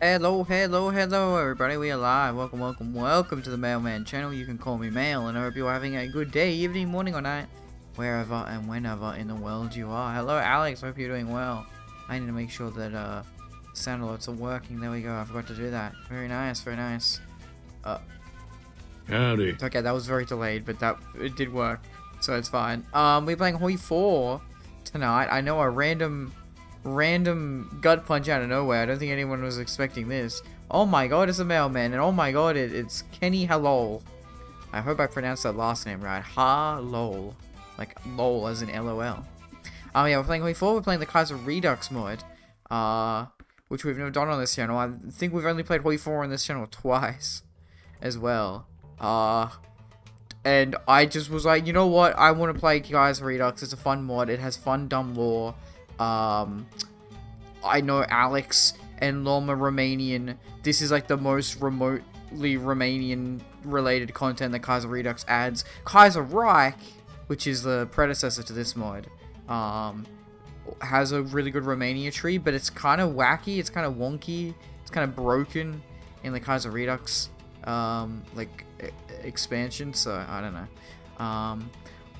Hello, hello, hello, everybody. We are live. Welcome, welcome, welcome to the Mailman channel. You can call me Mail, and I hope you're having a good day, evening, morning, or night, wherever and whenever in the world you are. Hello, Alex. Hope you're doing well. I need to make sure that uh, sound alerts are working. There we go. I forgot to do that. Very nice, very nice. Uh, Howdy. okay, that was very delayed, but that it did work, so it's fine. Um, we're playing Hoi 4 tonight. I know a random random gut punch out of nowhere. I don't think anyone was expecting this. Oh my god, it's a mailman, and oh my god, it, it's Kenny Halol. I hope I pronounced that last name right. Ha lol. Like lol as in LOL. Um, yeah, we're playing before we're playing the Kaiser Redux mod. Uh, which we've never done on this channel. I think we've only played Hoi 4 on this channel twice as well. Uh, and I just was like, you know what? I want to play Kaiser Redux. It's a fun mod. It has fun, dumb lore. Um, I know Alex and Loma Romanian. This is like the most remotely Romanian related content that Kaiser Redux adds. Kaiser Reich, which is the predecessor to this mod, um, has a really good Romania tree, but it's kind of wacky. It's kind of wonky. It's kind of broken in the Kaiser Redux um, like expansion. So I don't know. Um,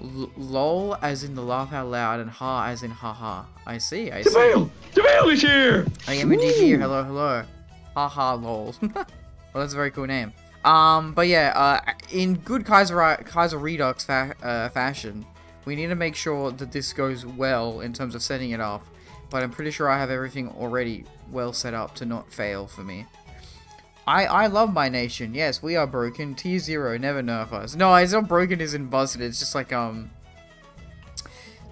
L lol as in the laugh out loud and ha as in haha. I see, I see. Javale is here! I am indeed here. Hello, hello. Haha lol. well, that's a very cool name. Um, but yeah, uh, in good Kaiser, Kaiser Redux fa uh, fashion, we need to make sure that this goes well in terms of setting it up. But I'm pretty sure I have everything already well set up to not fail for me. I, I love my nation. Yes, we are broken. T0, never nerf us. No, it's not broken as in busted. It's just like, um...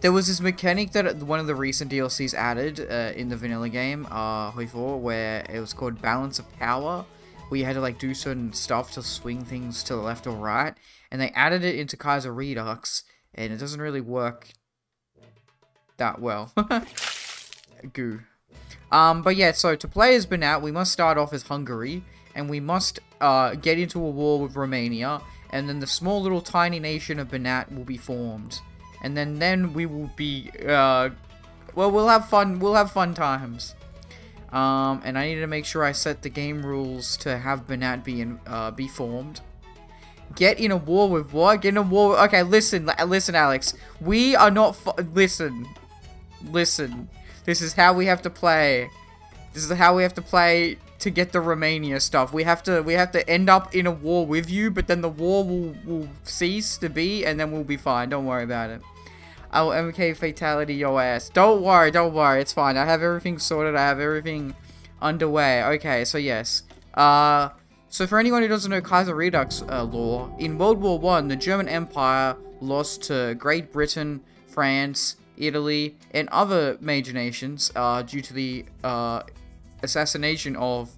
There was this mechanic that one of the recent DLCs added uh, in the vanilla game, uh, Hoi 4, where it was called Balance of Power, where you had to, like, do certain stuff to swing things to the left or right, and they added it into Kaiser Redux, and it doesn't really work that well. Goo. Um, but yeah, so to play as Banat, we must start off as Hungary, and we must uh, get into a war with Romania, and then the small little tiny nation of Banat will be formed. And then, then we will be, uh, well, we'll have fun, we'll have fun times. Um, and I need to make sure I set the game rules to have Banat be, in, uh, be formed. Get in a war with what? Get in a war Okay, listen, listen, Alex. We are not, listen. Listen. This is how we have to play. This is how we have to play to get the Romania stuff. We have to we have to end up in a war with you, but then the war will, will cease to be, and then we'll be fine. Don't worry about it. I will MK fatality your ass. Don't worry, don't worry. It's fine. I have everything sorted. I have everything underway. Okay, so yes. Uh, so for anyone who doesn't know Kaiser Redux uh, lore, in World War One, the German Empire lost to Great Britain, France, Italy, and other major nations uh, due to the uh, assassination of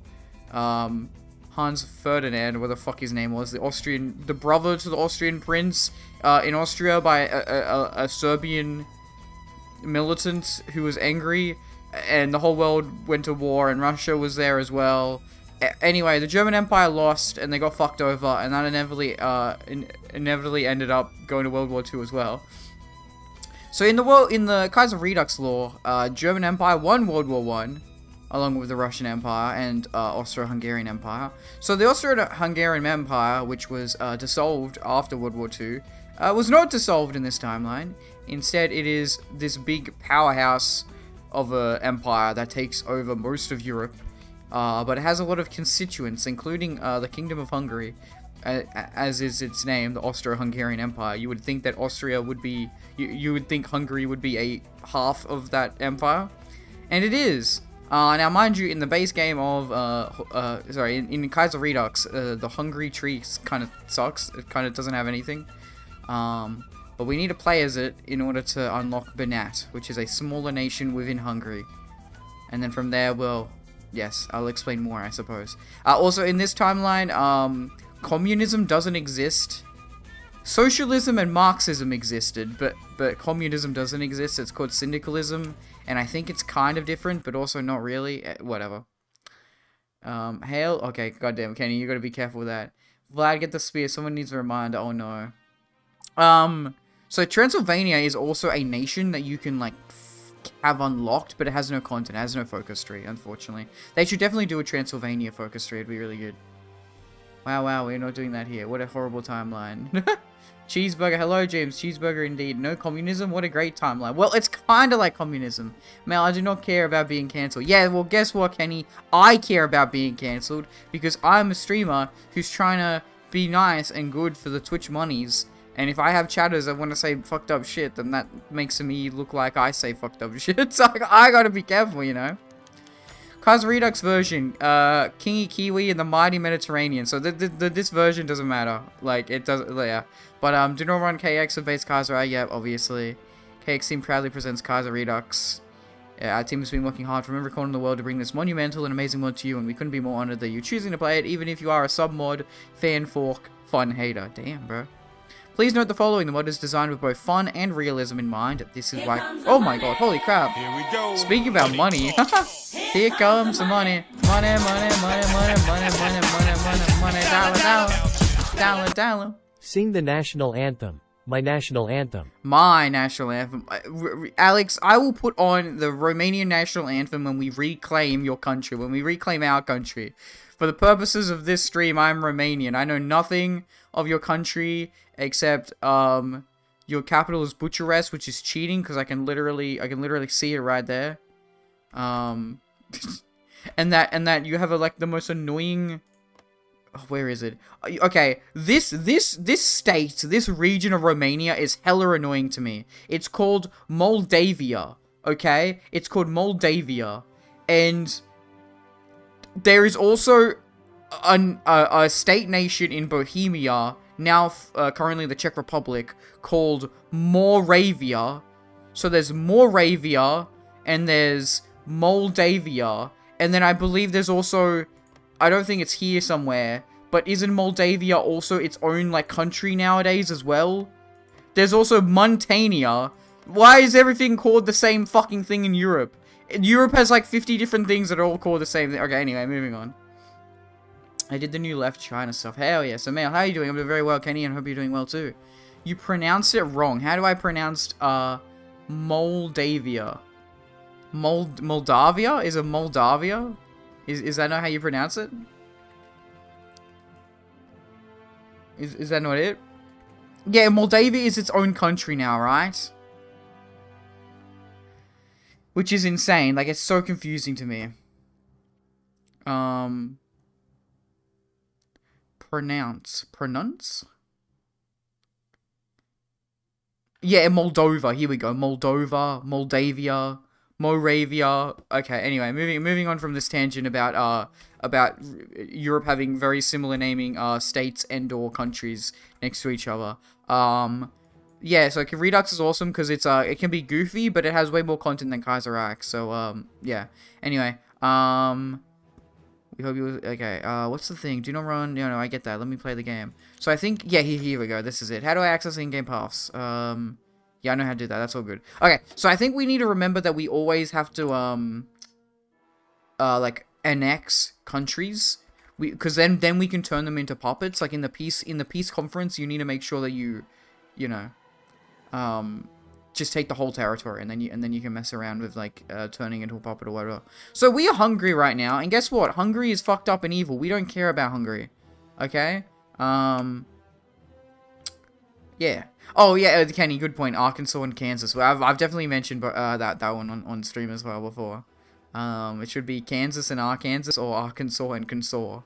um, Hans Ferdinand, where the fuck his name was, the Austrian, the brother to the Austrian prince uh, in Austria by a, a, a, Serbian militant who was angry, and the whole world went to war, and Russia was there as well. A anyway, the German Empire lost, and they got fucked over, and that inevitably, uh, in inevitably ended up going to World War II as well. So in the world, in the Kaiser Redux lore, uh, German Empire won World War One, along with the Russian Empire and uh, Austro-Hungarian Empire. So the Austro-Hungarian Empire, which was uh, dissolved after World War II, uh, was not dissolved in this timeline. Instead, it is this big powerhouse of an empire that takes over most of Europe, uh, but it has a lot of constituents, including uh, the Kingdom of Hungary, as is its name, the Austro-Hungarian Empire. You would think that Austria would be, you, you would think Hungary would be a half of that empire, and it is. Uh, now, mind you, in the base game of, uh, uh, sorry, in, in Kaiser Redux, uh, the Hungary tree kind of sucks. It kind of doesn't have anything. Um, but we need to play as it in order to unlock Banat, which is a smaller nation within Hungary. And then from there, well, yes, I'll explain more, I suppose. Uh, also, in this timeline, um, communism doesn't exist. Socialism and Marxism existed, but, but communism doesn't exist. It's called syndicalism and I think it's kind of different, but also not really. Eh, whatever. Um, hail. Okay, goddamn, Kenny, you gotta be careful with that. Vlad, get the spear. Someone needs a reminder. Oh no. Um, so Transylvania is also a nation that you can like have unlocked, but it has no content, it has no focus tree, unfortunately. They should definitely do a Transylvania focus tree, it'd be really good. Wow, wow, we're not doing that here. What a horrible timeline. Cheeseburger, hello James, cheeseburger indeed. No communism, what a great timeline. Well, it's kinda like communism. Mel, I do not care about being cancelled. Yeah, well guess what, Kenny? I care about being cancelled because I'm a streamer who's trying to be nice and good for the Twitch monies. And if I have chatters that want to say fucked up shit, then that makes me look like I say fucked up shit. So I gotta be careful, you know? Kaiser Redux version, uh, Kingy Kiwi and the Mighty Mediterranean. So th th th this version doesn't matter. Like, it doesn't, yeah. But, um, do not run KX and base Kaiser, yeah, obviously. KX team proudly presents Kaiser Redux. Yeah, our team has been working hard from every corner of the world to bring this monumental and amazing mod to you, and we couldn't be more honored that you're choosing to play it, even if you are a sub-mod, fan fork, fun hater. Damn, bro. Please note the following, the mod is designed with both fun and realism in mind. This is why- Oh my god, holy crap. Here we go. Speaking about money, here comes the money. Money, money, money, money, money, money, money, money, money, dollar, dollar, dollar, dollar. Sing the national anthem. My national anthem. My national anthem. Uh, R- R- Alex, I will put on the Romanian national anthem when we reclaim your country, when we reclaim our country. For the purposes of this stream, I'm Romanian. I know nothing of your country except um your capital is Bucharest, which is cheating because I can literally I can literally see it right there. Um and that and that you have a, like the most annoying Oh, where is it? Uh, Okay, this this this state, this region of Romania is hella annoying to me. It's called Moldavia. Okay, it's called Moldavia, and there is also a state nation in Bohemia now, uh, currently the Czech Republic, called Moravia. So there's Moravia and there's Moldavia, and then I believe there's also I don't think it's here somewhere, but isn't Moldavia also its own like country nowadays as well? There's also Montania. Why is everything called the same fucking thing in Europe? Europe has like 50 different things that are all called the same thing. Okay, anyway, moving on. I did the new left China stuff. Hell yeah. So, Mail, how are you doing? I'm doing very well, Kenny, and hope you're doing well too. You pronounced it wrong. How do I pronounce, uh, Moldavia? Mold Moldavia? Is it Moldavia? Is, is that not how you pronounce it? Is, is that not it? Yeah, Moldavia is its own country now, right? Which is insane. Like, it's so confusing to me. Um... Pronounce. Pronounce? Yeah, Moldova. Here we go. Moldova, Moldavia, Moravia. Okay, anyway, moving moving on from this tangent about uh about Europe having very similar naming uh states and or countries next to each other. Um yeah, so Redux is awesome because it's uh it can be goofy, but it has way more content than Kaiser Axe. So um yeah. Anyway, um we hope you okay. Uh, what's the thing? Do not run. No, no, I get that. Let me play the game. So I think yeah, here, here we go. This is it. How do I access in-game paths? Um, yeah, I know how to do that. That's all good. Okay, so I think we need to remember that we always have to um, uh, like annex countries. We because then then we can turn them into puppets. Like in the peace in the peace conference, you need to make sure that you, you know, um, just take the whole territory and then you and then you can mess around with like uh, turning into a puppet or whatever. So we are Hungary right now, and guess what? Hungary is fucked up and evil. We don't care about Hungary. Okay? Um Yeah. Oh yeah, uh, Kenny, good point. Arkansas and Kansas. Well, I've, I've definitely mentioned uh, that that one on, on stream as well before. Um, it should be Kansas and Arkansas or Arkansas and Consor.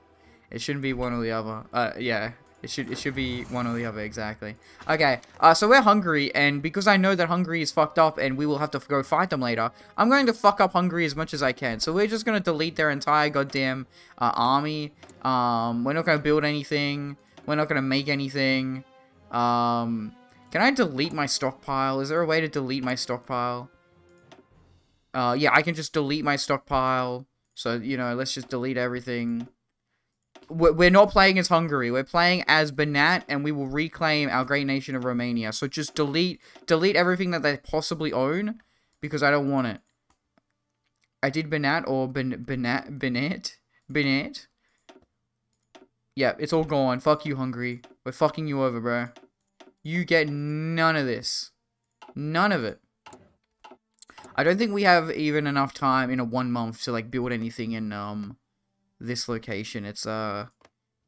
It shouldn't be one or the other. Uh, yeah. It should it should be one or the other exactly. Okay, uh, so we're Hungary, and because I know that Hungary is fucked up, and we will have to go fight them later, I'm going to fuck up Hungary as much as I can. So we're just gonna delete their entire goddamn uh, army. Um, we're not gonna build anything. We're not gonna make anything. Um, can I delete my stockpile? Is there a way to delete my stockpile? Uh, yeah, I can just delete my stockpile. So you know, let's just delete everything we're not playing as Hungary. We're playing as Banat, and we will reclaim our great nation of Romania. So just delete delete everything that they possibly own, because I don't want it. I did Banat or ben, Banat Banat Banat. Yeah, it's all gone. Fuck you, Hungary. We're fucking you over, bro. You get none of this. None of it. I don't think we have even enough time in a one month to like build anything in um this location. It's uh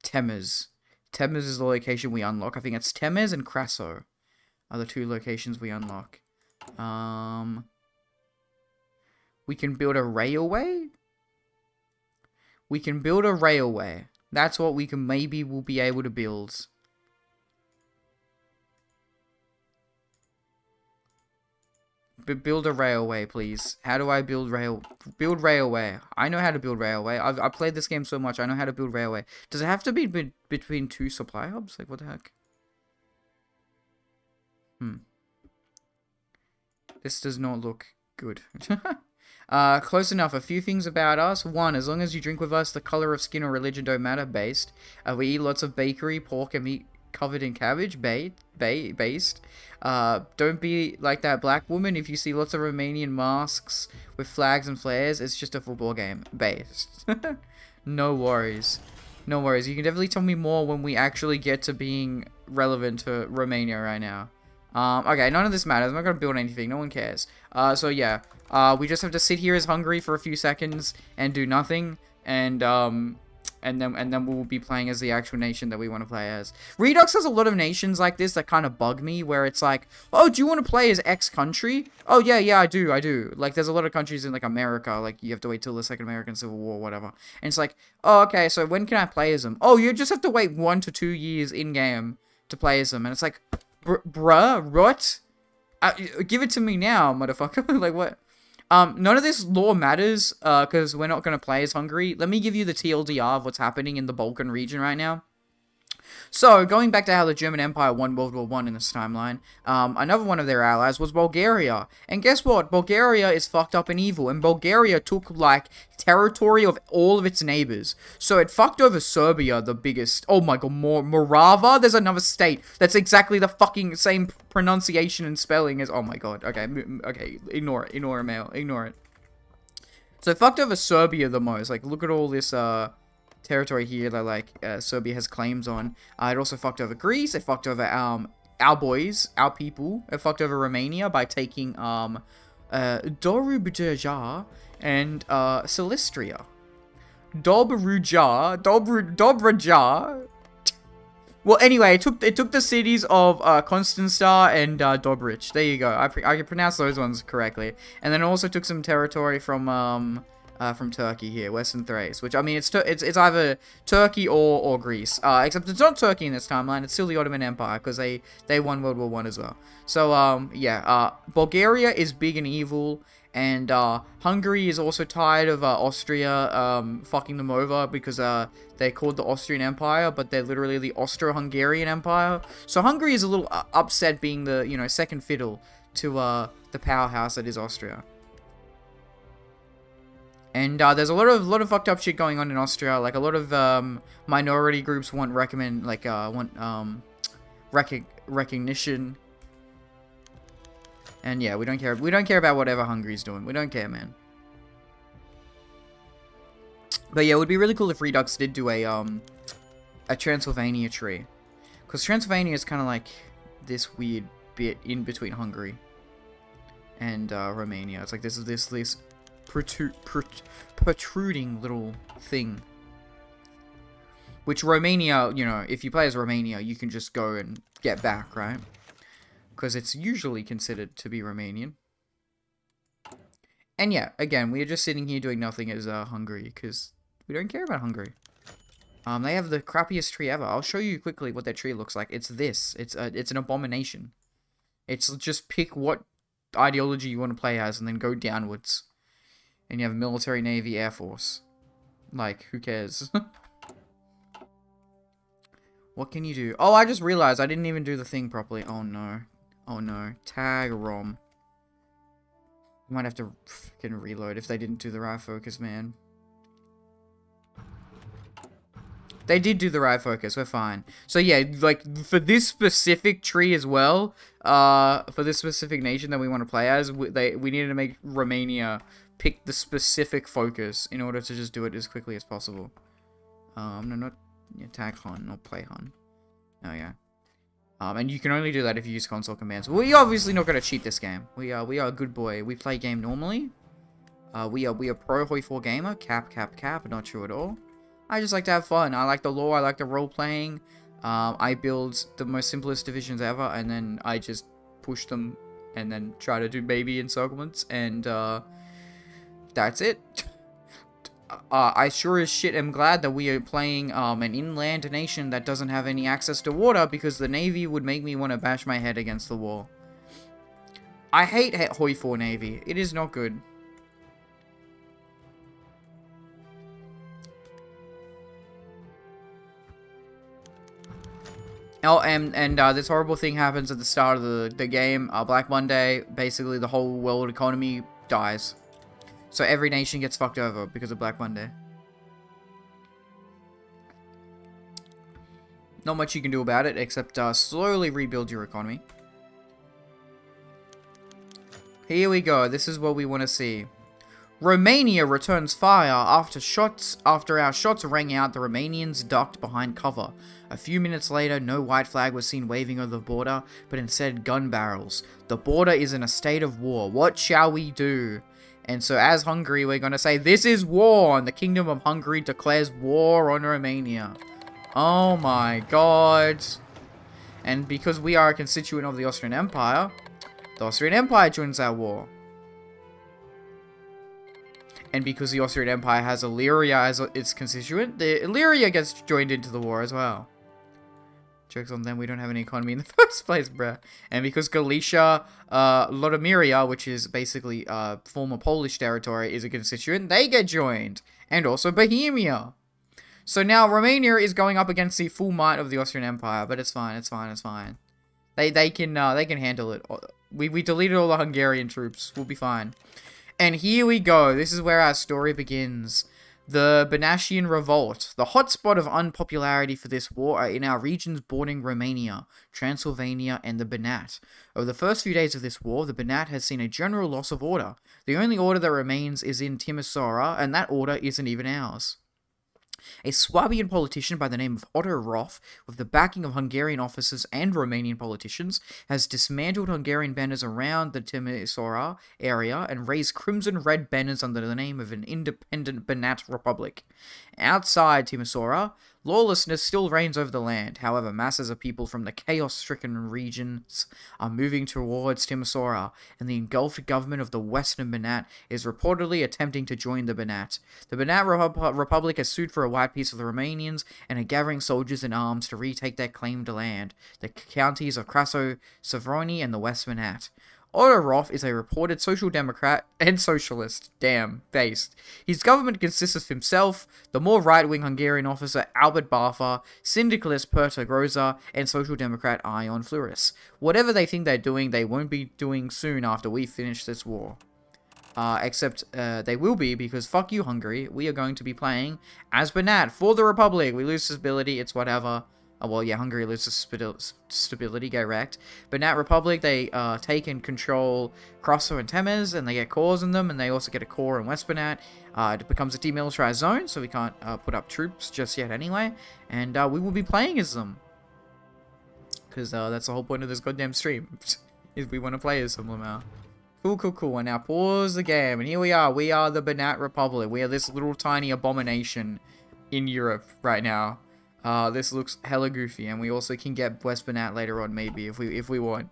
Temers. Temers is the location we unlock. I think it's Temers and Crasso are the two locations we unlock. Um, we can build a railway. We can build a railway. That's what we can maybe we'll be able to build. Build a railway, please. How do I build rail? Build railway. I know how to build railway. I've, I've played this game so much. I know how to build railway. Does it have to be, be between two supply hubs? Like, what the heck? Hmm. This does not look good. uh, close enough. A few things about us. One, as long as you drink with us, the color of skin or religion don't matter. Based. Uh, we eat lots of bakery, pork, and meat covered in cabbage. Bait. Bait. Based. Uh, don't be like that black woman. If you see lots of Romanian masks with flags and flares, it's just a football game. Based. no worries. No worries. You can definitely tell me more when we actually get to being relevant to Romania right now. Um, okay, none of this matters. I'm not going to build anything. No one cares. Uh, so yeah. Uh, we just have to sit here as Hungary for a few seconds and do nothing. And, um, and then and then we'll be playing as the actual nation that we want to play as. Redux has a lot of nations like this that kind of bug me, where it's like, oh, do you want to play as X country? Oh yeah, yeah, I do, I do. Like, there's a lot of countries in like America, like you have to wait till the Second American Civil War, whatever. And it's like, oh, okay, so when can I play as them? Oh, you just have to wait one to two years in game to play as them, and it's like, br bruh, what? Uh, give it to me now, motherfucker. like what? Um, none of this law matters, uh, because we're not going to play as Hungary. Let me give you the TLDR of what's happening in the Balkan region right now. So, going back to how the German Empire won World War One in this timeline, um, another one of their allies was Bulgaria. And guess what? Bulgaria is fucked up and evil, and Bulgaria took, like, territory of all of its neighbors. So it fucked over Serbia, the biggest. Oh my god, Mor Morava? There's another state that's exactly the fucking same pronunciation and spelling as. Oh my god. Okay, okay, ignore it, ignore it, mail, ignore it. So it fucked over Serbia the most. Like, look at all this, uh territory here that like uh, Serbia has claims on. Uh, it also fucked over Greece. It fucked over um our boys, our people. It fucked over Romania by taking um uh Dobruja and uh Silistria. Dobruja, Dobru, Dobraja. Well, anyway, it took it took the cities of uh, Konstantsar and uh, Dobrich. There you go. I, I can pronounce those ones correctly. And then it also took some territory from um, uh, from Turkey here, Western Thrace. Which I mean, it's it's it's either Turkey or or Greece. Uh, except it's not Turkey in this timeline. It's still the Ottoman Empire because they they won World War One as well. So um yeah, uh, Bulgaria is big and evil. And uh, Hungary is also tired of uh, Austria um, fucking them over because uh, they're called the Austrian Empire, but they're literally the Austro-Hungarian Empire. So Hungary is a little uh, upset being the you know second fiddle to uh, the powerhouse that is Austria. And uh, there's a lot of lot of fucked up shit going on in Austria. Like a lot of um, minority groups want recommend like uh, want um, rec recognition. And yeah, we don't care. We don't care about whatever Hungary's doing. We don't care, man. But yeah, it would be really cool if Redux did do a um a Transylvania tree, because Transylvania is kind of like this weird bit in between Hungary and uh, Romania. It's like this is this this protruding little thing. Which Romania, you know, if you play as Romania, you can just go and get back, right? Because it's usually considered to be Romanian. And yeah, again, we are just sitting here doing nothing as uh, Hungary, because we don't care about Hungary. Um, they have the crappiest tree ever. I'll show you quickly what their tree looks like. It's this. It's a, it's an abomination. It's just pick what ideology you want to play as and then go downwards and you have military, navy, air force. Like, who cares? what can you do? Oh, I just realized I didn't even do the thing properly. Oh, no. Oh, no. Tag ROM. Might have to fucking reload if they didn't do the right focus, man. They did do the right focus. We're fine. So yeah, like for this specific tree as well, uh, for this specific nation that we want to play as, we, they we needed to make Romania pick the specific focus in order to just do it as quickly as possible. Um, no, not yeah, tag Han, not play Han. Oh yeah. Um, and you can only do that if you use console commands. We obviously not going to cheat this game. We are we are a good boy. We play game normally. Uh, we are we are pro Hoi 4 gamer. Cap cap cap. Not true at all. I just like to have fun. I like the lore. I like the role playing. Um, I build the most simplest divisions ever, and then I just push them, and then try to do baby encirclements, and uh, that's it. uh, I sure as shit am glad that we are playing um, an inland nation that doesn't have any access to water because the Navy would make me want to bash my head against the wall. I hate Hoi 4 Navy. It is not good. Oh, and, and uh, this horrible thing happens at the start of the, the game, uh, Black Monday, basically the whole world economy dies. So every nation gets fucked over because of Black Monday. Not much you can do about it, except uh, slowly rebuild your economy. Here we go, this is what we want to see. Romania returns fire after shots after our shots rang out the Romanians ducked behind cover. A few minutes later, no white flag was seen waving over the border, but instead gun barrels. The border is in a state of war. What shall we do? And so as Hungary, we're going to say, this is war, and the Kingdom of Hungary declares war on Romania. Oh my god. And because we are a constituent of the Austrian Empire, the Austrian Empire joins our war. And because the Austrian Empire has Illyria as its constituent, the Illyria gets joined into the war as well. Jokes on them, we don't have any economy in the first place, bruh. And because Galicia, uh, Lodomeria, which is basically uh, former Polish territory, is a constituent, they get joined. And also Bohemia. So now Romania is going up against the full might of the Austrian Empire, but it's fine, it's fine, it's fine. They they can uh, they can handle it. We we deleted all the Hungarian troops. We'll be fine. And here we go. This is where our story begins. The Banatian Revolt. The hotspot of unpopularity for this war are in our regions bordering Romania, Transylvania, and the Banat. Over the first few days of this war, the Banat has seen a general loss of order. The only order that remains is in Timisoara, and that order isn't even ours. A Swabian politician by the name of Otto Roth, with the backing of Hungarian officers and Romanian politicians, has dismantled Hungarian banners around the Timisoara area and raised crimson-red banners under the name of an independent Banat Republic. Outside Timisoara, Lawlessness still reigns over the land, however, masses of people from the chaos stricken regions are moving towards Timisoara, and the engulfed government of the Western Banat is reportedly attempting to join the Banat. The Banat Repu Republic has sued for a white peace of the Romanians and are gathering soldiers in arms to retake their claimed land, the counties of Craso, Sovroni, and the West Banat. Otto Roth is a reported social democrat and socialist, damn, based. His government consists of himself, the more right-wing Hungarian officer Albert Barfa, syndicalist Perta Groza, and social democrat Ion Fluris. Whatever they think they're doing, they won't be doing soon after we finish this war. Uh, except uh, they will be because fuck you Hungary, we are going to be playing as Banat for the Republic. We lose stability, it's whatever. Oh, well, yeah, Hungary loses stability, get wrecked. Banat Republic, they uh, take and control Kraso and Temes, and they get cores in them, and they also get a core in West Banat. Uh, it becomes a demilitarized zone, so we can't uh, put up troops just yet anyway. And uh, we will be playing as them. Because uh, that's the whole point of this goddamn stream. is we want to play as them, Lamau. Cool, cool, cool. And now pause the game. And here we are. We are the Banat Republic. We are this little tiny abomination in Europe right now. Uh, this looks hella goofy, and we also can get West Banat later on, maybe, if we if we want.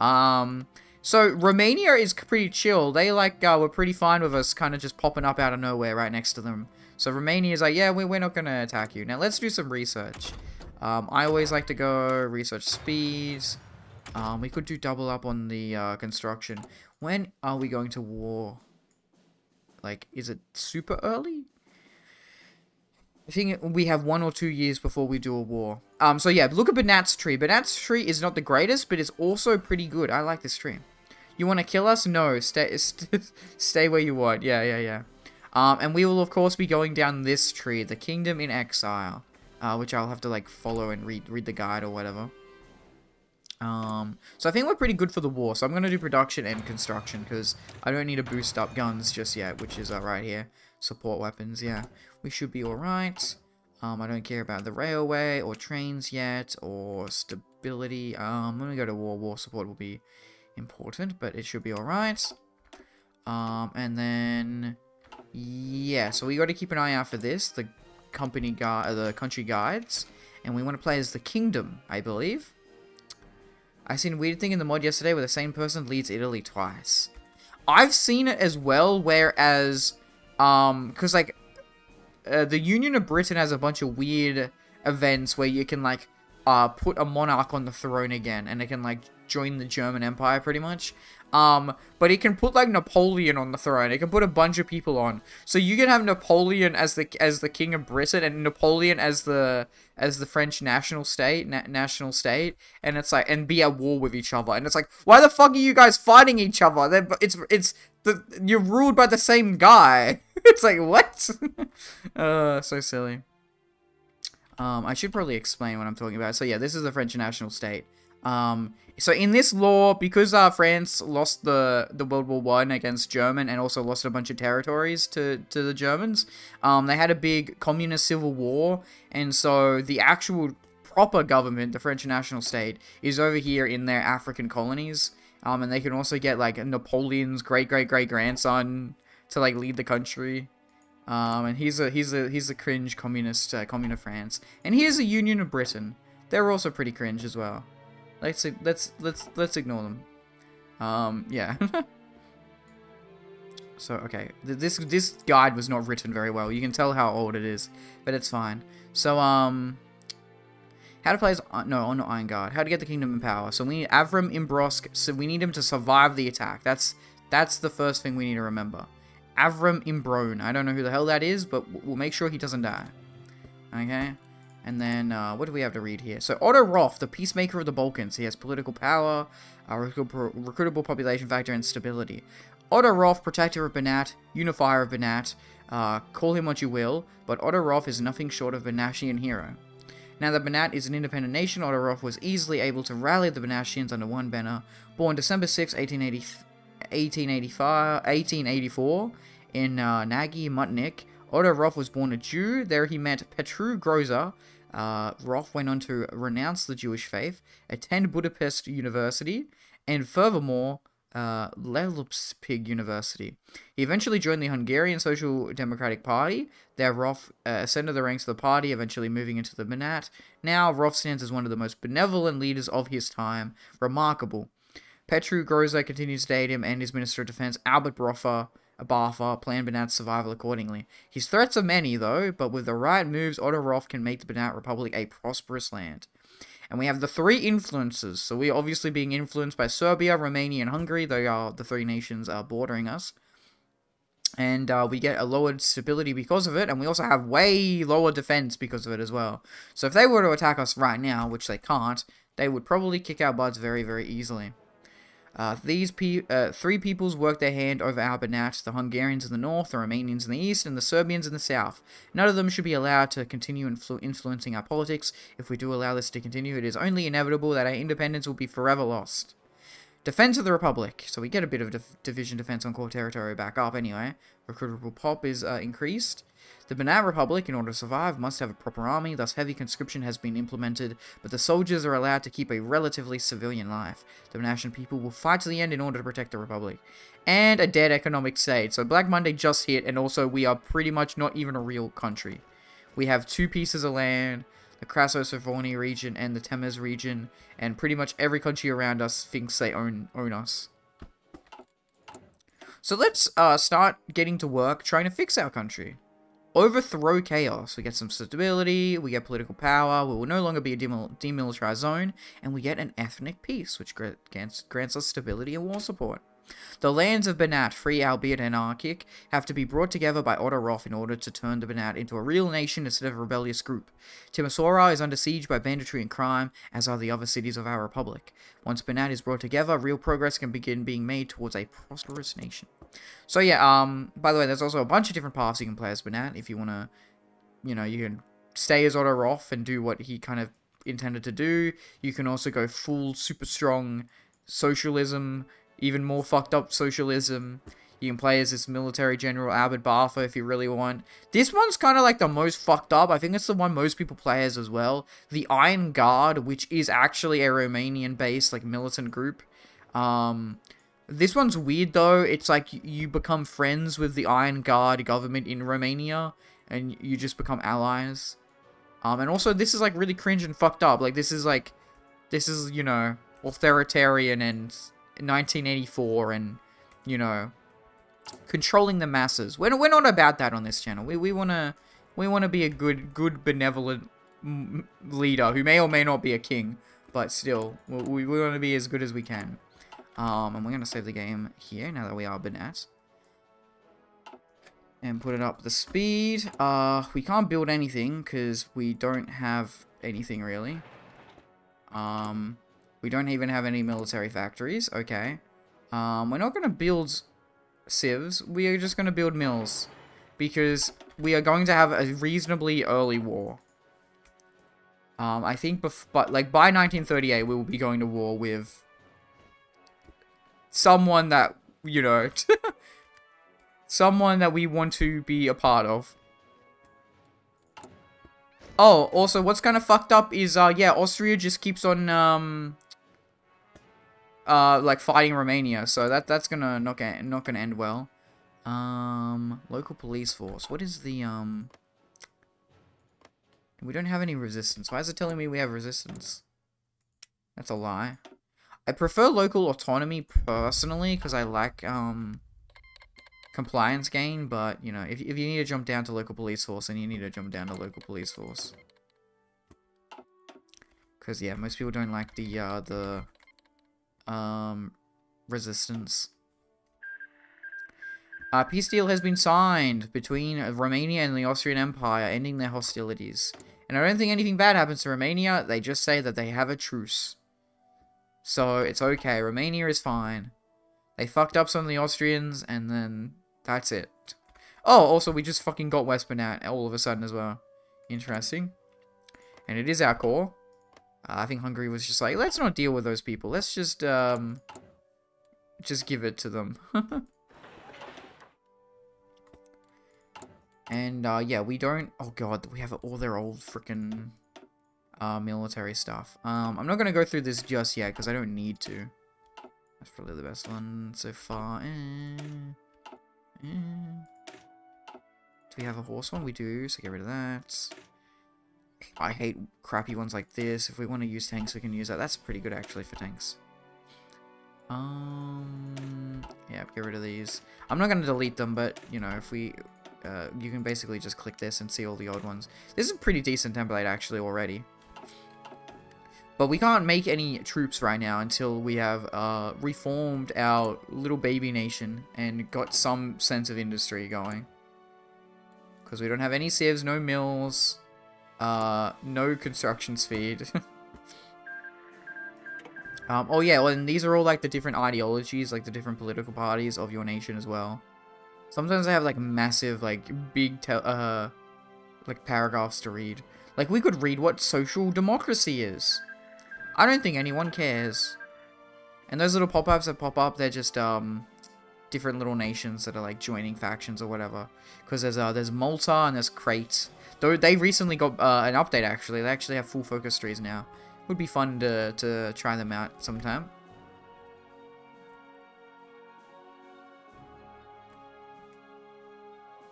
Um, so Romania is pretty chill. They like uh, were pretty fine with us kind of just popping up out of nowhere right next to them. So Romania is like, yeah, we, we're not going to attack you. Now let's do some research. Um, I always like to go research speeds. Um, we could do double up on the uh, construction. When are we going to war? Like, is it super early? I think we have one or two years before we do a war. Um, so yeah, look at Banat's tree. Banat's tree is not the greatest, but it's also pretty good. I like this tree. You want to kill us? No, stay, st stay where you want. Yeah, yeah, yeah. Um, and we will of course be going down this tree, the Kingdom in Exile, uh, which I'll have to like follow and read read the guide or whatever. Um, so I think we're pretty good for the war. So I'm going to do production and construction because I don't need to boost up guns just yet, which is uh, right here. Support weapons, yeah we should be alright. Um, I don't care about the railway or trains yet or stability. Um, when we go to war, war support will be important, but it should be alright. Um, and then, yeah, so we got to keep an eye out for this, the company guide, the country guides, and we want to play as the kingdom, I believe. I seen a weird thing in the mod yesterday where the same person leads Italy twice. I've seen it as well, whereas, um, because like, uh, the Union of Britain has a bunch of weird events where you can like, uh, put a monarch on the throne again, and it can like join the German Empire pretty much. Um, but it can put like Napoleon on the throne. It can put a bunch of people on. So you can have Napoleon as the as the king of Britain and Napoleon as the as the French national state, na national state, and it's like and be at war with each other. And it's like, why the fuck are you guys fighting each other? They're, it's it's the you're ruled by the same guy. it's like what? uh, so silly. Um, I should probably explain what I'm talking about. So yeah, this is the French national state. Um, so in this law, because uh, France lost the, the World War One against German and also lost a bunch of territories to, to the Germans, um, they had a big communist civil war, and so the actual proper government, the French national state, is over here in their African colonies, um, and they can also get like Napoleon's great great great grandson to like lead the country. Um, and he's a he's a he's a cringe communist uh, of France, and here's a Union of Britain. They're also pretty cringe as well. Let's let's let's let's ignore them. Um, yeah. so okay, this this guide was not written very well. You can tell how old it is, but it's fine. So um, how to play as uh, no, not Iron Guard. How to get the kingdom in power. So we need Avram Imbrosk. So we need him to survive the attack. That's that's the first thing we need to remember. Avram Imbrone. I don't know who the hell that is, but we'll make sure he doesn't die. Okay. And then, uh, what do we have to read here? So, Otto Roth, the peacemaker of the Balkans. He has political power, a recruitable population factor, and stability. Otto Roth, protector of Banat, unifier of Banat. Uh, call him what you will, but Otto Roth is nothing short of a Banashian hero. Now that Banat is an independent nation, Otto Roth was easily able to rally the Banashians under one banner. Born December 6, 1885, 1884, in uh, Nagy Mutnik, Otto Roth was born a Jew. There he met Petru Groza, uh, Roth went on to renounce the Jewish faith, attend Budapest University, and furthermore, uh, Leipzig University. He eventually joined the Hungarian Social Democratic Party. There, Roth uh, ascended the ranks of the party, eventually moving into the Banat. Now, Roth stands as one of the most benevolent leaders of his time. Remarkable. Petru Groza continues to aid him and his Minister of Defense, Albert Broffa, Abafa plan Banat's survival accordingly. His threats are many, though, but with the right moves, Otto Roth can make the Banat Republic a prosperous land. And we have the three influences. So we're obviously being influenced by Serbia, Romania, and Hungary. They are the three nations are bordering us. And uh, we get a lowered stability because of it, and we also have way lower defense because of it as well. So if they were to attack us right now, which they can't, they would probably kick our butts very, very easily. Uh, these pe uh, three peoples worked their hand over our Banat, the Hungarians in the north, the Romanians in the east, and the Serbians in the south. None of them should be allowed to continue influ influencing our politics. If we do allow this to continue, it is only inevitable that our independence will be forever lost. Defense of the Republic. So we get a bit of division defense on core territory back up anyway. Recruitable pop is uh, increased. The Banat Republic, in order to survive, must have a proper army, thus heavy conscription has been implemented, but the soldiers are allowed to keep a relatively civilian life. The Banatian people will fight to the end in order to protect the Republic. And a dead economic state. So Black Monday just hit, and also we are pretty much not even a real country. We have two pieces of land, the Kraso region and the Temez region, and pretty much every country around us thinks they own, own us. So let's uh, start getting to work trying to fix our country overthrow chaos. We get some stability, we get political power, we will no longer be a demilitarized zone, and we get an ethnic peace, which grants, grants us stability and war support. The lands of Banat, free albeit anarchic, have to be brought together by Otto Roth in order to turn the Banat into a real nation instead of a rebellious group. Timisoara is under siege by banditry and crime, as are the other cities of our republic. Once Banat is brought together, real progress can begin being made towards a prosperous nation. So yeah, um, by the way, there's also a bunch of different paths you can play as Banat if you want to, you know, you can stay as Otto Roth and do what he kind of intended to do. You can also go full super strong socialism, even more fucked up socialism. You can play as this military general Albert Bartha if you really want. This one's kind of like the most fucked up. I think it's the one most people play as as well. The Iron Guard, which is actually a Romanian-based like militant group. Um, this one's weird though. It's like you become friends with the Iron Guard government in Romania, and you just become allies. Um, and also this is like really cringe and fucked up. Like this is like, this is you know authoritarian and 1984 and you know controlling the masses. We're we're not about that on this channel. We we wanna we wanna be a good good benevolent leader who may or may not be a king, but still we we want to be as good as we can. Um, and we're gonna save the game here now that we are Banat. And put it up the speed. Uh, we can't build anything because we don't have anything really. Um, we don't even have any military factories. Okay. Um, we're not going to build civs. We are just going to build mills. Because we are going to have a reasonably early war. Um, I think, but like by 1938, we will be going to war with someone that you know, someone that we want to be a part of. Oh, also, what's kind of fucked up is, uh, yeah, Austria just keeps on, um, uh, like fighting Romania. So that that's gonna not gonna not gonna end well. Um, local police force. What is the um? We don't have any resistance. Why is it telling me we have resistance? That's a lie. I prefer local autonomy personally because I like um compliance gain, but you know, if if you need to jump down to local police force, then you need to jump down to local police force. Because yeah, most people don't like the uh the um, resistance. A uh, peace deal has been signed between Romania and the Austrian Empire, ending their hostilities. And I don't think anything bad happens to Romania, they just say that they have a truce. So, it's okay, Romania is fine. They fucked up some of the Austrians, and then that's it. Oh, also, we just fucking got West Banat all of a sudden as well. Interesting. And it is our core. Uh, I think Hungary was just like, let's not deal with those people. Let's just, um, just give it to them. and, uh, yeah, we don't, oh god, we have all their old freaking, uh, military stuff. Um, I'm not gonna go through this just yet, because I don't need to. That's probably the best one so far. Eh, eh. Do we have a horse one? We do, so get rid of that. I hate crappy ones like this. If we want to use tanks, we can use that. That's pretty good, actually, for tanks. Um, yeah, get rid of these. I'm not going to delete them, but, you know, if we... Uh, you can basically just click this and see all the old ones. This is a pretty decent template, actually, already. But we can't make any troops right now until we have uh, reformed our little baby nation and got some sense of industry going. Because we don't have any civs, no mills, uh, no construction speed. um, oh yeah, well, and these are all like the different ideologies, like the different political parties of your nation as well. Sometimes they have like massive, like big, uh, like paragraphs to read. Like we could read what social democracy is. I don't think anyone cares. And those little pop-ups that pop up, they're just um different little nations that are like joining factions or whatever. Because there's uh there's Malta and there's Crete Though they recently got uh, an update, actually. They actually have full focus trees now. Would be fun to, to try them out sometime.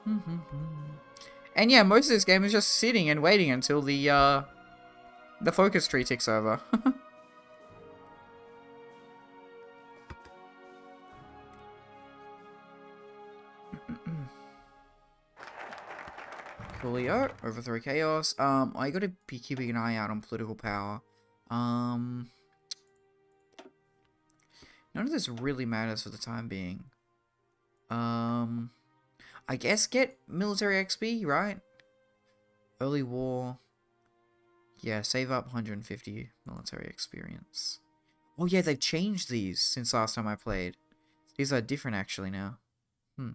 and yeah, most of this game is just sitting and waiting until the uh, the focus tree takes over. Coolio, overthrow chaos. Um, I gotta be keeping an eye out on political power. Um, none of this really matters for the time being. Um, I guess get military XP, right? Early war. Yeah, save up 150 military experience. Oh yeah, they've changed these since last time I played. These are different actually now. Hmm.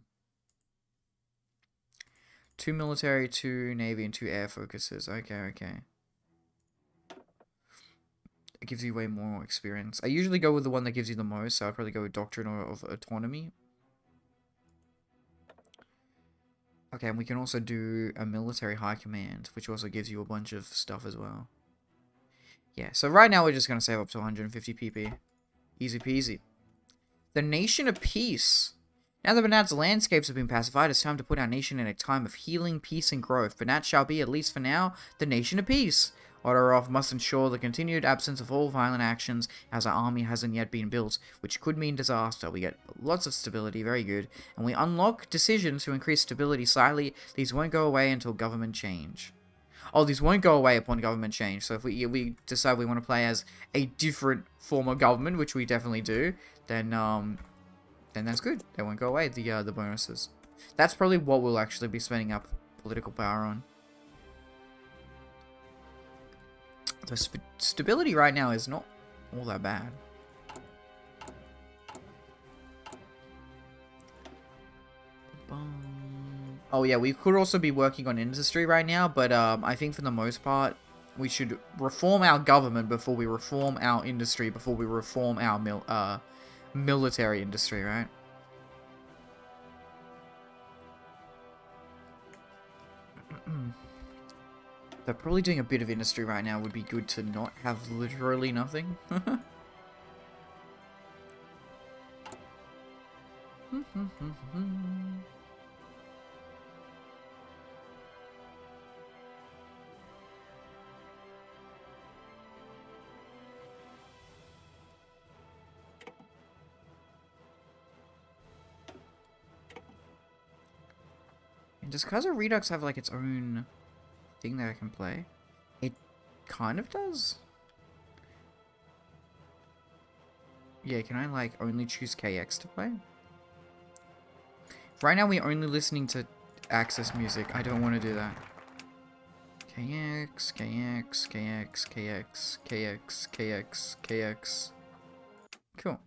Two military, two navy, and two air focuses. Okay, okay. It gives you way more experience. I usually go with the one that gives you the most, so I'd probably go with Doctrine or of Autonomy. Okay, and we can also do a military high command, which also gives you a bunch of stuff as well. Yeah, so right now we're just going to save up to 150 PP. Easy peasy. The Nation of Peace. Now that Banat's landscapes have been pacified, it's time to put our nation in a time of healing, peace, and growth. Banat shall be, at least for now, the Nation of Peace. Otto Roth must ensure the continued absence of all violent actions, as our army hasn't yet been built, which could mean disaster. We get lots of stability, very good, and we unlock decisions to increase stability slightly. These won't go away until government change. Oh, these won't go away upon government change. So if we we decide we want to play as a different form of government, which we definitely do, then um, then that's good. They won't go away. The uh, the bonuses. That's probably what we'll actually be spending up political power on. The st stability right now is not all that bad. Oh yeah, we could also be working on industry right now, but um, I think for the most part, we should reform our government before we reform our industry, before we reform our mil uh, military industry, right? They're probably doing a bit of industry right now. Would be good to not have literally nothing. And does Kaiser Redux have like its own thing that I can play? It kind of does. Yeah, can I like only choose KX to play? Right now we're only listening to Axis music. I don't want to do that. KX, KX, KX, KX, KX, KX, KX. Cool.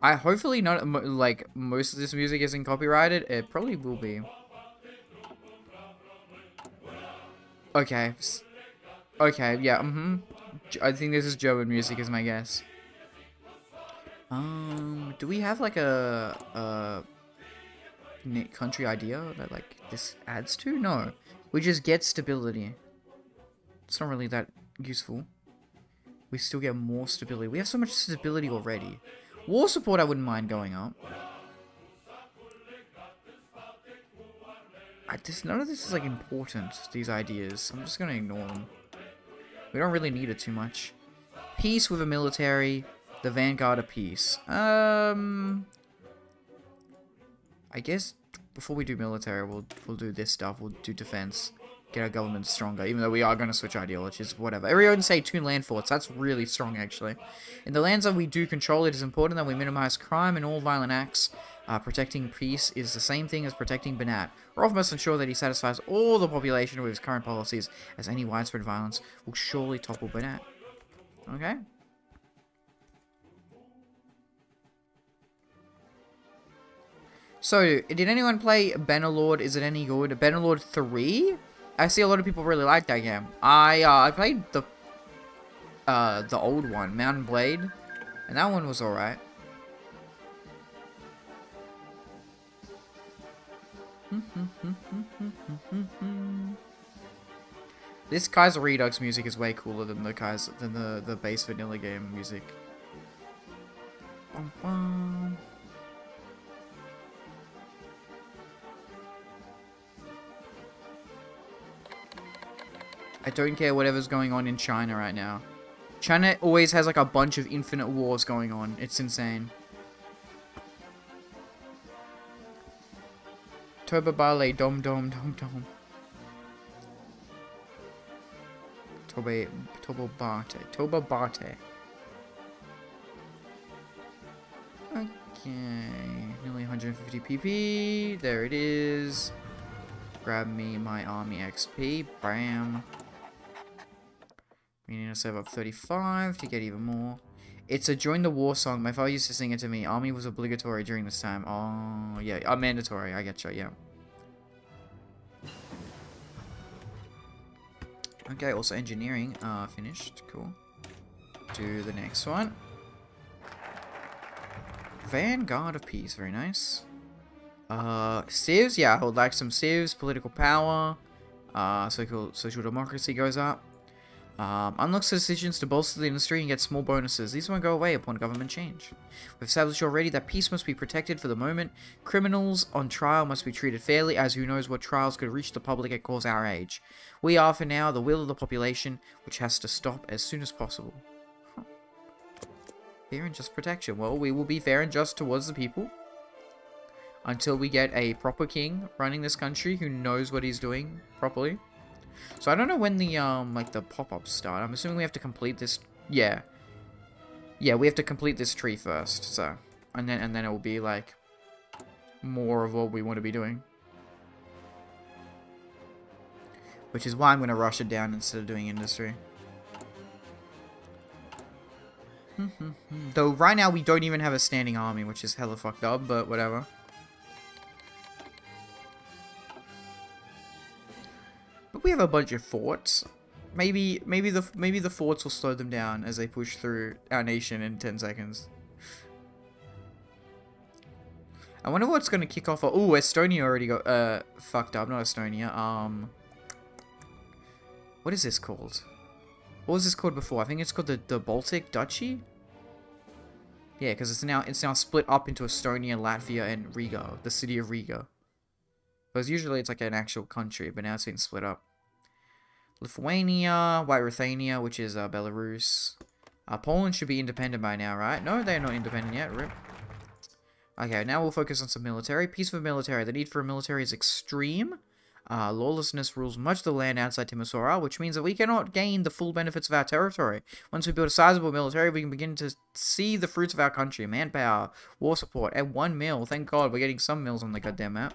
I hopefully not like most of this music isn't copyrighted. It probably will be. Okay. Okay, yeah, mm-hmm. I think this is German music is my guess. Um, do we have like a, a country idea that like this adds to? No. We just get stability. It's not really that useful. We still get more stability. We have so much stability already. War support I wouldn't mind going up. I just, none of this is like important, these ideas. I'm just gonna ignore them. We don't really need it too much. Peace with a military, the vanguard of peace. Um, I guess before we do military, we'll we'll do this stuff. We'll do defense get our government stronger, even though we are going to switch ideologies, whatever. Everyone say two land forts. That's really strong, actually. In the lands that we do control, it is important that we minimize crime and all violent acts. Uh, protecting peace is the same thing as protecting Banat. Rolf must ensure that he satisfies all the population with his current policies, as any widespread violence will surely topple Banat. Okay? So, did anyone play Bannerlord? Is it any good? Bannerlord 3? I see a lot of people really like that game. I uh, I played the uh, the old one, Mount and Blade, and that one was alright. This Kaiser Redux music is way cooler than the Kaiser than the the base vanilla game music. Bum, bum. I don't care whatever's going on in China right now. China always has like a bunch of infinite wars going on. It's insane. Toba Bale Dom Dom Dom Dom. Toba Toba Bate. Toba Bate. Okay. Nearly 150 PP. There it is. Grab me my army XP. Bam. We need to save up 35 to get even more. It's a join the war song. My father used to sing it to me. Army was obligatory during this time. Oh, yeah. Uh, mandatory. I get you, yeah. Okay, also engineering. Uh, finished. Cool. Do the next one. Vanguard of Peace. Very nice. Uh, civs, yeah, I would like some civs, political power, uh, social, social democracy goes up. Um, unlocks decisions to bolster the industry and get small bonuses. These won't go away upon government change. We've established already that peace must be protected for the moment. Criminals on trial must be treated fairly, as who knows what trials could reach the public at cause our age. We are, for now, the will of the population, which has to stop as soon as possible. Huh. Fair and just protection. Well, we will be fair and just towards the people. Until we get a proper king running this country who knows what he's doing properly. So I don't know when the, um, like, the pop-ups start. I'm assuming we have to complete this... Yeah. Yeah, we have to complete this tree first, so... And then, and then it will be, like, more of what we want to be doing. Which is why I'm going to rush it down instead of doing industry. Though right now we don't even have a standing army, which is hella fucked up, but whatever. We have a bunch of forts. Maybe maybe the maybe the forts will slow them down as they push through our nation in 10 seconds. I wonder what's going to kick off. Oh, Estonia already got uh fucked up. Not Estonia. Um What is this called? What was this called before? I think it's called the, the Baltic Duchy? Yeah, because it's now it's now split up into Estonia, Latvia, and Riga, the city of Riga. Because usually it's like an actual country, but now it's been split up. Lithuania, White Ruthenia, which is uh, Belarus. Uh, Poland should be independent by now, right? No, they're not independent yet. Rip. Okay, now we'll focus on some military. Peaceful military. The need for a military is extreme. Uh, lawlessness rules much of the land outside Timisoara, which means that we cannot gain the full benefits of our territory. Once we build a sizable military, we can begin to see the fruits of our country. Manpower, war support, and one mill. Thank God we're getting some mills on the goddamn map.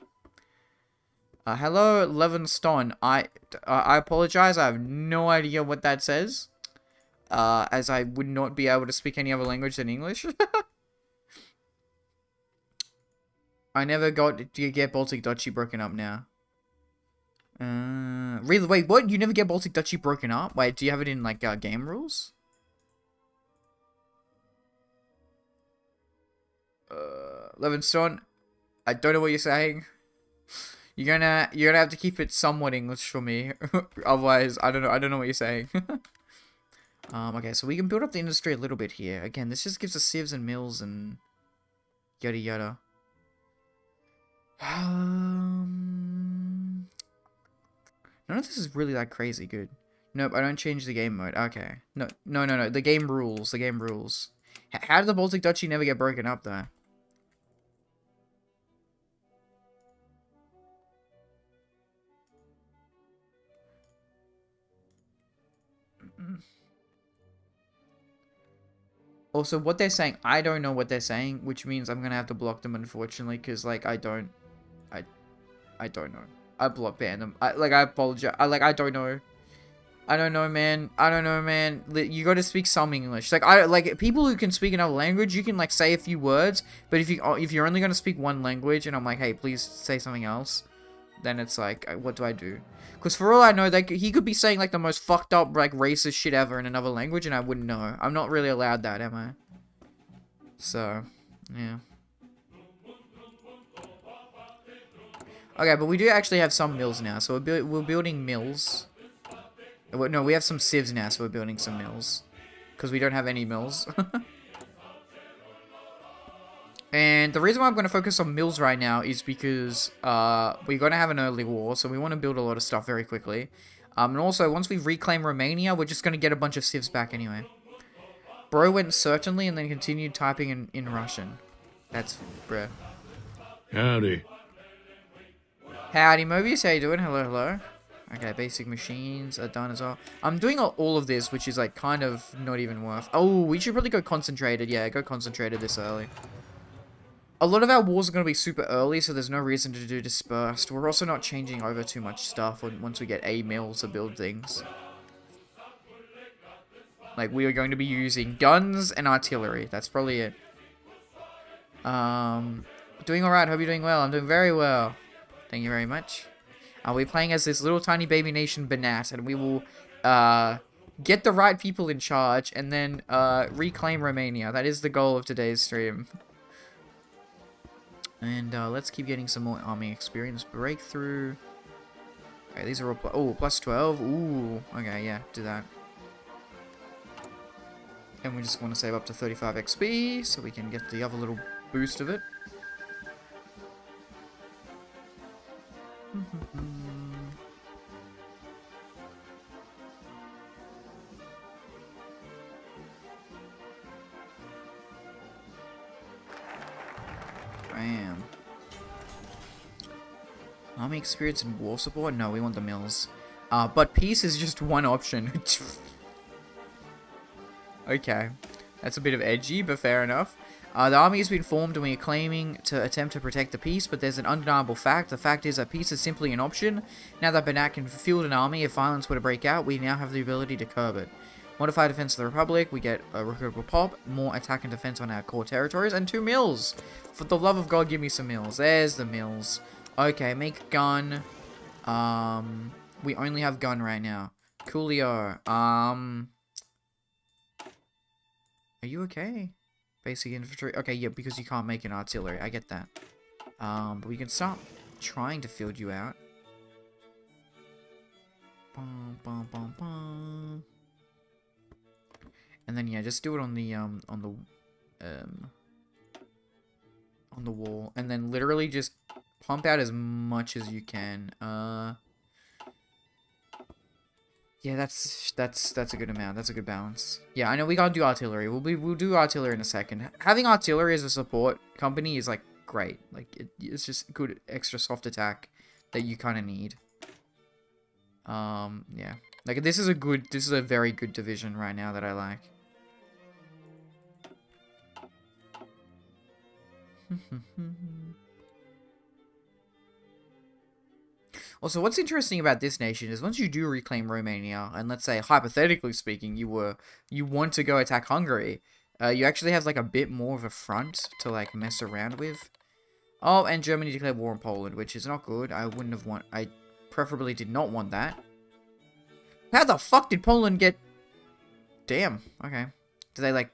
Uh, hello, Levinston. I, uh, I apologize. I have no idea what that says. Uh, as I would not be able to speak any other language than English. I never got to get Baltic Duchy broken up now. Uh, really? Wait, what? You never get Baltic Duchy broken up? Wait, do you have it in, like, uh, game rules? Uh, Levinstone, I don't know what you're saying. You're gonna you're gonna have to keep it somewhat English for me. Otherwise, I don't know. I don't know what you're saying. um. Okay, so we can build up the industry a little bit here. Again, this just gives us civs and mills and yada yada. Um. None of this is really like crazy good. Nope, I don't change the game mode. Okay. No, no, no, no. The game rules. The game rules. H how did the Baltic Duchy never get broken up, though? Also, what they're saying, I don't know what they're saying, which means I'm gonna have to block them, unfortunately, because, like, I don't, I, I don't know. I block ban them. I, like, I apologize. I, like, I don't know. I don't know, man. I don't know, man. You gotta speak some English. Like, I, like, people who can speak another language, you can, like, say a few words, but if you, oh, if you're only gonna speak one language, and I'm like, hey, please say something else, then it's like, uh, what do I do? Because for all I know, like he could be saying like the most fucked up, like racist shit ever in another language, and I wouldn't know. I'm not really allowed that, am I? So, yeah. Okay, but we do actually have some mills now, so we're, bu we're building mills. Uh, no, we have some civs now, so we're building some mills. Because we don't have any mills. And the reason why I'm going to focus on mills right now is because uh, we're going to have an early war, so we want to build a lot of stuff very quickly. Um, and also, once we reclaim Romania, we're just going to get a bunch of civs back anyway. Bro went certainly and then continued typing in, in Russian. That's bro. Howdy. Howdy, Mobius. How you doing? Hello, hello. Okay, basic machines are done as well. I'm doing all of this, which is like kind of not even worth. Oh, we should probably go concentrated. Yeah, go concentrated this early. A lot of our wars are going to be super early, so there's no reason to do dispersed. We're also not changing over too much stuff once we get a mill to build things. Like, we are going to be using guns and artillery. That's probably it. Um, doing alright. Hope you're doing well. I'm doing very well. Thank you very much. Uh, we're playing as this little tiny baby nation, Banat, and we will, uh, get the right people in charge and then, uh, reclaim Romania. That is the goal of today's stream. And uh, let's keep getting some more army experience. Breakthrough. Okay, these are all... Pl oh, plus 12. Ooh. Okay, yeah, do that. And we just want to save up to 35 XP so we can get the other little boost of it. Bam. Army experience and war support? No, we want the mills. Uh, but peace is just one option. okay. That's a bit of edgy, but fair enough. Uh, the army has been formed and we are claiming to attempt to protect the peace, but there's an undeniable fact. The fact is that peace is simply an option. Now that Banat can field an army, if violence were to break out, we now have the ability to curb it. Modified defense of the Republic, we get a recruitable pop, more attack and defense on our core territories, and two mills. For the love of God, give me some mills. There's the mills. Okay, make gun. Um, we only have gun right now. Coolio. Um, are you okay? Basic infantry. Okay, yeah, because you can't make an artillery. I get that. Um, but we can start trying to field you out. Bum, bum, bum. And then yeah, just do it on the um on the um on the wall, and then literally just pump out as much as you can. Uh, yeah, that's that's that's a good amount. That's a good balance. Yeah, I know we gotta do artillery. We'll be we'll do artillery in a second. Having artillery as a support company is like great. Like it, it's just good extra soft attack that you kind of need. Um, yeah. Like this is a good, this is a very good division right now that I like. also, what's interesting about this nation is once you do reclaim Romania, and let's say hypothetically speaking, you were you want to go attack Hungary, uh, you actually have like a bit more of a front to like mess around with. Oh, and Germany declared war on Poland, which is not good. I wouldn't have want. I preferably did not want that. How the fuck did Poland get? Damn. Okay. Did they like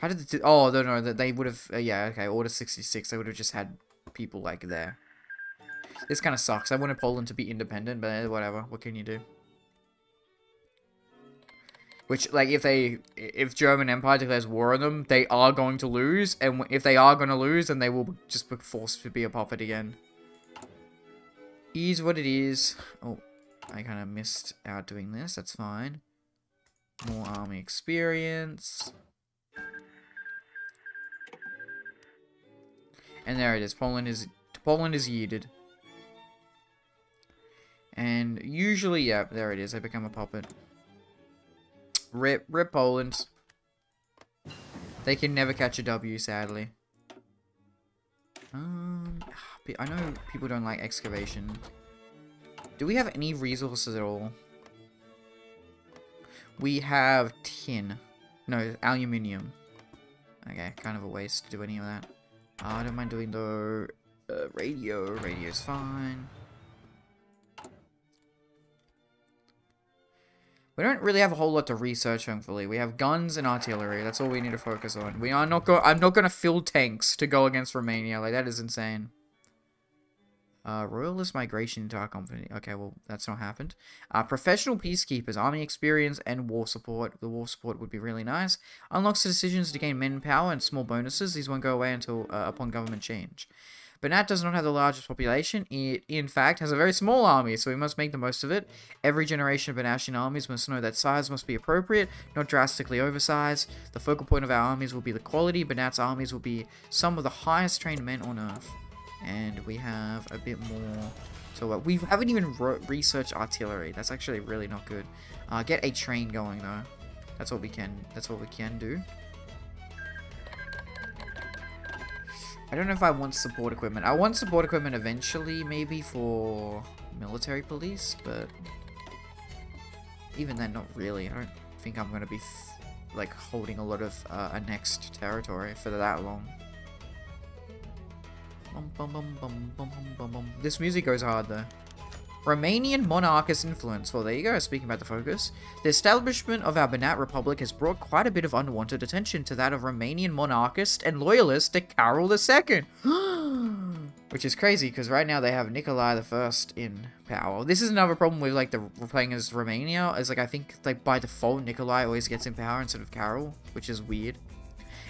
how did the oh no no they would have uh, yeah okay order 66 they would have just had people like there. This kind of sucks. I wanted Poland to be independent but eh, whatever. What can you do? Which like if they if German Empire declares war on them they are going to lose and if they are going to lose then they will just be forced to be a puppet again. Is what it is. Oh I kind of missed out doing this. That's fine. More army experience And there it is. Poland is Poland is yeeted. And usually, yeah, there it is. I become a puppet. Rip, rip Poland. They can never catch a W, sadly. Um, I know people don't like excavation. Do we have any resources at all? We have tin. No, aluminium. Okay, kind of a waste to do any of that. I don't mind doing the uh, radio. Radio's fine. We don't really have a whole lot to research, thankfully. We have guns and artillery. That's all we need to focus on. We are not go- I'm not going to fill tanks to go against Romania. Like, that is insane. Uh, royalist migration into our company. Okay, well, that's not happened. Uh, professional peacekeepers, army experience, and war support. The war support would be really nice. Unlocks the decisions to gain manpower and small bonuses. These won't go away until uh, upon government change. Banat does not have the largest population. It, in fact, has a very small army, so we must make the most of it. Every generation of Banatian armies must know that size must be appropriate, not drastically oversized. The focal point of our armies will be the quality. Banat's armies will be some of the highest trained men on Earth and we have a bit more. So we haven't even researched artillery. That's actually really not good. Uh, get a train going though. That's what we can that's what we can do. I don't know if I want support equipment. I want support equipment eventually maybe for military police but even then not really. I don't think I'm gonna be like holding a lot of uh, annexed territory for that long this music goes hard though. Romanian monarchist influence. Well, there you go, speaking about the focus. The establishment of our Banat Republic has brought quite a bit of unwanted attention to that of Romanian monarchist and loyalist to Carol II. Which is crazy, because right now they have Nikolai I in power. This is another problem with, like, the playing as Romania, is, like, I think, like, by default, Nikolai always gets in power instead of Carol, which is weird.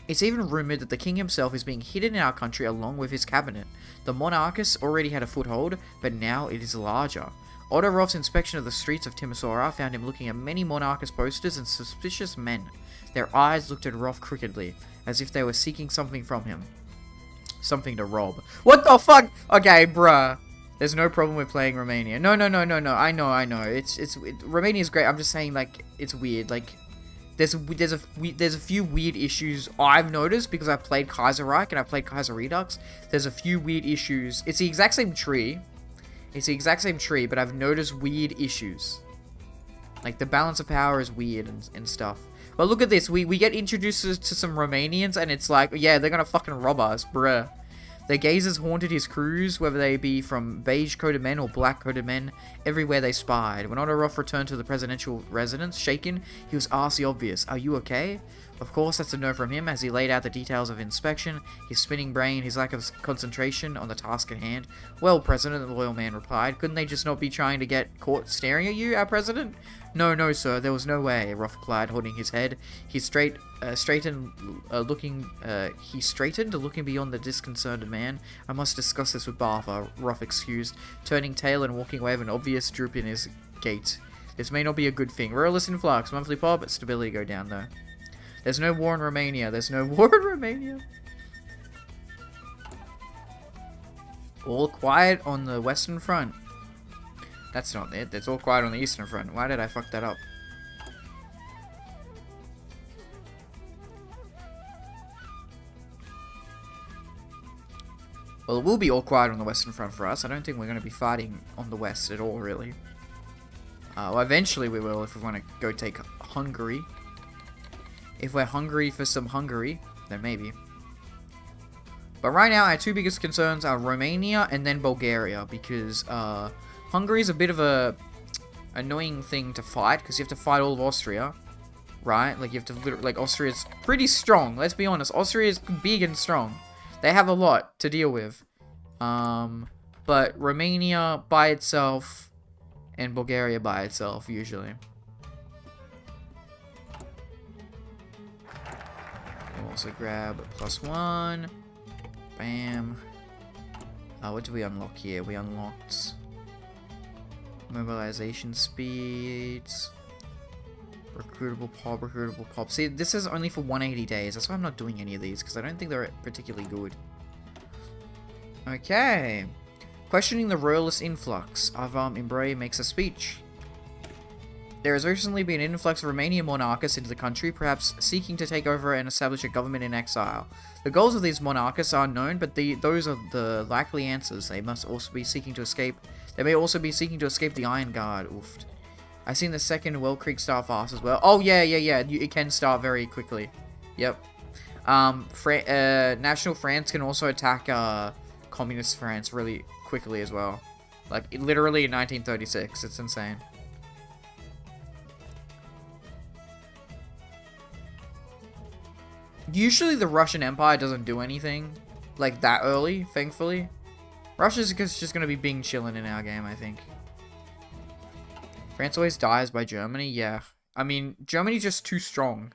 It's even rumored that the king himself is being hidden in our country along with his cabinet. The monarchus already had a foothold, but now it is larger. Otto Roth's inspection of the streets of Timisoara found him looking at many monarchus posters and suspicious men. Their eyes looked at Roth crookedly, as if they were seeking something from him. Something to rob. What the fuck? Okay, bruh. There's no problem with playing Romania. No, no, no, no, no. I know, I know. It's, it's, it, Romania's great. I'm just saying, like, it's weird. Like, there's a, there's a there's a few weird issues I've noticed because I played Kaiserreich and I played Kaiser Redux. There's a few weird issues. It's the exact same tree. It's the exact same tree, but I've noticed weird issues. Like the balance of power is weird and, and stuff. But look at this. We we get introduced to some Romanians and it's like, yeah, they're gonna fucking rob us, bruh. Their gazes haunted his crews, whether they be from beige-coated men or black-coated men, everywhere they spied. When Otto Roth returned to the presidential residence, shaken, he was asked the obvious, Are you okay? Of course, that's a no from him, as he laid out the details of inspection, his spinning brain, his lack of concentration on the task at hand. Well, President, the loyal man replied, couldn't they just not be trying to get caught staring at you, our President? No, no, sir, there was no way, Roth replied, holding his head. He straight, uh, straightened, uh, looking, uh, he straightened, looking beyond the disconcerted man. I must discuss this with Bartha, Roth excused, turning tail and walking away with an obvious droop in his gait. This may not be a good thing. Royalist influx, monthly pop, but stability go down though. There's no war in Romania. There's no war in Romania. All quiet on the western front. That's not it. That's all quiet on the eastern front. Why did I fuck that up? Well, it will be all quiet on the western front for us. I don't think we're going to be fighting on the west at all, really. Uh, well, eventually we will if we want to go take Hungary. If we're hungry for some Hungary, then maybe. But right now, our two biggest concerns are Romania and then Bulgaria, because uh, Hungary is a bit of a annoying thing to fight, because you have to fight all of Austria, right? Like, you have to, literally, like, Austria's pretty strong, let's be honest. Austria is big and strong. They have a lot to deal with. Um, but Romania by itself and Bulgaria by itself, usually. Also grab plus one. Bam. Uh, what do we unlock here? We unlocked mobilization speeds. Recruitable pop, recruitable pop. See, this is only for 180 days. That's why I'm not doing any of these, because I don't think they're particularly good. Okay. Questioning the royalist influx, Avam Imbre makes a speech. There has recently been an influx of Romanian monarchists into the country, perhaps seeking to take over and establish a government in exile. The goals of these monarchists are unknown, but the, those are the likely answers. They must also be seeking to escape. They may also be seeking to escape the Iron Guard. Oofed. I've seen the second Weltkrieg start fast as well. Oh, yeah, yeah, yeah. it can start very quickly. Yep. Um, Fra uh, National France can also attack uh, Communist France really quickly as well. Like, literally in 1936. It's insane. Usually the Russian Empire doesn't do anything like that early, thankfully. Russia's just to be being chilling in our game, I think. France always dies by Germany? Yeah. I mean, Germany's just too strong.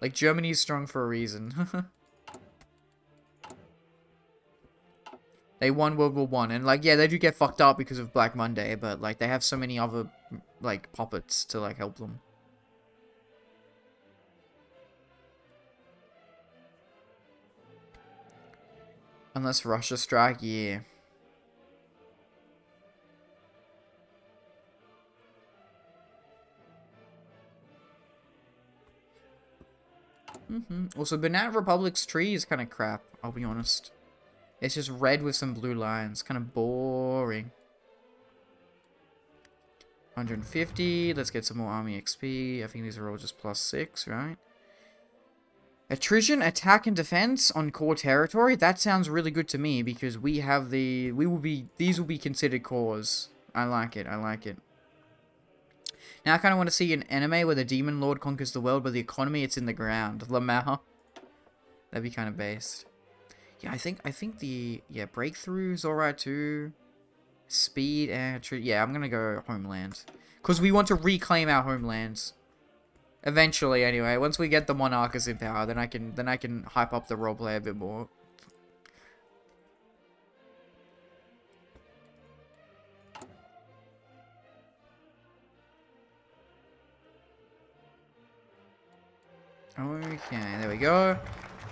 Like, Germany's strong for a reason. they won World War One, and like, yeah, they do get fucked up because of Black Monday, but like, they have so many other like puppets to like help them. Unless Russia strike, yeah. Mm -hmm. Also, Banana Republic's tree is kind of crap, I'll be honest. It's just red with some blue lines. Kind of boring. 150. Let's get some more army XP. I think these are all just plus 6, right? Attrition, attack, and defense on core territory? That sounds really good to me because we have the... We will be... These will be considered cores. I like it. I like it. Now I kind of want to see an anime where the Demon Lord conquers the world, but the economy, it's in the ground. Lamau. That'd be kind of based. Yeah, I think I think the yeah breakthrough's alright too. Speed eh, and yeah, I'm gonna go homeland because we want to reclaim our homelands. Eventually, anyway. Once we get the monarchs in power, then I can then I can hype up the roleplay a bit more. Okay, there we go.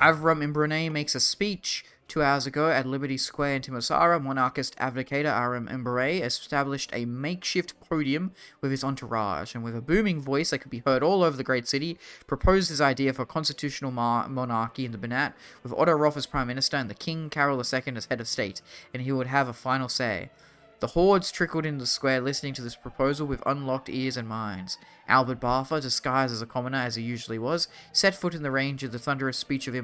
Avram in Brunei makes a speech two hours ago at Liberty Square in Timisoara. Monarchist abdicator Avram Imbre established a makeshift podium with his entourage, and with a booming voice that could be heard all over the great city, proposed his idea for constitutional monarchy in the Banat, with Otto Roth as prime minister and the King Carol II as head of state, and he would have a final say. The hordes trickled into the square listening to this proposal with unlocked ears and minds. Albert Bartha, disguised as a commoner as he usually was, set foot in the range of the thunderous speech of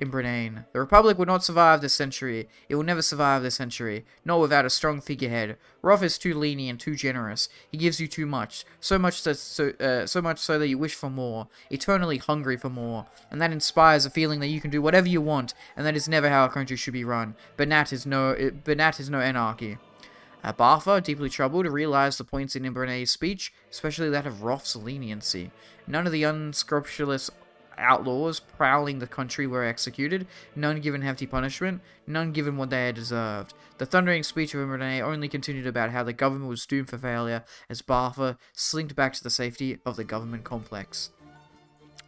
Imbernace. Imbranain. The Republic would not survive this century. It will never survive this century, not without a strong figurehead. Roth is too lenient, too generous. He gives you too much, so much that so uh, so much so that you wish for more, eternally hungry for more, and that inspires a feeling that you can do whatever you want, and that is never how a country should be run. Banat is no, it, but Nat is no anarchy. Uh, Bartha, deeply troubled, realized the points in Imbrene's speech, especially that of Roth's leniency. None of the unscrupulous outlaws prowling the country were executed, none given hefty punishment, none given what they had deserved. The thundering speech of Imrene only continued about how the government was doomed for failure as Bartha slinked back to the safety of the government complex.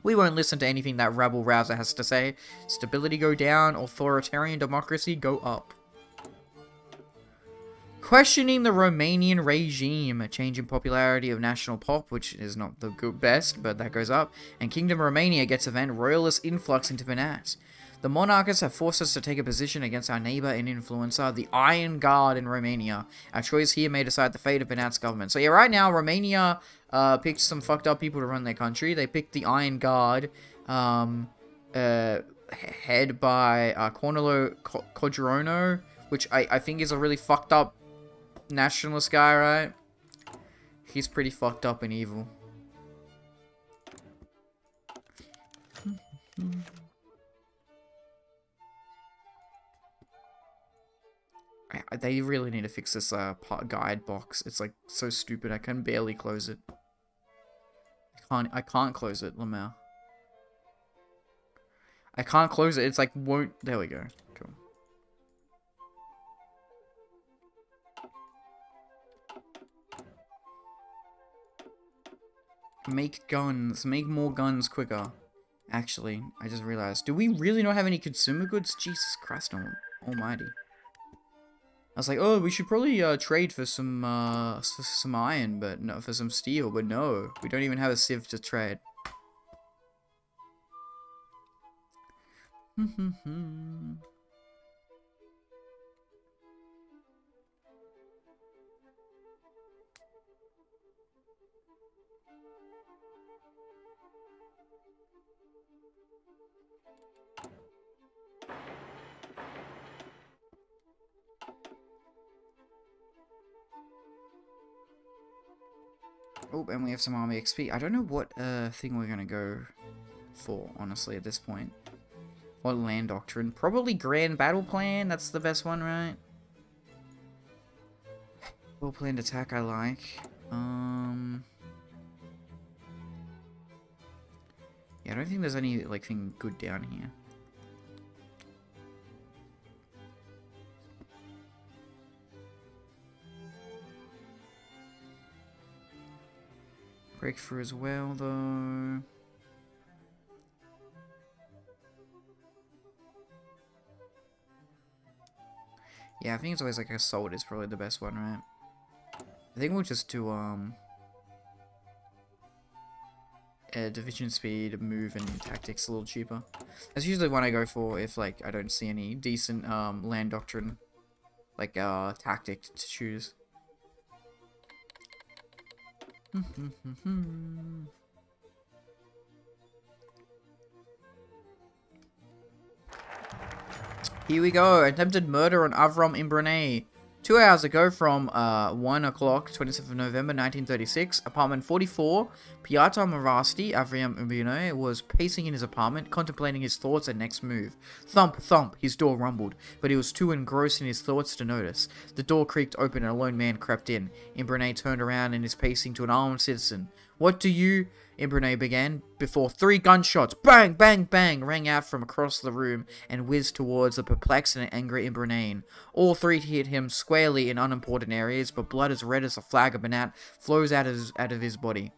We won't listen to anything that rabble rouser has to say. Stability go down, authoritarian democracy go up. Questioning the Romanian regime, a change in popularity of national pop, which is not the good best, but that goes up, and Kingdom Romania gets event royalist influx into Banat. The monarchists have forced us to take a position against our neighbor and influencer, the Iron Guard in Romania. Our choice here may decide the fate of Banat's government. So yeah, right now, Romania uh, picked some fucked up people to run their country. They picked the Iron Guard, um, uh, head by uh, Cornelo Codreanu, which I, I think is a really fucked up nationalist guy, right? He's pretty fucked up and evil. they really need to fix this uh, guide box. It's like so stupid. I can barely close it. I can't. I can't close it, Lamau. I can't close it. It's like won't. There we go. Make guns. Make more guns quicker. Actually, I just realized. Do we really not have any consumer goods? Jesus Christ almighty. I was like, oh, we should probably uh, trade for some uh, for some iron, but no, for some steel. But no, we don't even have a civ to trade. Oh, and we have some army XP. I don't know what uh, thing we're going to go for, honestly, at this point. What land doctrine? Probably grand battle plan. That's the best one, right? Well planned attack I like. Um... Yeah, I don't think there's any, like, thing good down here. Breakthrough as well, though. Yeah, I think it's always like assault is probably the best one, right? I think we'll just do, um... Uh, division speed, move, and tactics a little cheaper. That's usually one I go for if, like, I don't see any decent, um, land doctrine, like, uh, tactic to choose. Here we go. Attempted murder on Avram Imbrane. Two hours ago from uh, 1 o'clock, 27th of November 1936, apartment 44, Piotr Morasti, Avriam Ubino, was pacing in his apartment, contemplating his thoughts and next move. Thump, thump, his door rumbled, but he was too engrossed in his thoughts to notice. The door creaked open and a lone man crept in. Imbrene turned around and is pacing to an armed citizen. What do you... Imbrene began, before three gunshots, bang, bang, bang, rang out from across the room and whizzed towards the perplexed and angry Imbrene. All three hit him squarely in unimportant areas, but blood as red as a flag of Banat flows out of his, out of his body.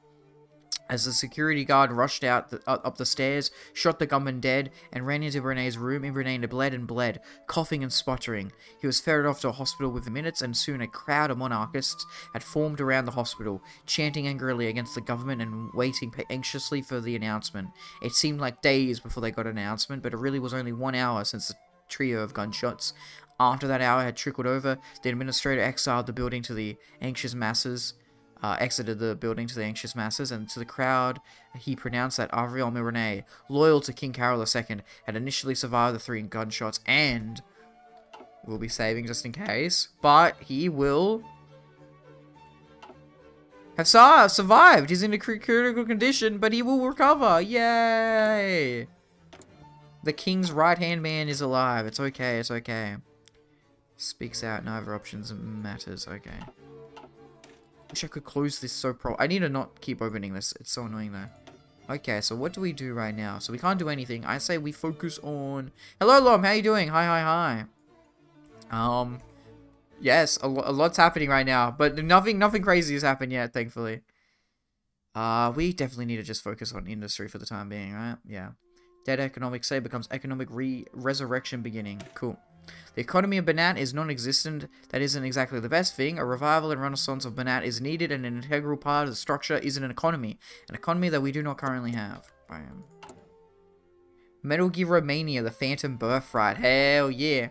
As the security guard rushed out the, up the stairs, shot the gunman dead, and ran into Brene's room, Imbrene bled and bled, coughing and sputtering. He was ferried off to a hospital within minutes, and soon a crowd of monarchists had formed around the hospital, chanting angrily against the government and waiting anxiously for the announcement. It seemed like days before they got an announcement, but it really was only one hour since the trio of gunshots. After that hour had trickled over, the administrator exiled the building to the anxious masses uh, exited the building to the anxious masses, and to the crowd he pronounced that Avriel Mirone, loyal to King Carol II, had initially survived the three gunshots and will be saving just in case, but he will have survived. He's in a critical condition, but he will recover. Yay! The king's right-hand man is alive. It's okay, it's okay. Speaks out, neither options matters. Okay. Wish I could close this so pro- I need to not keep opening this. It's so annoying though. Okay, so what do we do right now? So we can't do anything. I say we focus on... Hello, Lom. How you doing? Hi, hi, hi. Um, yes, a, lo a lot's happening right now, but nothing, nothing crazy has happened yet, thankfully. Uh, we definitely need to just focus on industry for the time being, right? Yeah. Dead economic say becomes economic re-resurrection beginning. Cool. The economy of Banat is non-existent. That isn't exactly the best thing. A revival and renaissance of Banat is needed and an integral part of the structure is an economy. An economy that we do not currently have. Bam. Metal Gear Romania, the Phantom Birthright. Hell yeah.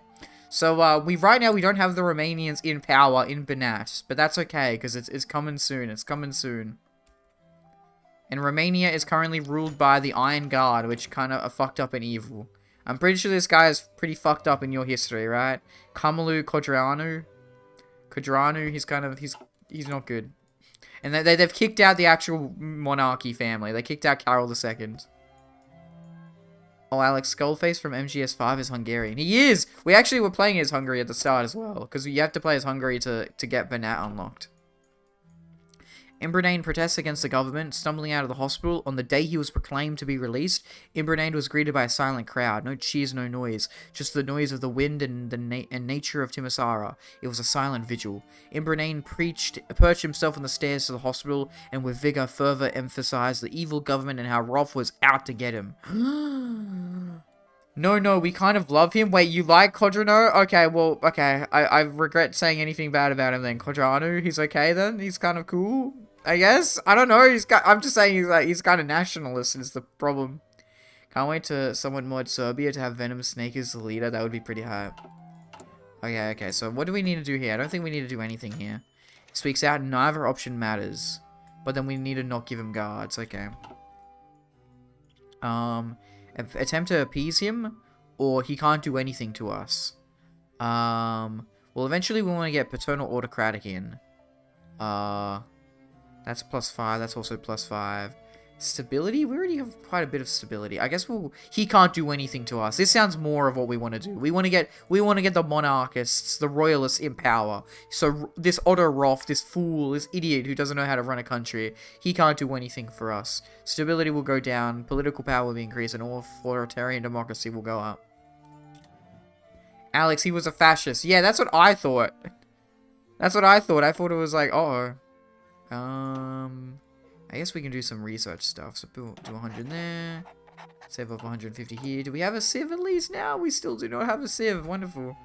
So, uh, we right now, we don't have the Romanians in power in Banat. But that's okay, because it's, it's coming soon. It's coming soon. And Romania is currently ruled by the Iron Guard, which kind of fucked up and evil. I'm pretty sure this guy is pretty fucked up in your history, right? Kamalu Codreanu. Codreanu, he's kind of, he's, he's not good. And they, they, they've kicked out the actual monarchy family. They kicked out Carol II. Oh, Alex Skullface from MGS5 is Hungarian. He is! We actually were playing as Hungary at the start as well. Because you have to play as Hungary to, to get Banat unlocked. Imbroane protests against the government, stumbling out of the hospital. On the day he was proclaimed to be released, Imbroane was greeted by a silent crowd. No cheers, no noise. Just the noise of the wind and the na and nature of Timisoara. It was a silent vigil. Imbroane preached, perched himself on the stairs to the hospital, and with vigor further emphasized the evil government and how Roth was out to get him. No, no, we kind of love him. Wait, you like Codreanu? Okay, well, okay. I, I regret saying anything bad about him then. Codreanu, he's okay then? He's kind of cool? I guess. I don't know. He's got. I'm just saying he's like he's kind of nationalist is the problem. Can't wait to someone mod Serbia to have Venom Snake as the leader. That would be pretty hype. Okay, okay. So what do we need to do here? I don't think we need to do anything here. Speaks out. Neither option matters. But then we need to not give him guards. Okay. Um, attempt to appease him, or he can't do anything to us. Um, well, eventually we want to get paternal autocratic in. Uh. That's plus 5. That's also plus 5. Stability? We already have quite a bit of stability. I guess we'll... He can't do anything to us. This sounds more of what we want to do. We want to get... We want to get the monarchists, the royalists in power. So this Otto Roth, this fool, this idiot who doesn't know how to run a country, he can't do anything for us. Stability will go down, political power will be increased, and all authoritarian democracy will go up. Alex, he was a fascist. Yeah, that's what I thought. That's what I thought. I thought it was like, uh oh um, I guess we can do some research stuff. So do 100 there. Save up 150 here. Do we have a Civ at least now? We still do not have a Civ. Wonderful.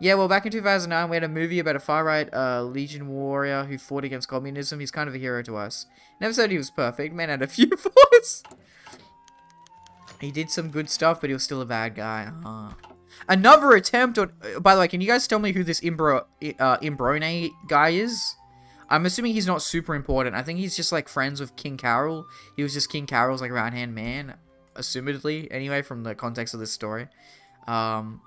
Yeah, well, back in 2009, we had a movie about a far-right uh, Legion warrior who fought against communism. He's kind of a hero to us. Never said he was perfect. Man had a few flaws. He did some good stuff, but he was still a bad guy. Uh. Another attempt on... Uh, by the way, can you guys tell me who this Imbro, uh, Imbroane guy is? I'm assuming he's not super important. I think he's just like friends with King Carol. He was just King Carol's like right hand man, assumedly. Anyway, from the context of this story. Um,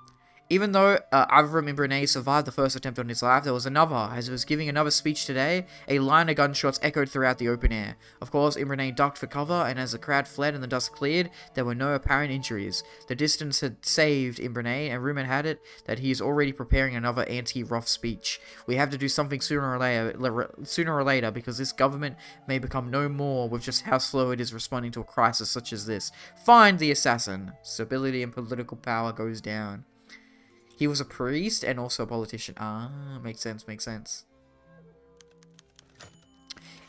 Even though uh, Avram Imbroane survived the first attempt on his life, there was another. As he was giving another speech today, a line of gunshots echoed throughout the open air. Of course, Imbroane ducked for cover, and as the crowd fled and the dust cleared, there were no apparent injuries. The distance had saved Imbroane, and rumor had it that he is already preparing another anti-Roth speech. We have to do something sooner or later, sooner or later, because this government may become no more with just how slow it is responding to a crisis such as this. Find the assassin. Stability and political power goes down. He was a priest and also a politician. Ah, makes sense, makes sense.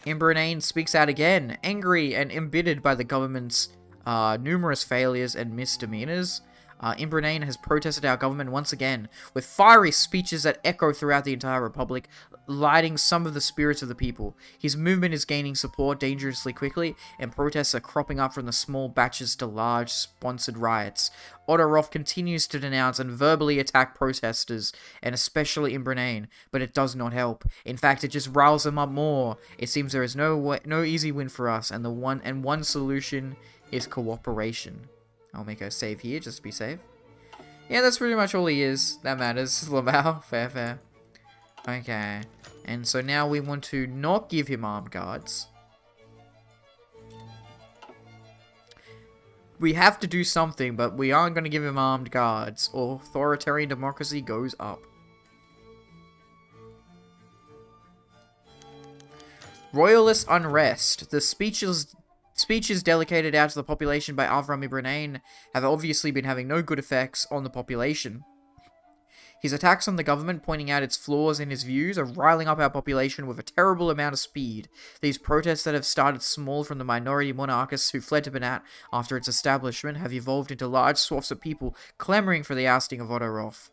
Imbroane speaks out again, angry and embittered by the government's uh, numerous failures and misdemeanors. Uh, Imbroane has protested our government once again, with fiery speeches that echo throughout the entire republic, lighting some of the spirits of the people. His movement is gaining support dangerously quickly, and protests are cropping up from the small batches to large sponsored riots. Otto Roth continues to denounce and verbally attack protesters, and especially Imbroane, but it does not help. In fact, it just riles them up more. It seems there is no way, no easy win for us, and the one and one solution is cooperation. I'll make a save here just to be safe. Yeah, that's pretty much all he is. That matters. Lamau. Fair, fair. Okay. And so now we want to not give him armed guards. We have to do something, but we aren't going to give him armed guards. Or authoritarian democracy goes up. Royalist unrest. The speeches Speeches delegated out to the population by Avram Imbroane have obviously been having no good effects on the population. His attacks on the government, pointing out its flaws in his views, are riling up our population with a terrible amount of speed. These protests that have started small from the minority monarchists who fled to Banat after its establishment have evolved into large swaths of people clamoring for the ousting of Otto Roth.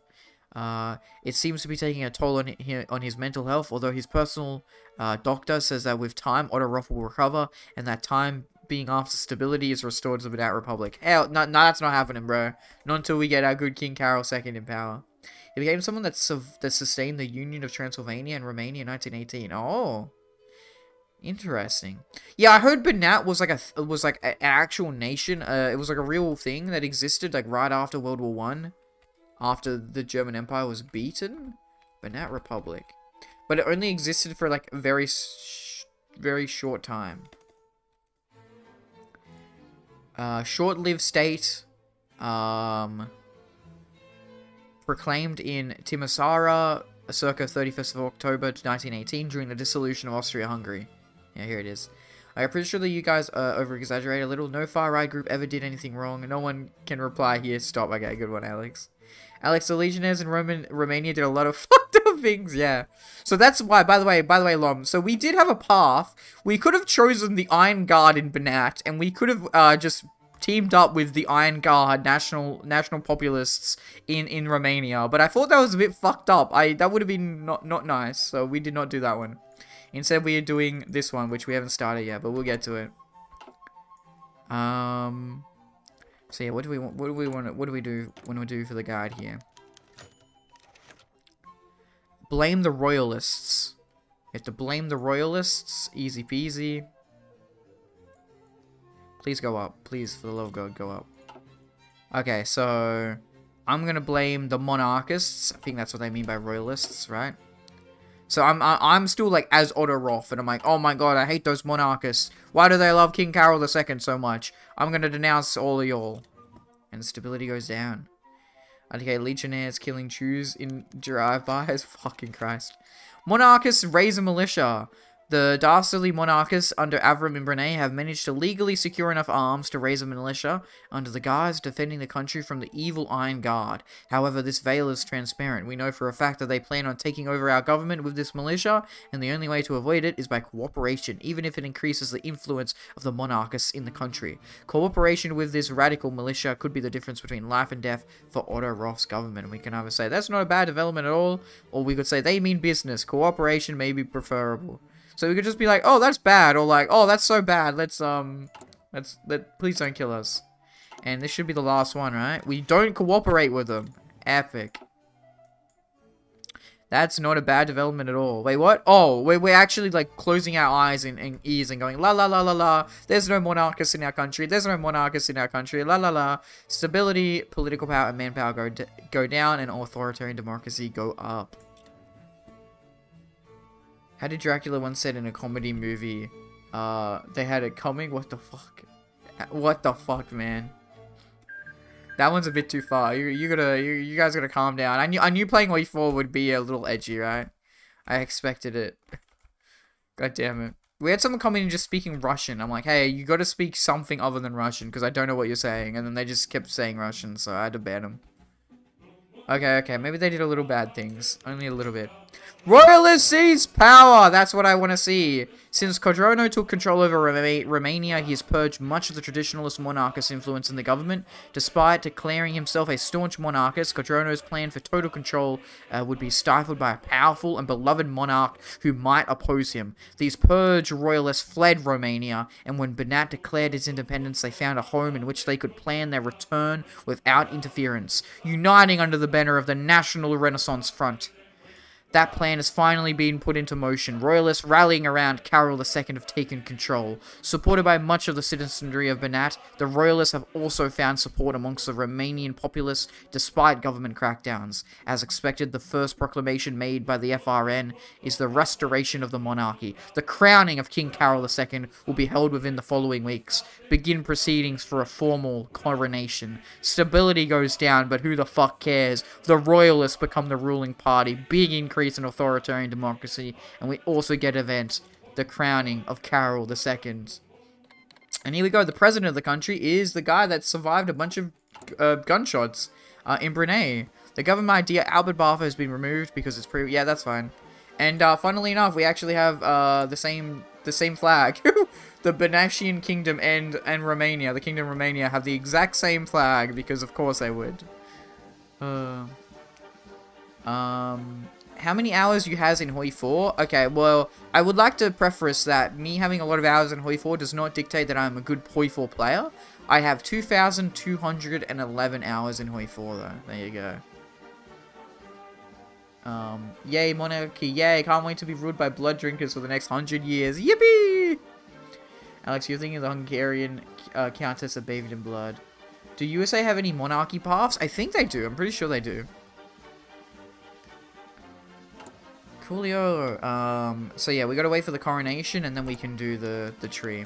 Uh, it seems to be taking a toll on, on his mental health, although his personal uh, doctor says that with time, Otto Roth will recover, and that time being after stability is restored to the Banat Republic. Hell, no, no, that's not happening, bro. Not until we get our good King Carol II in power. He became someone that, su that sustained the Union of Transylvania and Romania in 1918. Oh. Interesting. Yeah, I heard Banat was like a was like an actual nation. Uh, it was like a real thing that existed like right after World War One, after the German Empire was beaten. Banat Republic, but it only existed for like a very, sh very short time. Uh, short-lived state. Um, proclaimed in Timisoara circa 31st of October 1918 during the dissolution of Austria-Hungary. Yeah, here it is. I'm pretty sure that you guys uh, over-exaggerate a little. No far-right group ever did anything wrong. No one can reply here. Stop. Okay, good one, Alex. Alex, the Legionnaires in Roman Romania did a lot of fucked up things, yeah. So that's why, by the way, by the way, Lom, so we did have a path. We could have chosen the Iron Guard in Banat, and we could have uh, just teamed up with the Iron Guard national national populists in in Romania. But I thought that was a bit fucked up. I that would have been not not nice. So we did not do that one. Instead, we are doing this one, which we haven't started yet, but we'll get to it. Um. So yeah, what do we want? What do we want? What do we do? What do we do for the guide here? Blame the royalists. You have to blame the royalists. Easy peasy. Please go up. Please, for the love of God, go up. Okay, so I'm gonna blame the monarchists. I think that's what they mean by royalists, right? So I'm I'm still like as Roth, and I'm like, oh my god, I hate those monarchists. Why do they love King Carol II so much? I'm gonna denounce all of y'all. And stability goes down. Okay, legionnaires killing Jews in drive-bys. Fucking Christ. Monarchists raise a militia. The dastardly monarchists under Avram Imbroane have managed to legally secure enough arms to raise a militia under the guise of defending the country from the evil Iron Guard. However, this veil is transparent. We know for a fact that they plan on taking over our government with this militia, and the only way to avoid it is by cooperation, even if it increases the influence of the monarchists in the country. Cooperation with this radical militia could be the difference between life and death for Otto Roth's government. We can either say that's not a bad development at all, or we could say they mean business. Cooperation may be preferable. So we could just be like, oh, that's bad, or like, oh, that's so bad. Let's um, let's let please don't kill us. And this should be the last one, right? We don't cooperate with them. Epic. That's not a bad development at all. Wait, what? Oh, we're, we're actually like closing our eyes and, and ears and going la la la la la. There's no monarchists in our country. There's no monarchists in our country. La la la. Stability, political power, and manpower go go down, and authoritarian democracy go up. How did Dracula once said in a comedy movie? Uh, they had it coming. What the fuck? What the fuck, man? That one's a bit too far. You you gotta you, you guys gotta calm down. I knew I knew playing Hoi 4 would be a little edgy, right? I expected it. God damn it. We had someone come in just speaking Russian. I'm like, hey, you gotta speak something other than Russian because I don't know what you're saying. And then they just kept saying Russian, so I had to ban them. Okay, okay, maybe they did a little bad things. Only a little bit. Royalist seize power! That's what I want to see. Since Codreanu took control over Roma Romania, he has purged much of the traditionalist monarchist influence in the government. Despite declaring himself a staunch monarchist, Codreanu's plan for total control uh, would be stifled by a powerful and beloved monarch who might oppose him. These purged royalists fled Romania, and when Banat declared his independence, they found a home in which they could plan their return without interference, uniting under the banner of the National Renaissance Front. That plan has finally been put into motion. Royalists rallying around Carol II have taken control. Supported by much of the citizenry of Banat, the Royalists have also found support amongst the Romanian populace despite government crackdowns. As expected, the first proclamation made by the FRN is the restoration of the monarchy. The crowning of King Carol II will be held within the following weeks. Begin proceedings for a formal coronation. Stability goes down, but who the fuck cares? The Royalists become the ruling party. Big increase increase in authoritarian democracy, and we also get events, the crowning of Carol II. And here we go, the president of the country is the guy that survived a bunch of uh, gunshots uh, in Brunei. The government idea Albert Bartha has been removed because it's pretty. Yeah, that's fine. And uh, funnily enough, we actually have uh, the same the same flag. the Banatian Kingdom and and Romania, the Kingdom of Romania, have the exact same flag because of course they would. Uh, um, how many hours you has in Hoi 4? Okay, well, I would like to preface that me having a lot of hours in Hoi 4 does not dictate that I'm a good Hoi 4 player. I have 2,211 hours in Hoi 4, though. There you go. Um, yay, monarchy, yay, can't wait to be ruled by blood drinkers for the next hundred years. Yippee! Alex, you're thinking of the Hungarian uh, Countess of Bathed in Blood. Do USA have any monarchy paths? I think they do. I'm pretty sure they do. Coolio. Um, so yeah, we gotta wait for the coronation and then we can do the, the tree.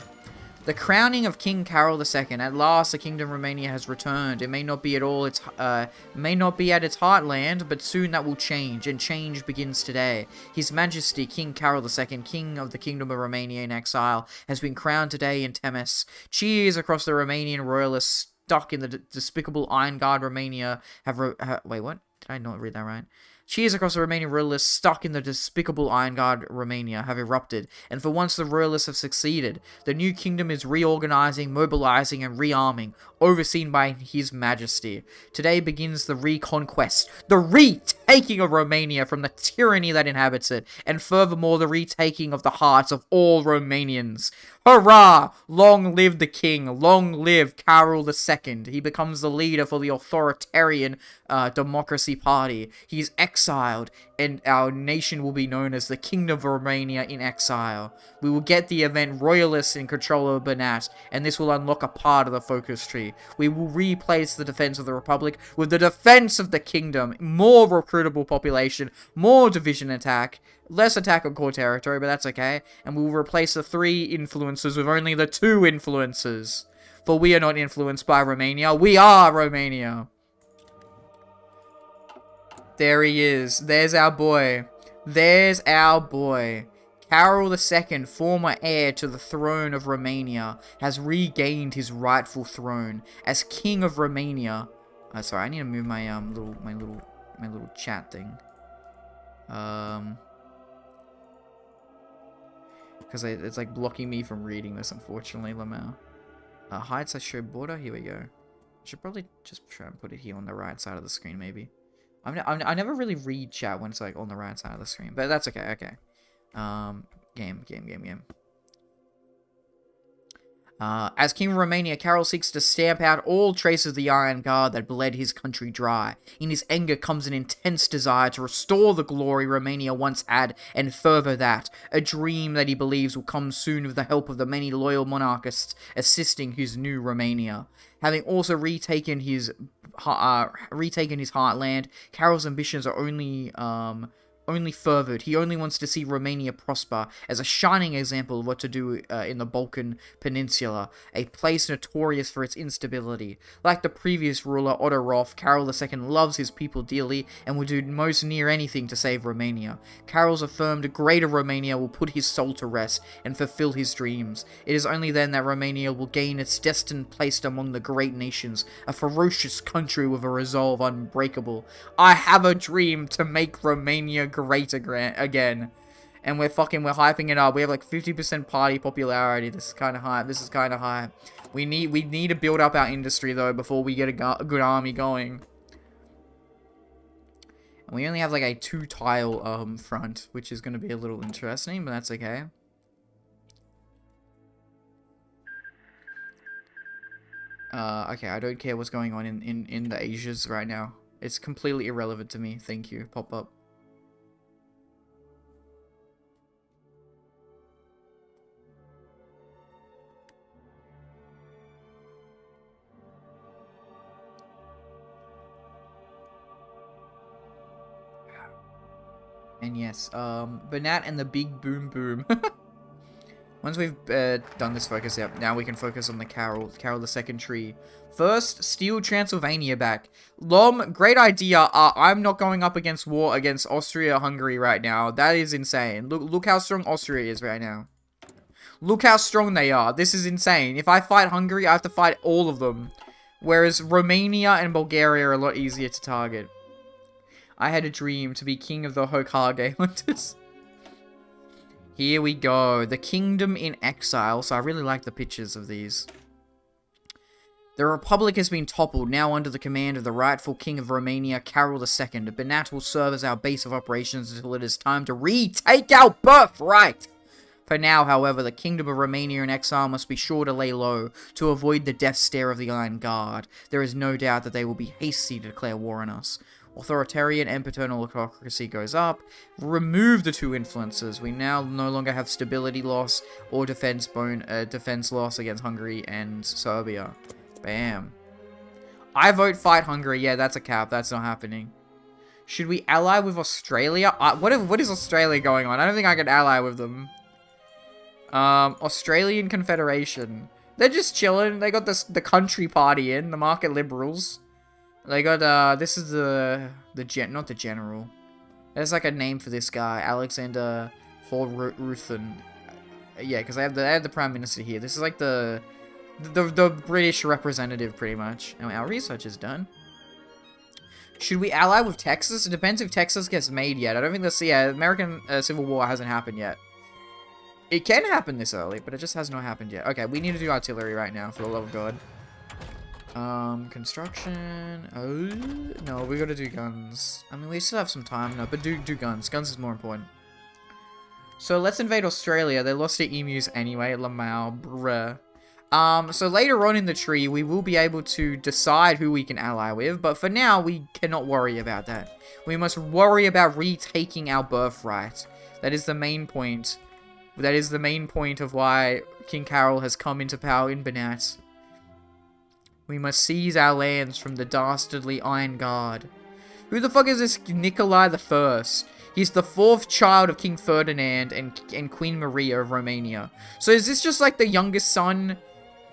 The crowning of King Carol II. At last, the Kingdom of Romania has returned. It may not be at all its, uh, may not be at its heartland, but soon that will change, and change begins today. His Majesty King Carol II, King of the Kingdom of Romania in exile, has been crowned today in Temes. Cheers across the Romanian royalists stuck in the despicable Iron Guard Romania have, ha wait, what? Did I not read that right? Cheers across the Romanian royalists stuck in the despicable Iron Guard Romania have erupted, and for once the royalists have succeeded. The new kingdom is reorganizing, mobilizing, and rearming, overseen by His Majesty. Today begins the reconquest, the retaking of Romania from the tyranny that inhabits it, and furthermore the retaking of the hearts of all Romanians. Hurrah! Long live the king. Long live Carol II. He becomes the leader for the authoritarian uh, democracy party. He's exiled, and our nation will be known as the Kingdom of Romania in exile. We will get the event Royalists in control of Banat, and this will unlock a part of the focus tree. We will replace the defense of the Republic with the defense of the Kingdom. More recruitable population, more division attack, less attack on core territory, but that's okay. And we will replace the three influences with only the two influences. For we are not influenced by Romania, we are Romania. There he is. There's our boy. There's our boy. Carol II, former heir to the throne of Romania, has regained his rightful throne as King of Romania. Oh, sorry, I need to move my um little my little my little chat thing. Um, because it's like blocking me from reading this, unfortunately, Lamau. Uh, hide slash show border. Here we go. I should probably just try and put it here on the right side of the screen, maybe. I'm, I'm, I never really read chat when it's like on the right side of the screen, but that's okay. Okay. Um, game, game, game, game. Uh, as King of Romania, Carol seeks to stamp out all traces of the Iron Guard that bled his country dry. In his anger comes an intense desire to restore the glory Romania once had, and further that, a dream that he believes will come soon with the help of the many loyal monarchists assisting his new Romania. Having also retaken his uh, retaken his heartland, Carol's ambitions are only um, only furthered. He only wants to see Romania prosper as a shining example of what to do uh, in the Balkan Peninsula, a place notorious for its instability. Like the previous ruler, Otto Roth, Carol II loves his people dearly and will do most near anything to save Romania. Carol's affirmed greater Romania will put his soul to rest and fulfill his dreams. It is only then that Romania will gain its destined place among the great nations, a ferocious country with a resolve unbreakable. I have a dream to make Romania great again. And we're fucking, we're hyping it up. We have like 50% party popularity. This is kind of high. This is kind of high. We need, we need to build up our industry though before we get a, a good army going. And we only have like a two tile um, front, which is going to be a little interesting, but that's okay. Uh, okay, I don't care what's going on in, in, in the Asias right now. It's completely irrelevant to me. Thank you. Pop up. And yes, um, Banat and the Big Boom Boom. Once we've uh, done this focus out, now we can focus on the Carol, Carol the Second tree. First, steal Transylvania back. Lom, great idea. Uh, I'm not going up against war against Austria-Hungary right now. That is insane. Look, look how strong Austria is right now. Look how strong they are. This is insane. If I fight Hungary, I have to fight all of them. Whereas Romania and Bulgaria are a lot easier to target. I had a dream to be king of the Hokage hunters. Here we go. The Kingdom in Exile. So I really like the pictures of these. The Republic has been toppled, now under the command of the rightful King of Romania, Carol II. Banat will serve as our base of operations until it is time to retake our birthright! For now, however, the Kingdom of Romania in exile must be sure to lay low, to avoid the death stare of the Iron Guard. There is no doubt that they will be hasty to declare war on us authoritarian and paternal autocracy goes up. Remove the two influences. We now no longer have stability loss or defense bone uh, defense loss against Hungary and Serbia. Bam. I vote fight Hungary. Yeah, that's a cap. That's not happening. Should we ally with Australia? Uh, what, if, what is Australia going on? I don't think I can ally with them. Um, Australian Confederation. They're just chilling. They got this the country party in, the market liberals. They got, uh, this is the, the gen, not the general. There's like a name for this guy, Alexander Hore-Ruthven. Yeah, because I have the, I have the Prime Minister here. This is like the, the, the British representative, pretty much. Our research is done. Should we ally with Texas? It depends if Texas gets made yet. I don't think the yeah, American uh, Civil War hasn't happened yet. It can happen this early, but it just has not happened yet. Okay, we need to do artillery right now, for the love of God. Um, construction. Oh, no, we gotta do guns. I mean, we still have some time, no, but do, do guns. Guns is more important. So let's invade Australia. They lost their emus anyway, Lamau, bruh. Um, so later on in the tree, we will be able to decide who we can ally with, but for now, we cannot worry about that. We must worry about retaking our birthright. That is the main point. That is the main point of why King Carol has come into power in Banat. We must seize our lands from the dastardly Iron Guard. Who the fuck is this Nikolai the First? He's the fourth child of King Ferdinand and, and Queen Maria of Romania. So is this just like the youngest son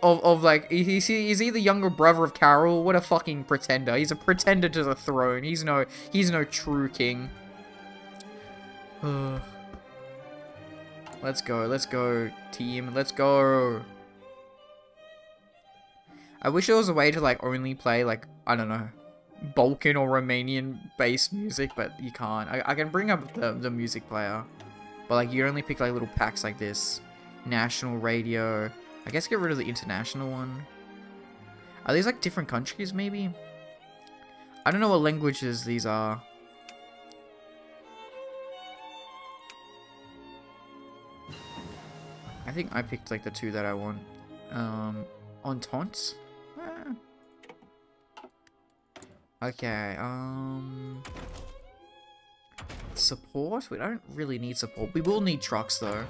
of, of like, is he, is he the younger brother of Carol? What a fucking pretender. He's a pretender to the throne. He's no, he's no true king. let's go, let's go, team, let's go. I wish there was a way to like only play like, I don't know, Balkan or Romanian based music, but you can't. I, I can bring up the, the music player, but like you only pick like little packs like this. National radio. I guess get rid of the international one. Are these like different countries maybe? I don't know what languages these are. I think I picked like the two that I want. Um, Entente? Okay, um... Support? We don't really need support. We will need trucks, though.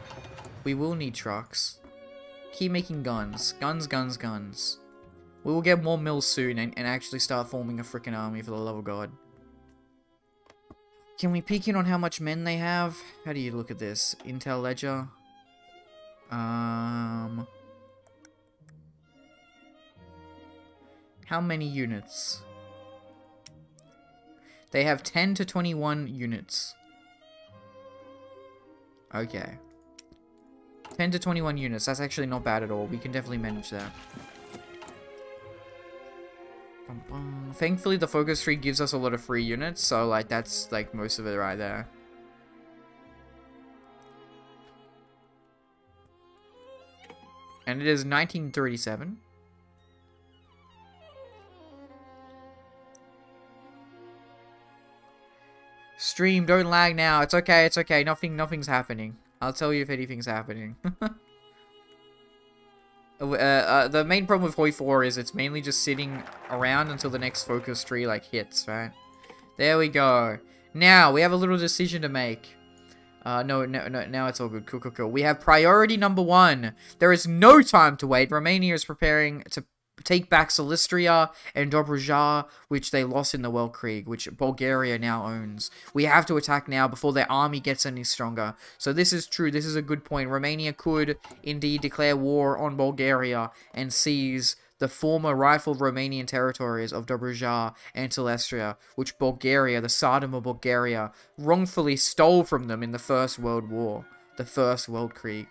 We will need trucks. Keep making guns. Guns, guns, guns. We will get more mills soon and, and actually start forming a freaking army for the love of God. Can we peek in on how much men they have? How do you look at this? Intel Ledger? Um... How many units? They have 10 to 21 units. Okay. 10 to 21 units. That's actually not bad at all. We can definitely manage that. Thankfully, the focus tree gives us a lot of free units, so like that's like most of it right there. And it is 1937. Stream, don't lag now. It's okay, it's okay. Nothing, nothing's happening. I'll tell you if anything's happening. uh, uh, the main problem with Hoi 4 is it's mainly just sitting around until the next focus tree, like, hits, right? There we go. Now, we have a little decision to make. Uh, no, no, no, now it's all good. Cool, cool, cool. We have priority number one. There is no time to wait. Romania is preparing to take back Silistria and Dobruja, which they lost in the Weltkrieg, which Bulgaria now owns. We have to attack now before their army gets any stronger. So this is true. This is a good point. Romania could indeed declare war on Bulgaria and seize the former rifled Romanian territories of Dobruja and Silistria, which Bulgaria, the Tsardom of Bulgaria, wrongfully stole from them in the First World War, the First World Weltkrieg.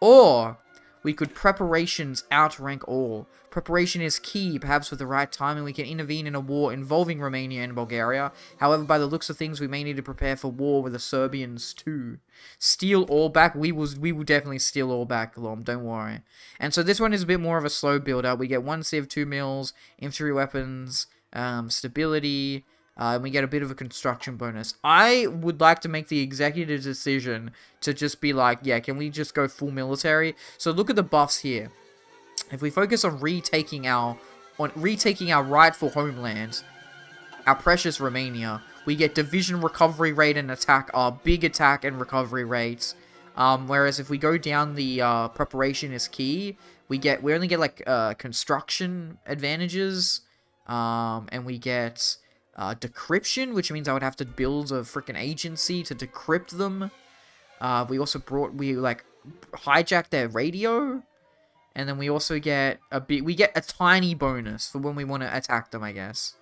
Or we could preparations outrank all. Preparation is key, perhaps with the right timing we can intervene in a war involving Romania and Bulgaria. However, by the looks of things, we may need to prepare for war with the Serbians too. Steal all back, we will we will definitely steal all back, Lom, don't worry. And so this one is a bit more of a slow build up. We get one Civ, two mills, infantry weapons, um, stability, uh, and we get a bit of a construction bonus. I would like to make the executive decision to just be like, yeah, can we just go full military? So look at the buffs here. If we focus on retaking our on retaking our rightful homeland, our precious Romania, we get division recovery rate and attack, our big attack and recovery rates. Um, whereas if we go down the uh, preparation is key, we get we only get like uh, construction advantages, um, and we get uh, decryption, which means I would have to build a freaking agency to decrypt them. Uh, we also brought we like hijacked their radio. And then we also get a bit, we get a tiny bonus for when we want to attack them, I guess.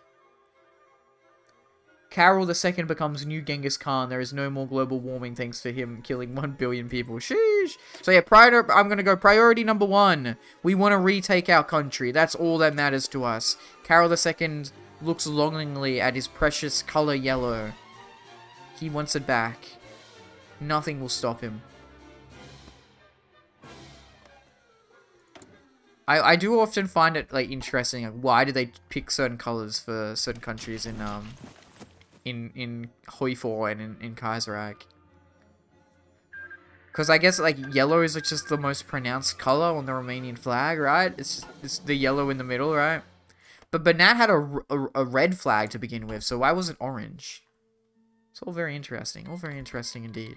Carol II becomes new Genghis Khan. There is no more global warming thanks to him killing 1 billion people. Sheesh. So yeah, prior I'm going to go priority number one. We want to retake our country. That's all that matters to us. Carol II looks longingly at his precious color yellow. He wants it back. Nothing will stop him. I, I do often find it like interesting. Like, why do they pick certain colors for certain countries in um in in Hoi 4 and in, in? Because I guess like yellow is like, just the most pronounced color on the Romanian flag, right? It's just, it's the yellow in the middle, right? But Banat had a, a, a red flag to begin with, so why was it orange? It's all very interesting. All very interesting indeed.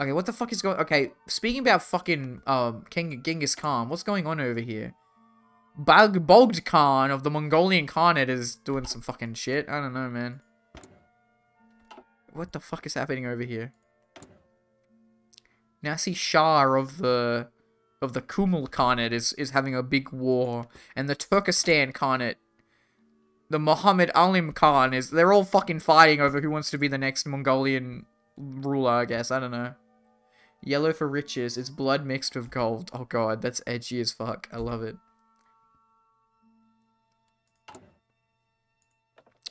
Okay, what the fuck is going... Okay, speaking about fucking um, King Genghis Khan, what's going on over here? Bag Bogd Khan of the Mongolian Khanate is doing some fucking shit. I don't know, man. What the fuck is happening over here? Nasi Shah of the of the Kumul Khanate is, is having a big war. And the Turkestan Khanate, the Muhammad Alim Khan, is they're all fucking fighting over who wants to be the next Mongolian ruler, I guess. I don't know. Yellow for riches. It's blood mixed with gold. Oh god, that's edgy as fuck. I love it.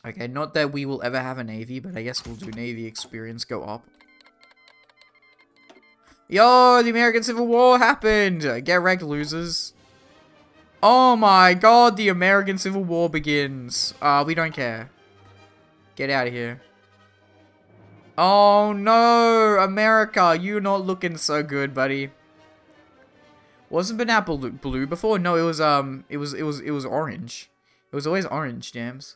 Okay, not that we will ever have a navy, but I guess we'll do navy experience go up. Yo, the American Civil War happened! Get wrecked, losers. Oh my god, the American Civil War begins. Uh, we don't care. Get out of here. Oh no, America, you're not looking so good, buddy. Wasn't Banat blue, blue before? No, it was um, it was it was it was orange. It was always orange, Jams.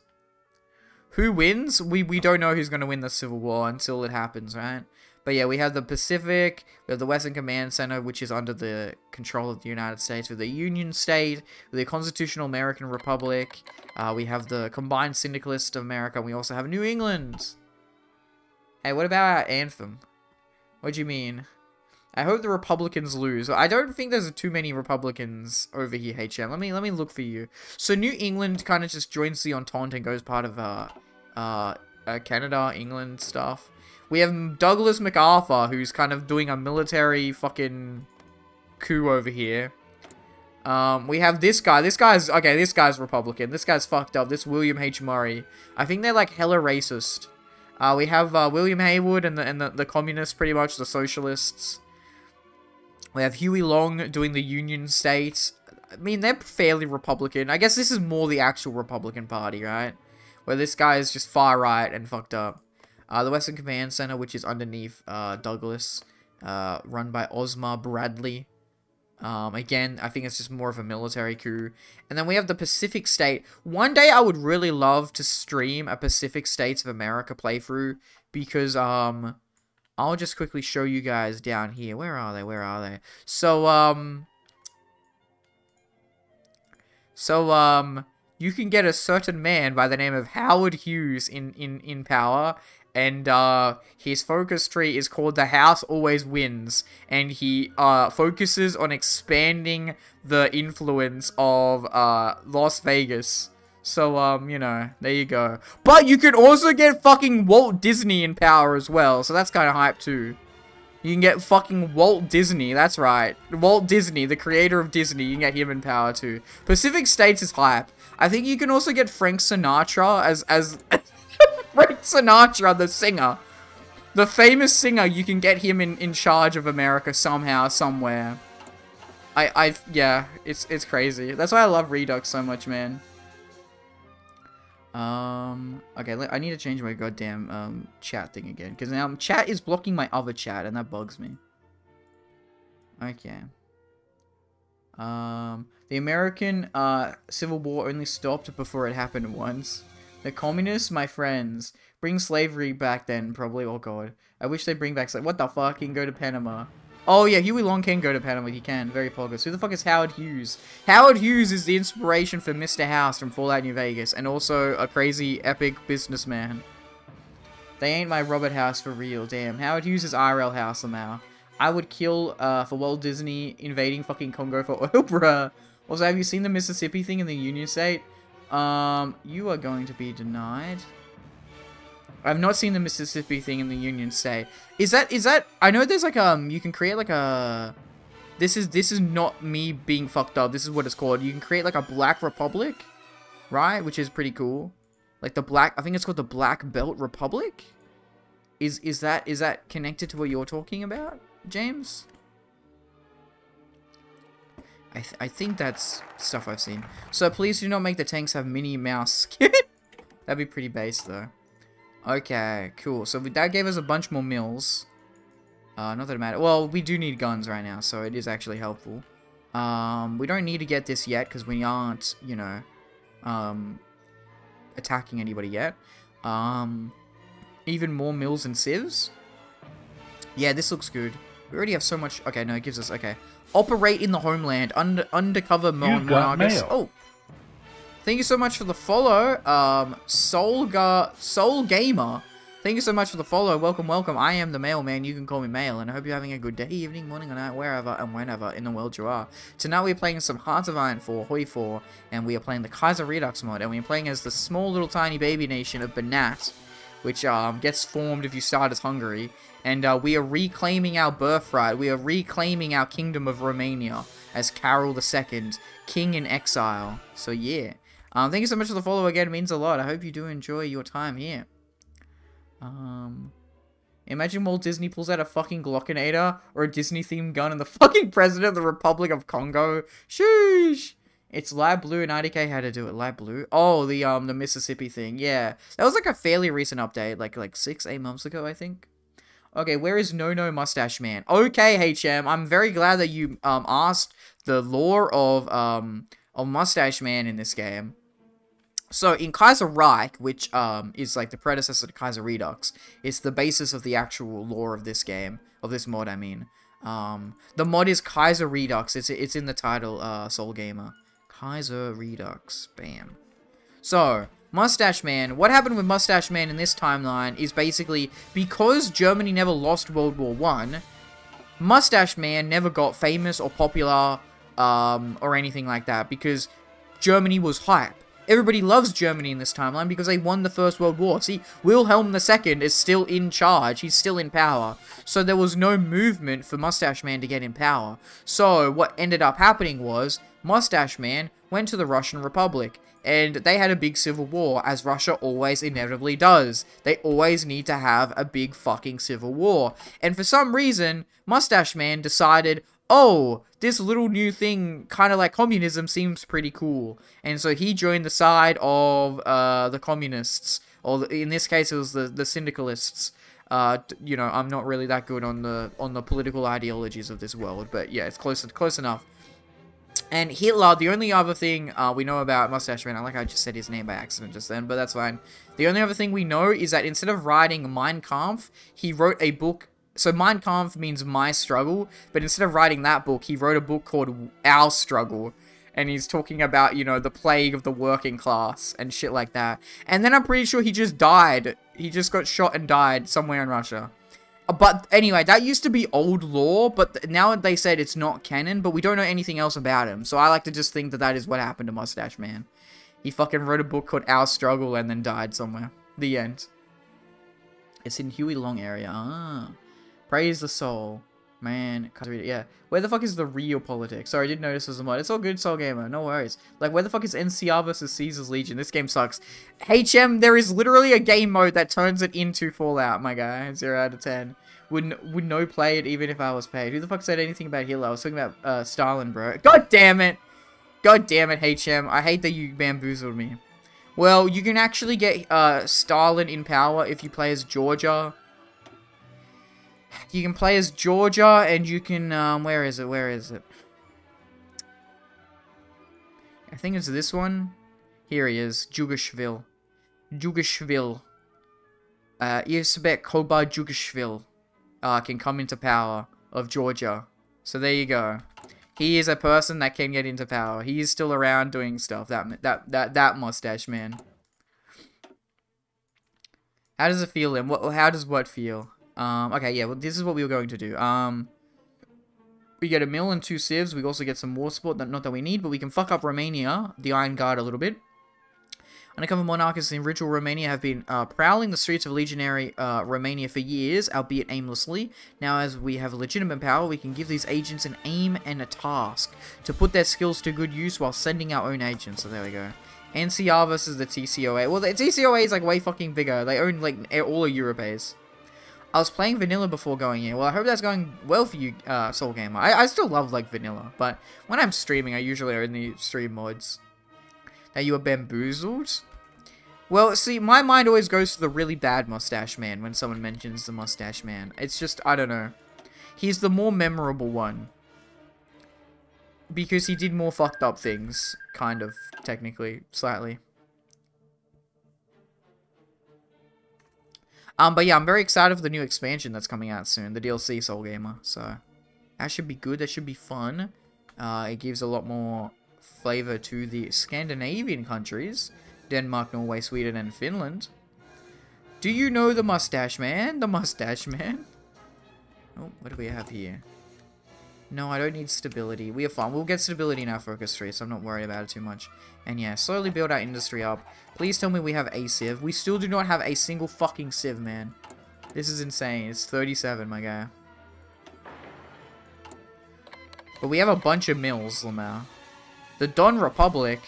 Who wins? We we don't know who's gonna win the Civil War until it happens, right? But yeah, we have the Pacific, we have the Western Command Center, which is under the control of the United States, with the Union State, with the Constitutional American Republic. Uh, we have the Combined Syndicalist of America. And we also have New England. Hey, what about our anthem? What do you mean? I hope the Republicans lose. I don't think there's too many Republicans over here, HM. Let me let me look for you. So New England kind of just joins the Entente and goes part of uh, uh, uh, Canada, England stuff. We have Douglas MacArthur, who's kind of doing a military fucking coup over here. Um, we have this guy. This guy's, okay, this guy's Republican. This guy's fucked up. This William H. Murray. I think they're like hella racist. Uh, we have uh, William Haywood and the and the, the communists, pretty much the socialists. We have Huey Long doing the Union States. I mean, they're fairly Republican. I guess this is more the actual Republican Party, right? Where this guy is just far right and fucked up. Uh, the Western Command Center, which is underneath uh, Douglas, uh, run by Omar Bradley. Um, again, I think it's just more of a military coup. And then we have the Pacific State. One day I would really love to stream a Pacific States of America playthrough because um, I'll just quickly show you guys down here. Where are they? Where are they? So, um... So, um... You can get a certain man by the name of Howard Hughes in, in, in power, and uh, his focus tree is called the house always wins and he uh, focuses on expanding the influence of uh, las vegas so um you know there you go but you can also get fucking walt disney in power as well so that's kind of hype too you can get fucking Walt Disney, that's right. Walt Disney, the creator of Disney, you can get him in power too. Pacific States is hype. I think you can also get Frank Sinatra as as Frank Sinatra, the singer. The famous singer, you can get him in, in charge of America somehow, somewhere. I, I, yeah, it's, it's crazy. That's why I love Redux so much, man. Um, okay, I need to change my goddamn, um, chat thing again. Because now chat is blocking my other chat, and that bugs me. Okay. Um, the American, uh, Civil War only stopped before it happened once. The communists, my friends, bring slavery back then, probably. Oh god. I wish they bring back slavery. What the fuck? Can go to Panama. Oh yeah, Huey Long can go to Panama. He can. Very poggers. Who the fuck is Howard Hughes? Howard Hughes is the inspiration for Mr. House from Fallout New Vegas, and also a crazy, epic businessman. They ain't my Robert House for real. Damn. Howard Hughes is IRL House somehow. I would kill uh, for Walt Disney invading fucking Congo for Oprah. Also, have you seen the Mississippi thing in the Union State? Um, you are going to be denied. I've not seen the Mississippi thing in the Union State. Is that, is that, I know there's like, um, you can create like a, this is, this is not me being fucked up. This is what it's called. You can create like a Black Republic, right? Which is pretty cool. Like the Black, I think it's called the Black Belt Republic. Is, is that, is that connected to what you're talking about, James? I, th I think that's stuff I've seen. So please do not make the tanks have Minnie Mouse skin. That'd be pretty base though. Okay, cool. So that gave us a bunch more mills. Uh, not that it matters. Well, we do need guns right now, so it is actually helpful. Um, we don't need to get this yet because we aren't, you know, um, attacking anybody yet. Um, even more mills and civs. Yeah, this looks good. We already have so much. Okay, no, it gives us. Okay, operate in the homeland. Under undercover mon monarchist. Oh, thank you so much for the follow. Um, Solga Soul Gamer. Thank you so much for the follow. Welcome, welcome. I am the mailman. You can call me Mail, and I hope you're having a good day, evening, morning, or night, wherever and whenever in the world you are. Tonight we're playing some Hearts of Iron 4, Hoi 4, and we are playing the Kaiser Redux mod, and we're playing as the small little tiny baby nation of Banat, which um, gets formed if you start as Hungary, and uh, we are reclaiming our birthright. We are reclaiming our kingdom of Romania as Carol II, king in exile. So yeah. Um, thank you so much for the follow again. It means a lot. I hope you do enjoy your time here. Um, imagine Walt Disney pulls out a fucking Glockinator or a Disney-themed gun and the fucking president of the Republic of Congo. Sheesh. It's light blue and IDK had to do it. Light blue. Oh, the um the Mississippi thing. Yeah, that was like a fairly recent update, like like six eight months ago, I think. Okay, where is No No Mustache Man? Okay, HM, I'm very glad that you um asked the lore of um of Mustache Man in this game. So in Kaiser Reich, which um is like the predecessor to Kaiser Redux, it's the basis of the actual lore of this game, of this mod, I mean. Um, the mod is Kaiser Redux. It's it's in the title, uh, Soul Gamer. Kaiser Redux. Bam. So, Mustache Man. What happened with Mustache Man in this timeline is basically because Germany never lost World War One, Mustache Man never got famous or popular um, or anything like that because Germany was hype. Everybody loves Germany in this timeline because they won the First World War. See, Wilhelm II is still in charge. He's still in power. So there was no movement for Mustache Man to get in power. So what ended up happening was Mustache Man went to the Russian Republic. And they had a big civil war, as Russia always inevitably does. They always need to have a big fucking civil war. And for some reason, Mustache Man decided, oh, this little new thing, kind of like communism, seems pretty cool. And so he joined the side of uh, the communists, or in this case, it was the the syndicalists. Uh, you know, I'm not really that good on the on the political ideologies of this world, but yeah, it's close close enough. And Hitler, the only other thing uh, we know about Mustache Man, I like I just said his name by accident just then, but that's fine. The only other thing we know is that instead of writing Mein Kampf, he wrote a book. So Mein Kampf means my struggle, but instead of writing that book, he wrote a book called Our Struggle. And he's talking about, you know, the plague of the working class and shit like that. And then I'm pretty sure he just died. He just got shot and died somewhere in Russia. But anyway, that used to be old lore, but now they said it's not canon, but we don't know anything else about him. So I like to just think that that is what happened to Mustache Man. He fucking wrote a book called Our Struggle and then died somewhere. The end. It's in Huey Long area. Ah. Praise the soul. Man, can't read it. Yeah. Where the fuck is the real politics? Sorry, I didn't notice as a mod. It's all good, Soul Gamer. No worries. Like, where the fuck is NCR versus Caesar's Legion? This game sucks. HM, there is literally a game mode that turns it into Fallout, my guy. 0 out of 10. Would, would no play it even if I was paid. Who the fuck said anything about Hitler? I was talking about uh, Stalin, bro. God damn it. God damn it, HM. I hate that you bamboozled me. Well, you can actually get uh, Stalin in power if you play as Georgia you can play as Georgia, and you can, um, where is it, where is it? I think it's this one. Here he is, Jugashvili. Jugashvili. Uh, Yevsebek Koba Jugashvili uh, can come into power of Georgia. So there you go. He is a person that can get into power. He is still around doing stuff. That that that that mustache man. How does it feel, him? What? How does what feel? Um, okay, yeah, well, this is what we were going to do. Um, we get a mill and two civs. We also get some war support, that, not that we need, but we can fuck up Romania, the Iron Guard, a little bit. Undercover monarchists in ritual Romania have been uh, prowling the streets of legionary uh, Romania for years, albeit aimlessly. Now, as we have legitimate power, we can give these agents an aim and a task to put their skills to good use while sending our own agents. So there we go. NCR versus the TCOA. Well, the TCOA is like way fucking bigger. They own like all of Europace. I was playing vanilla before going in. Well, I hope that's going well for you, uh, Soul Gamer. I, I still love, like, vanilla, but when I'm streaming, I usually only stream mods. Now, you are bamboozled? Well, see, my mind always goes to the really bad Mustache Man when someone mentions the Mustache Man. It's just, I don't know. He's the more memorable one. Because he did more fucked up things, kind of, technically, slightly. Um, but yeah, I'm very excited for the new expansion that's coming out soon, the DLC Soul Gamer. So that should be good. That should be fun. Uh, it gives a lot more flavor to the Scandinavian countries, Denmark, Norway, Sweden, and Finland. Do you know the Mustache Man? The Mustache Man? Oh, what do we have here? No, I don't need stability. We are fine. We'll get stability in our focus tree, so I'm not worried about it too much. And yeah, slowly build our industry up. Please tell me we have a civ. We still do not have a single fucking civ, man. This is insane. It's 37, my guy. But we have a bunch of mills, Lamar. The Don Republic.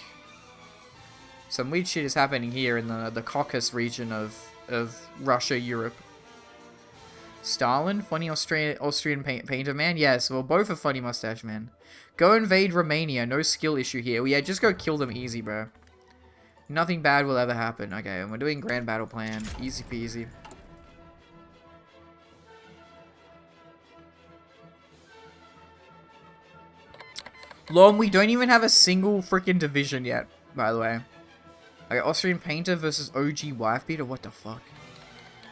Some weird shit is happening here in the, the Caucasus region of, of Russia, Europe. Stalin? Funny Austra Austrian painter man? Yes, well, both are funny mustache man. Go invade Romania. No skill issue here. Well, yeah, just go kill them easy, bro. Nothing bad will ever happen. Okay, and we're doing grand battle plan. Easy peasy. Long, we don't even have a single freaking division yet, by the way. Okay, Austrian painter versus OG wife beater. What the fuck?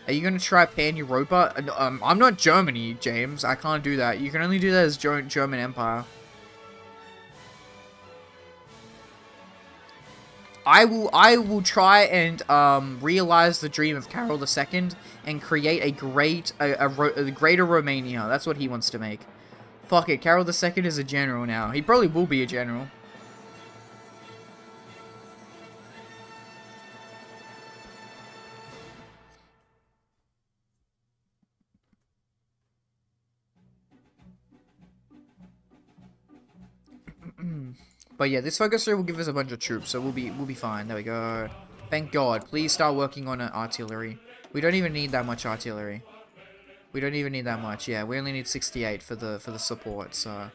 Are you gonna try Pan Europa? Uh, Um, I'm not Germany, James. I can't do that. You can only do that as Ger German Empire. I will I will try and um, realize the dream of Carol II and create a great a, a, a greater Romania. That's what he wants to make. Fuck it, Carol II is a general now. He probably will be a general. But yeah, this focus ray will give us a bunch of troops, so we'll be we'll be fine. There we go. Thank God. Please start working on uh, artillery. We don't even need that much artillery. We don't even need that much. Yeah, we only need 68 for the for the support. So,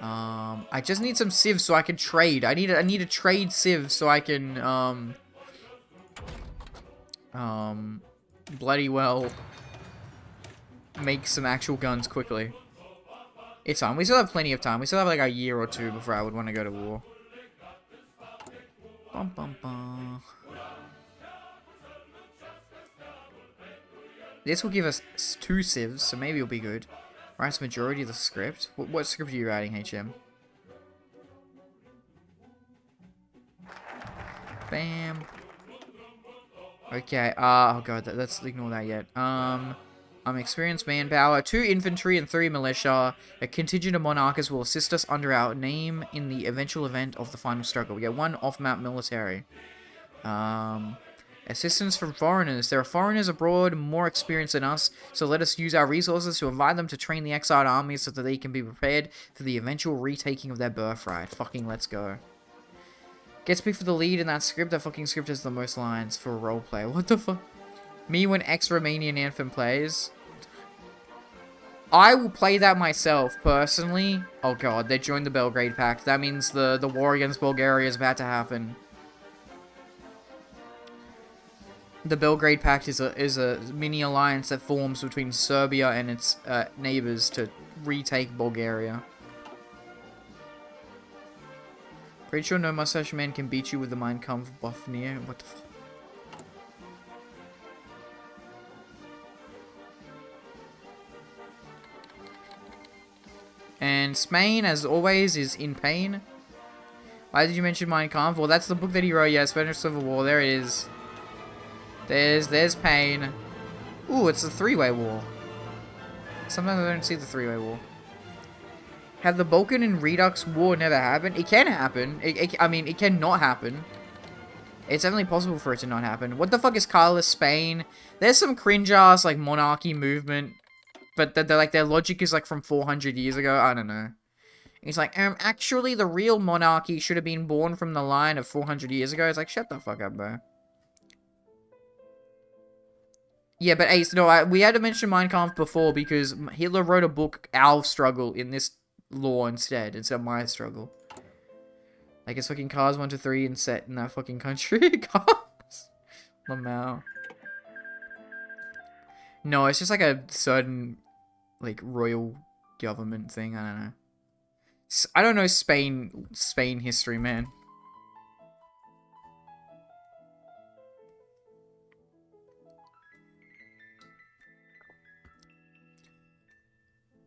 um, I just need some civs so I can trade. I need a, I need a trade civ so I can um um bloody well make some actual guns quickly. It's fine. We still have plenty of time. We still have like a year or two before I would want to go to war. Bum, bum, bum. This will give us two civs, so maybe it'll be good. Writes majority of the script. What, what script are you writing, HM? Bam. Okay, uh, oh god, that, let's ignore that yet. Um, I'm experienced manpower, two infantry and three militia. A contingent of monarchs will assist us under our name in the eventual event of the final struggle. We get one off-map military. Um, assistance from foreigners. There are foreigners abroad more experienced than us, so let us use our resources to invite them to train the exiled armies so that they can be prepared for the eventual retaking of their birthright. Fucking let's go. Get speak for the lead in that script. That fucking script has the most lines for a roleplay. What the fuck? Me when ex-Romanian anthem plays. I will play that myself, personally. Oh god, they joined the Belgrade Pact. That means the, the war against Bulgaria is about to happen. The Belgrade Pact is a is a mini alliance that forms between Serbia and its uh, neighbors to retake Bulgaria. Pretty sure no mustache man can beat you with the Mein Kampf buff near. What the fuck? And Spain, as always, is in pain. Why did you mention Mein Kampf? Well, that's the book that he wrote, yeah, Spanish Civil War. There it is. There's, there's pain. Ooh, it's a three-way war. Sometimes I don't see the three-way war. Have the Balkan and Redux War never happened? It can happen. It, it, I mean, it cannot happen. It's definitely possible for it to not happen. What the fuck is Carlos Spain? There's some cringe-ass, like, monarchy movement. But they're, they're, like, their logic is, like, from 400 years ago. I don't know. He's like, um, actually, the real monarchy should have been born from the line of 400 years ago. It's like, shut the fuck up, bro. Yeah, but Ace, no, I, we had to mention Mein Kampf before because Hitler wrote a book, Our Struggle, in this law instead, instead of My Struggle. Like, it's fucking Cars 1 to 3 and set in that fucking country. Cars. Lamau. No, it's just like a certain, like, royal government thing. I don't know. I don't know Spain, Spain history, man.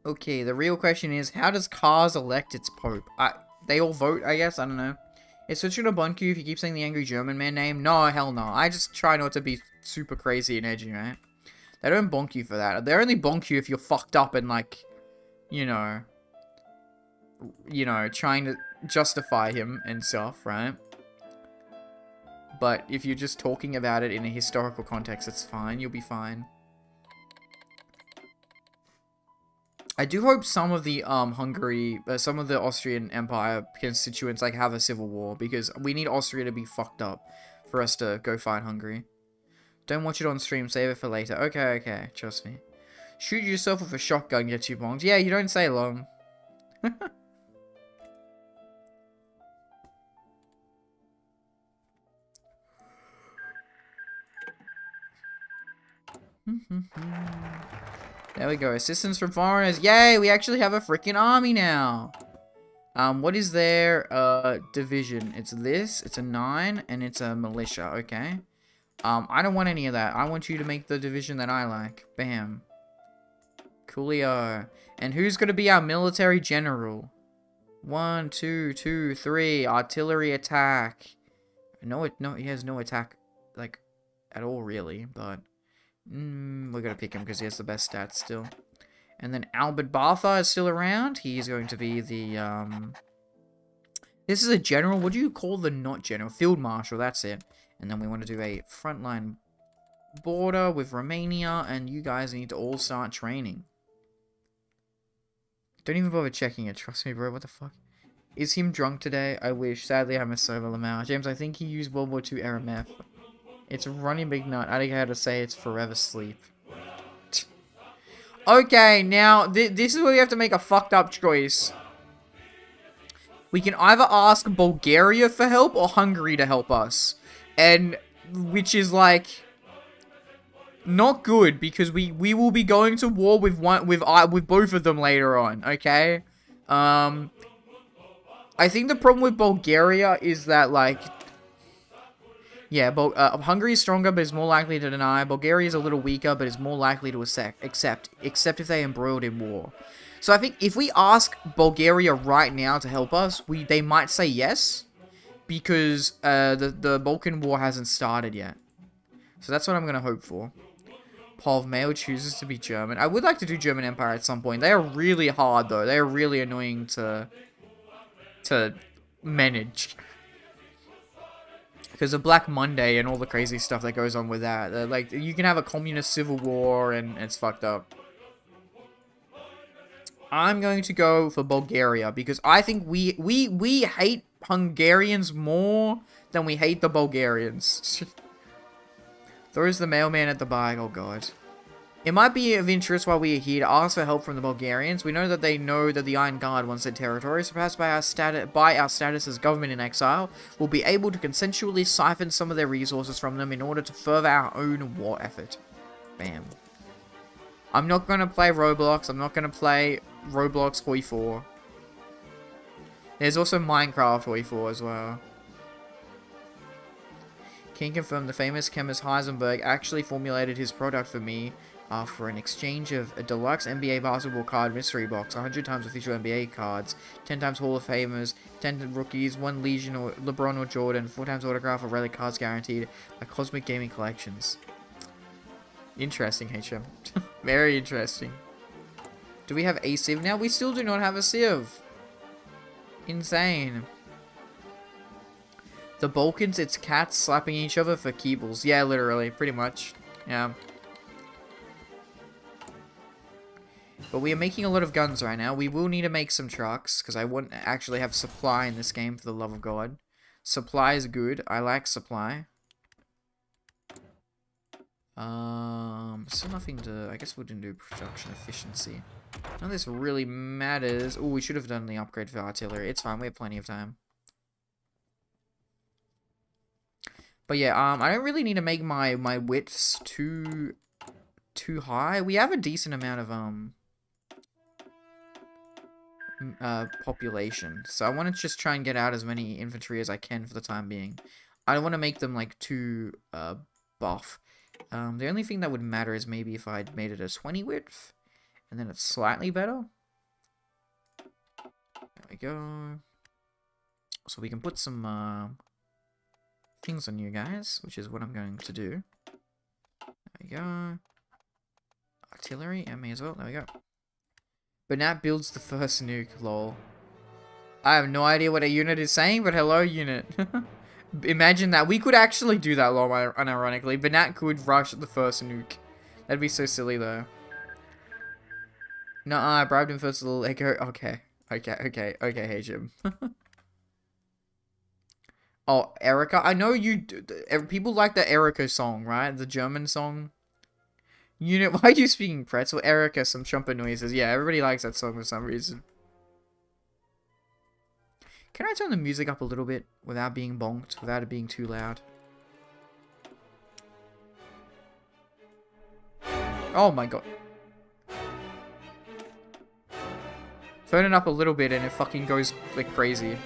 Okay, the real question is, how does Cars elect its pope? I, they all vote, I guess? I don't know. Is switching to Bunku if you keep saying the angry German man name? No, hell no. I just try not to be super crazy and edgy, right? They don't bonk you for that. They only bonk you if you're fucked up and, like, you know, you know, trying to justify him and stuff, right? But if you're just talking about it in a historical context, it's fine. You'll be fine. I do hope some of the um Hungary, uh, some of the Austrian Empire constituents like have a civil war because we need Austria to be fucked up for us to go fight Hungary. Don't watch it on stream, save it for later. Okay, okay, trust me. Shoot yourself with a shotgun, get you bongs. Yeah, you don't say long. there we go. Assistance from foreigners. Yay, we actually have a freaking army now. Um, what is their uh division? It's this. It's a nine, and it's a militia. Okay. Um, I don't want any of that. I want you to make the division that I like. Bam. Coolio. And who's gonna be our military general? One, two, two, three. Artillery attack. No, it no. He has no attack, like, at all really. But mm, we're gonna pick him because he has the best stats still. And then Albert Bartha is still around. He's going to be the, um... This is a general. What do you call the not general? Field marshal, that's it. And then we want to do a frontline border with Romania. And you guys need to all start training. Don't even bother checking it. Trust me, bro. What the fuck? Is him drunk today? I wish. Sadly, I'm a sober Lamau. James, I think he used World War II era meth. It's running big nut. I think I how to say it's forever sleep. Okay, now, th this is where we have to make a fucked up choice. We can either ask Bulgaria for help or Hungary to help us. And, which is like, not good because we, we will be going to war with one, with, uh, with both of them later on, okay? Um, I think the problem with Bulgaria is that, like, yeah, but uh, Hungary is stronger, but is more likely to deny. Bulgaria is a little weaker, but is more likely to accept, accept, except if they embroiled in war. So I think if we ask Bulgaria right now to help us, we they might say yes, because uh, the the Balkan War hasn't started yet. So that's what I'm gonna hope for. Paul Mayo chooses to be German. I would like to do German Empire at some point. They are really hard though. They are really annoying to to manage because of Black Monday and all the crazy stuff that goes on with that. Like, you can have a communist civil war and it's fucked up. I'm going to go for Bulgaria because I think we we we hate Hungarians more than we hate the Bulgarians. Throws the mailman at the bag. Oh god. It might be of interest while we are here to ask for help from the Bulgarians. We know that they know that the Iron Guard wants their territory, so perhaps by our, statu by our status as government in exile, we'll be able to consensually siphon some of their resources from them in order to further our own war effort. Bam. I'm not going to play Roblox. I'm not going to play Roblox Hoi 4. There's also Minecraft Hoi 4 as well. King confirmed the famous chemist Heisenberg actually formulated his product for me uh, for an exchange of a deluxe NBA basketball card mystery box, 100 times official NBA cards, 10 times Hall of Famers, 10 rookies, 1 Legion or LeBron or Jordan, 4 times autograph or relic cards guaranteed by Cosmic Gaming Collections. Interesting, HM. Very interesting. Do we have a Civ now? We still do not have a Civ. Insane. The Balkans, it's cats slapping each other for keebles. Yeah, literally, pretty much. Yeah. But we are making a lot of guns right now. We will need to make some trucks, because I wouldn't actually have supply in this game, for the love of God. Supply is good. I like supply. Um, still nothing to... I guess we didn't do production efficiency. None of this really matters. Oh, we should have done the upgrade for artillery. It's fine. We have plenty of time. But yeah, um, I don't really need to make my, my widths too, too high. We have a decent amount of, um, uh, population. So I want to just try and get out as many infantry as I can for the time being. I don't want to make them, like, too, uh, buff. Um, the only thing that would matter is maybe if I'd made it a 20 width, and then it's slightly better. There we go. So we can put some, uh, things on you guys, which is what I'm going to do. There we go. Artillery, and me as well. There we go. Banat builds the first nuke, lol. I have no idea what a unit is saying, but hello, unit. Imagine that. We could actually do that, lol, unironically. Banat could rush the first nuke. That'd be so silly, though. No, I bribed him first little echo. Okay. Okay, okay, okay, hey, Jim. oh, Erika. I know you... Er, people like the Erika song, right? The German song. You know why are you speaking pretzel? Erika, some trumpet noises. Yeah, everybody likes that song for some reason. Can I turn the music up a little bit without being bonked, without it being too loud? Oh my god. Turn it up a little bit and it fucking goes like crazy.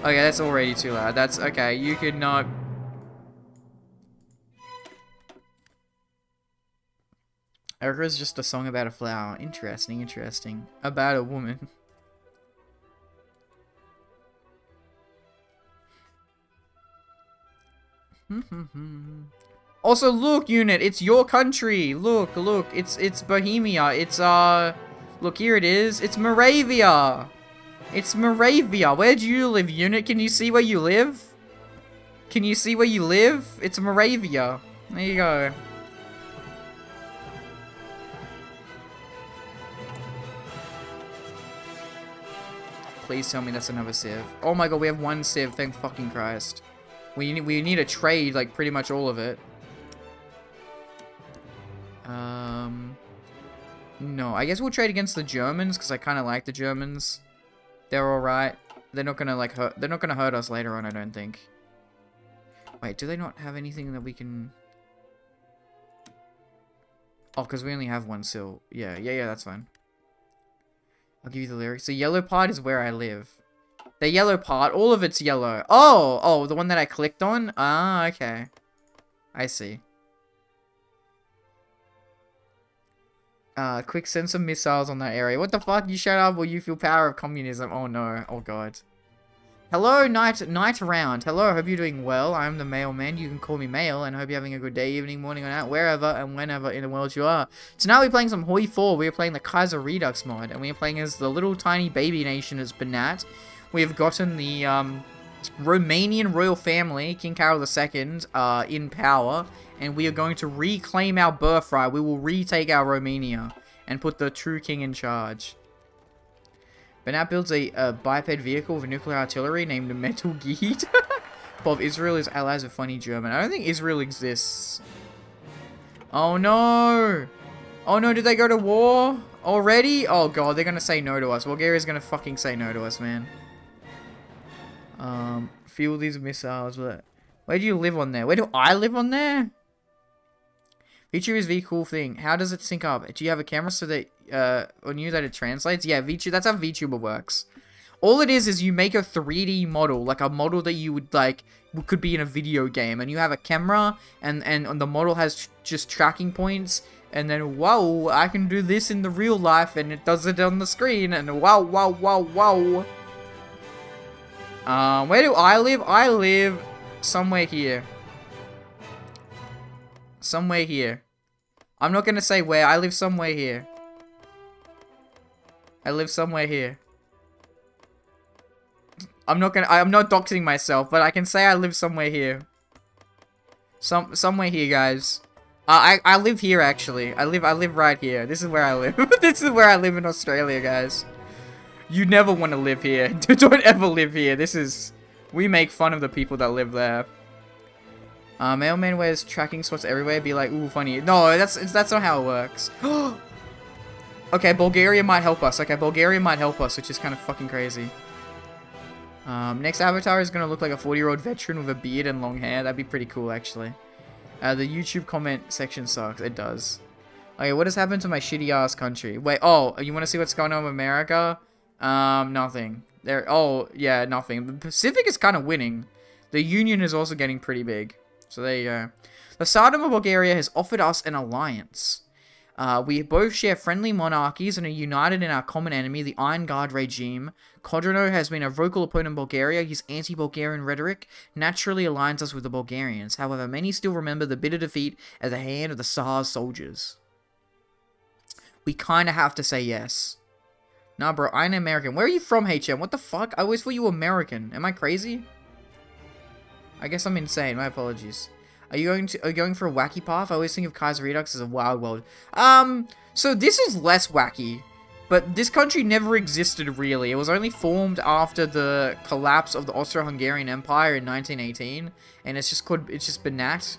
Okay, that's already too loud. That's okay. You could not. Erika's just a song about a flower. Interesting, interesting. About a woman. also, look, unit, it's your country. Look, look, it's it's Bohemia. It's uh, look here it is. It's Moravia. It's Moravia. Where do you live, unit? Can you see where you live? Can you see where you live? It's Moravia. There you go. Please tell me that's another Civ. Oh my god, we have one Civ, thank fucking Christ. We need, we need to trade, like, pretty much all of it. Um... No, I guess we'll trade against the Germans, because I kind of like the Germans. They're alright. They're not gonna, like, hurt- they're not gonna hurt us later on, I don't think. Wait, do they not have anything that we can... Oh, because we only have one still. Yeah, yeah, yeah, that's fine. I'll give you the lyrics. The yellow part is where I live. The yellow part, all of it's yellow. Oh, oh, the one that I clicked on? Ah, okay. I see. Uh, quick send some missiles on that area. What the fuck? You shut up or you feel power of communism. Oh no. Oh god. Hello, night night around. Hello, hope you're doing well. I'm the mailman. You can call me mail, and hope you're having a good day, evening, morning, or night, wherever and whenever in the world you are. Tonight we're playing some Hoi 4. We're playing the Kaiser Redux mod, and we're playing as the little tiny baby nation as Banat. We have gotten the um, Romanian royal family, King Carol II, uh, in power, and we are going to reclaim our birthright. We will retake our Romania and put the true king in charge. Banat builds a, a biped vehicle with nuclear artillery named Metal Gear. Bob, Israel is allies with funny German. I don't think Israel exists. Oh no! Oh no, did they go to war? Already? Oh god, they're gonna say no to us. Bulgaria's gonna fucking say no to us, man. Um, fuel these missiles. Where, do you live on there? Where do I live on there? VTube is the cool thing. How does it sync up? Do you have a camera so that uh on you that it translates? Yeah, VTube. That's how VTuber works. All it is is you make a 3D model, like a model that you would like could be in a video game, and you have a camera, and and the model has just tracking points, and then wow, I can do this in the real life, and it does it on the screen, and wow, wow, wow, wow. Um, where do I live? I live somewhere here. Somewhere here. I'm not gonna say where. I live somewhere here. I live somewhere here. I'm not gonna- I'm not doxing myself, but I can say I live somewhere here. Some- somewhere here, guys. Uh, I- I live here, actually. I live- I live right here. This is where I live. this is where I live in Australia, guys. You never want to live here. Don't ever live here. This is... We make fun of the people that live there. Uh, mailman wears tracking spots everywhere. Be like, ooh, funny. No, that's that's not how it works. okay, Bulgaria might help us. Okay, Bulgaria might help us, which is kind of fucking crazy. Um, next avatar is going to look like a 40-year-old veteran with a beard and long hair. That'd be pretty cool, actually. Uh, the YouTube comment section sucks. It does. Okay, what has happened to my shitty-ass country? Wait, oh, you want to see what's going on with America? Um, nothing. There. Oh, yeah, nothing. The Pacific is kind of winning. The Union is also getting pretty big. So there you go. The Tsardom of Bulgaria has offered us an alliance. Uh, we both share friendly monarchies and are united in our common enemy, the Iron Guard regime. Codreanu has been a vocal opponent in Bulgaria. His anti-Bulgarian rhetoric naturally aligns us with the Bulgarians. However, many still remember the bitter defeat at the hand of the Tsar's soldiers. We kind of have to say yes. Nah, bro, I'm American. Where are you from, HM? What the fuck? I always thought you were American. Am I crazy? I guess I'm insane. My apologies. Are you going to are you going for a wacky path? I always think of Kaiser Redux as a wild world. Um, so this is less wacky, but this country never existed really. It was only formed after the collapse of the Austro-Hungarian Empire in 1918, and it's just called it's just Banat.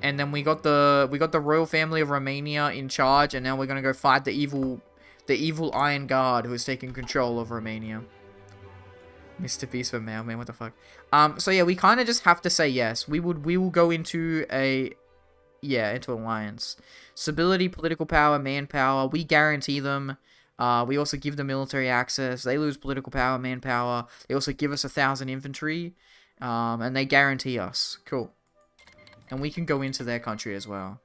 And then we got the we got the royal family of Romania in charge, and now we're gonna go fight the evil the evil Iron Guard who is taking control of Romania. Mr. Beast for mailman, what the fuck? Um, so yeah, we kind of just have to say yes. We would, we will go into a, yeah, into alliance. Stability, political power, manpower, we guarantee them. Uh, we also give them military access. They lose political power, manpower. They also give us a thousand infantry, um, and they guarantee us. Cool. And we can go into their country as well.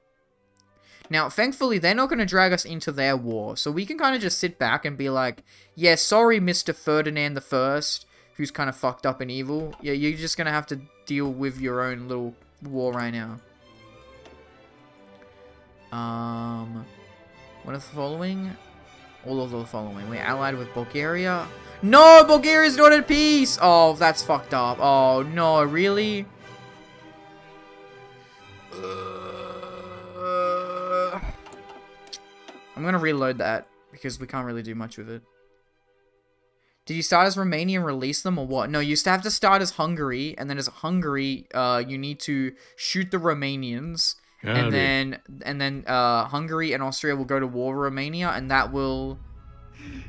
Now, thankfully, they're not going to drag us into their war, so we can kind of just sit back and be like, yeah, sorry, Mr. Ferdinand the First, who's kind of fucked up and evil. Yeah, you're just going to have to deal with your own little war right now. Um, what are the following? All of the following. We're allied with Bulgaria. No, Bulgaria's not at peace! Oh, that's fucked up. Oh, no, really? I'm gonna reload that, because we can't really do much with it. Did you start as Romania and release them, or what? No, you used to have to start as Hungary, and then as Hungary, uh, you need to shoot the Romanians, Howdy. and then and then uh, Hungary and Austria will go to war with Romania, and that will.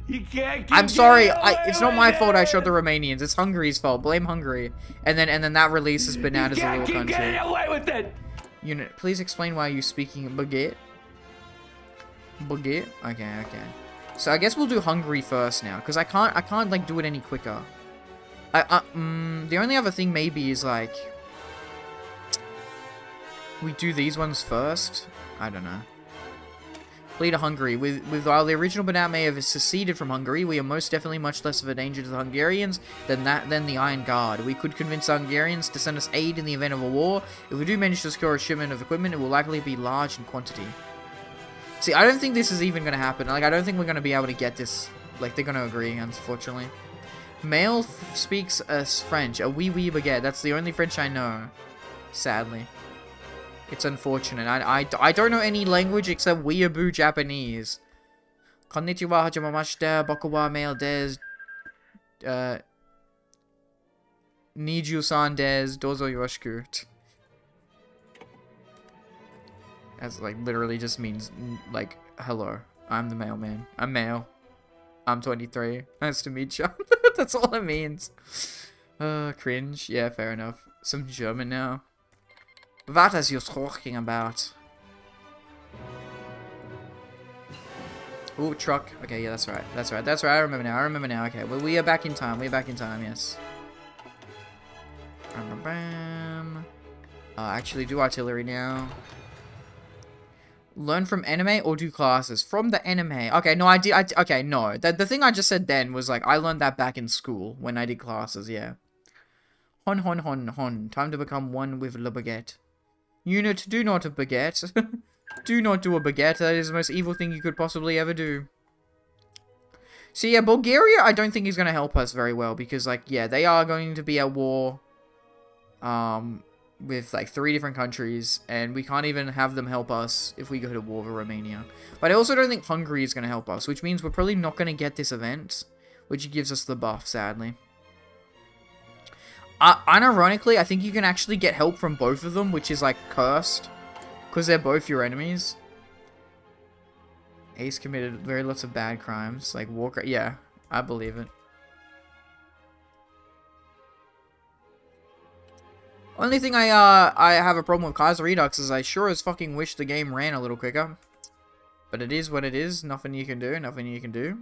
You can't. I'm sorry, I, it's not my fault. I shot the Romanians. It's Hungary's fault. Blame Hungary, and then and then that releases Banat as a little keep country. getting away with it. Unit, please explain why you're speaking baguette. Baguette. Okay, okay. So I guess we'll do Hungary first now, because I can't I can't like do it any quicker. I uh, mm, the only other thing maybe is like we do these ones first. I don't know. Flee to Hungary. With, with while the original Banat may have seceded from Hungary, we are most definitely much less of a danger to the Hungarians than that than the Iron Guard. We could convince Hungarians to send us aid in the event of a war. If we do manage to secure a shipment of equipment, it will likely be large in quantity. See, I don't think this is even going to happen. Like, I don't think we're going to be able to get this. Like, they're going to agree, unfortunately. Male speaks uh, French. A wee wee baguette. That's the only French I know. Sadly. It's unfortunate. I, I, I don't know any language except weeaboo Japanese. Konnichiwa hajimamashite, boku wa male des, uh, Niju-san des, dozo yoroshiku. That's like literally just means like hello. I'm the mailman. I'm male. I'm 23. Nice to meet you. That's all it means. Uh, cringe. Yeah, fair enough. Some German now. What is you talking about? Ooh, truck. Okay, yeah, that's right. That's right. That's right. I remember now. I remember now. Okay, well, we are back in time. We are back in time, yes. Bam, bam, bam. Uh, actually, do artillery now. Learn from anime or do classes? From the anime. Okay, no, I did. I, okay, no. The, the thing I just said then was like, I learned that back in school when I did classes, yeah. Hon, hon, hon, hon. Time to become one with Le Baguette. Unit, do not a baguette. do not do a baguette. That is the most evil thing you could possibly ever do. So yeah, Bulgaria, I don't think is going to help us very well because, like, yeah, they are going to be at war um, with, like, three different countries, and we can't even have them help us if we go to war with Romania. But I also don't think Hungary is going to help us, which means we're probably not going to get this event, which gives us the buff, sadly. Uh, unironically, I think you can actually get help from both of them, which is, like, cursed. Because they're both your enemies. Ace committed very lots of bad crimes, like war. Yeah, I believe it. Only thing I uh I have a problem with Kaiser Redux is I sure as fucking wish the game ran a little quicker. But it is what it is. Nothing you can do. Nothing you can do.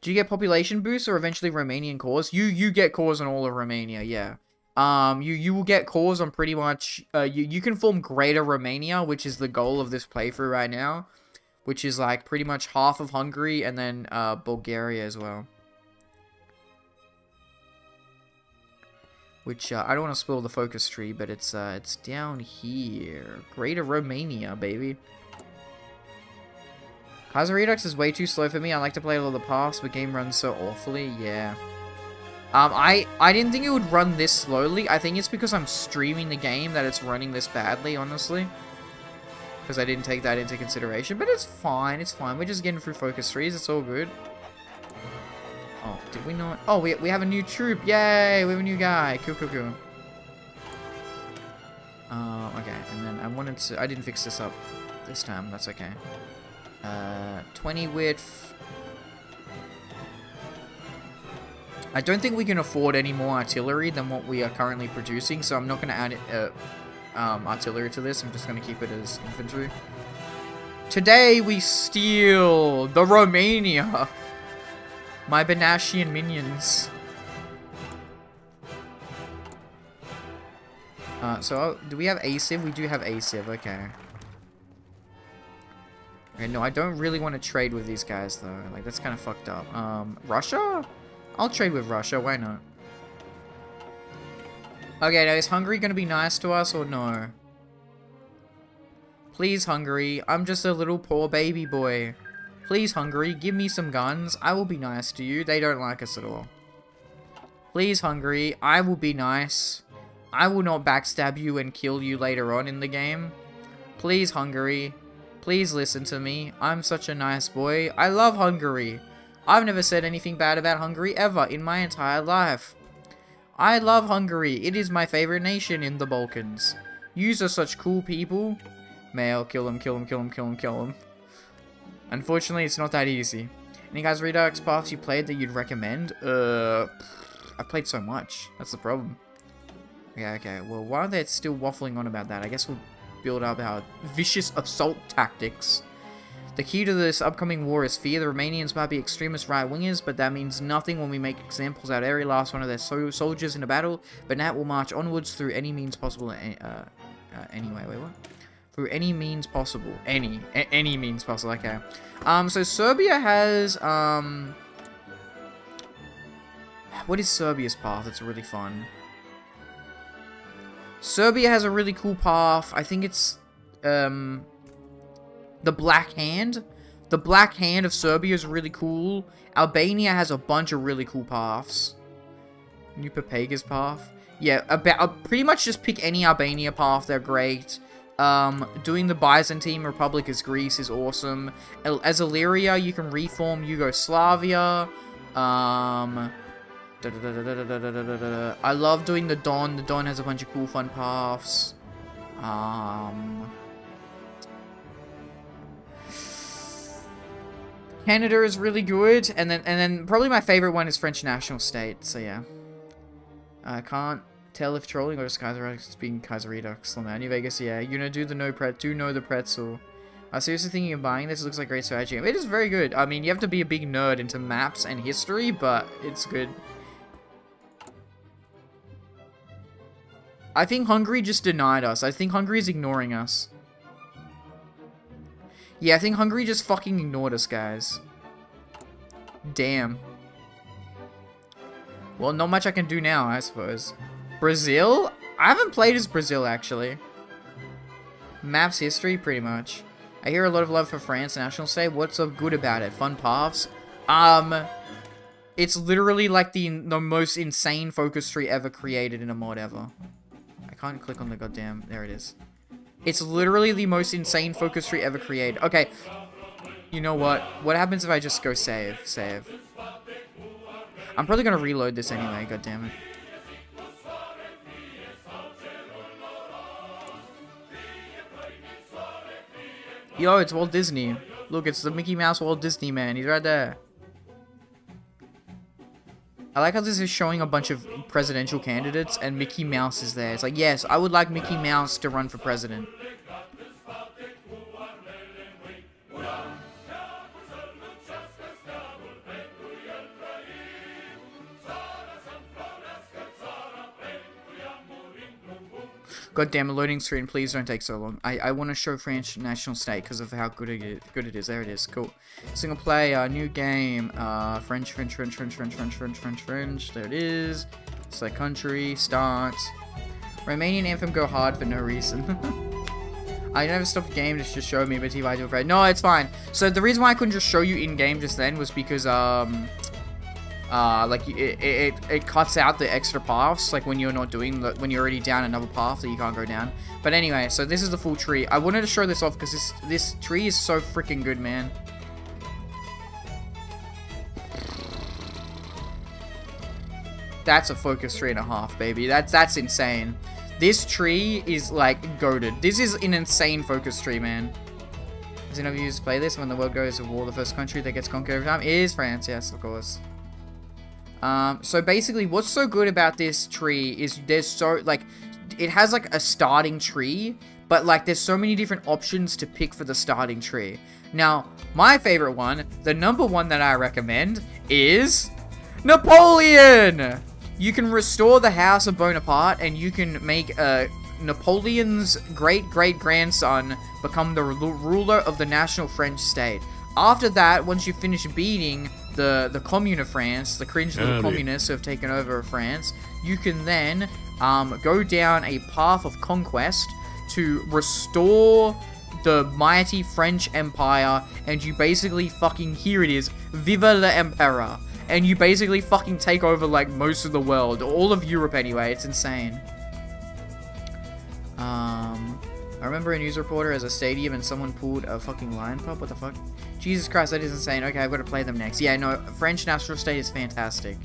Do you get population boosts or eventually Romanian cores? You you get cores on all of Romania, yeah. Um, you you will get cores on pretty much. Uh, you you can form Greater Romania, which is the goal of this playthrough right now, which is like pretty much half of Hungary and then uh Bulgaria as well. Which uh, I don't want to spoil the focus tree, but it's uh it's down here. Greater Romania, baby. Kaiser Redux is way too slow for me. I like to play all the paths, but game runs so awfully. Yeah. Um, I, I didn't think it would run this slowly. I think it's because I'm streaming the game that it's running this badly, honestly. Because I didn't take that into consideration. But it's fine, it's fine. We're just getting through focus trees. It's all good. Oh, did we not? Oh, we, we have a new troop. Yay, we have a new guy. Cool, cool, cool. Uh, okay, and then I wanted to... I didn't fix this up this time. That's okay. Uh, 20 width. I don't think we can afford any more artillery than what we are currently producing, so I'm not going to add uh, um, artillery to this. I'm just gonna keep it as infantry. Today we steal the Romania. My Banashian minions. Uh, so, oh, do we have ACIV? We do have ACIV, okay. Okay, no, I don't really want to trade with these guys, though. Like, that's kind of fucked up. Um, Russia? I'll trade with Russia, why not? Okay, now is Hungary gonna be nice to us or no? Please, Hungary, I'm just a little poor baby boy. Please, Hungary, give me some guns. I will be nice to you. They don't like us at all. Please, Hungary, I will be nice. I will not backstab you and kill you later on in the game. Please, Hungary. Please listen to me. I'm such a nice boy. I love Hungary. I've never said anything bad about Hungary ever in my entire life. I love Hungary. It is my favorite nation in the Balkans. Yous are such cool people. Male, kill him, kill him, kill him, kill him, kill him. Unfortunately, it's not that easy. Any Kaiser Redux paths you played that you'd recommend? Uh, I played so much. That's the problem. Okay, okay. Well, while they're still waffling on about that, I guess we'll build up our vicious assault tactics. The key to this upcoming war is fear. The Romanians might be extremist right-wingers, but that means nothing when we make examples out of every last one of their so soldiers in a battle. Banat will march onwards through any means possible. Uh, uh, anyway, wait, what? Through any means possible. Any. A any means possible, okay. Um, so Serbia has, um... What is Serbia's path? It's really fun. Serbia has a really cool path. I think it's, um, the Black Hand. The Black Hand of Serbia is really cool. Albania has a bunch of really cool paths. New Papega's path. Yeah, about uh, pretty much just pick any Albania path. They're great. Um, doing the Byzantine Republic as Greece is awesome. As Illyria, you can reform Yugoslavia. Um, I love doing the Don. The Don has a bunch of cool fun paths. Um, Canada is really good, and then and then probably my favorite one is French National State. So yeah, I can't tell if trolling or just Kaiser Redux being Kaiser Redux. New Vegas, yeah, you know, do the no pret, do know the pretzel. I was seriously thinking of buying this. It looks like great strategy. It is very good. I mean, you have to be a big nerd into maps and history, but it's good. I think Hungary just denied us. I think Hungary is ignoring us. Yeah, I think Hungary just fucking ignored us, guys. Damn. Well, not much I can do now, I suppose. Brazil? I haven't played as Brazil, actually. Maps history, pretty much. I hear a lot of love for France national say. What's so good about it? Fun paths? Um, it's literally like the, the most insane focus tree ever created in a mod ever I can't click on the goddamn... There it is. It's literally the most insane focus tree ever created. Okay. You know what? What happens if I just go save? Save. I'm probably gonna reload this anyway, god damn it. Yo, it's Walt Disney. Look, it's the Mickey Mouse Walt Disney man. He's right there. I like how this is showing a bunch of presidential candidates and Mickey Mouse is there. It's like, yes, I would like Mickey Mouse to run for president. God damn it, loading screen, please don't take so long. I, I want to show French national state because of how good it is. Good it is. There it is. Cool. Single player, new game. Uh, French, French, French, French, French, French, French, French, French. There it is. Select country. Start. Romanian anthem go hard for no reason. I never stopped the game just show me, but TV do afraid. No, it's fine. So the reason why I couldn't just show you in game just then was because um uh, like it, it, it cuts out the extra paths, like when you're not doing, the, when you're already down another path that you can't go down. But anyway, so this is the full tree. I wanted to show this off because this, this tree is so freaking good, man. That's a focus tree and a half, baby. That's, that's insane. This tree is, like, goaded. This is an insane focus tree, man. Does any of you play this when the world goes to war? The first country that gets conquered every time is France. Yes, of course. Um, so basically, what's so good about this tree is there's so, like, it has like a starting tree, but like there's so many different options to pick for the starting tree. Now, my favorite one, the number one that I recommend is Napoleon. You can restore the House of Bonaparte, and you can make uh, Napoleon's great great grandson become the ruler of the national French state. After that, once you finish beating the the Commune of France, the cringe little Howdy. communists who have taken over France, you can then um, go down a path of conquest to restore the mighty French Empire, and you basically fucking here it is, Vive l'Empereur, and you basically fucking take over like most of the world, all of Europe anyway. It's insane. Um, I remember a news reporter as a stadium and someone pulled a fucking lion pup. What the fuck? Jesus Christ, that is insane. Okay, I've got to play them next. Yeah, no, French National State is fantastic.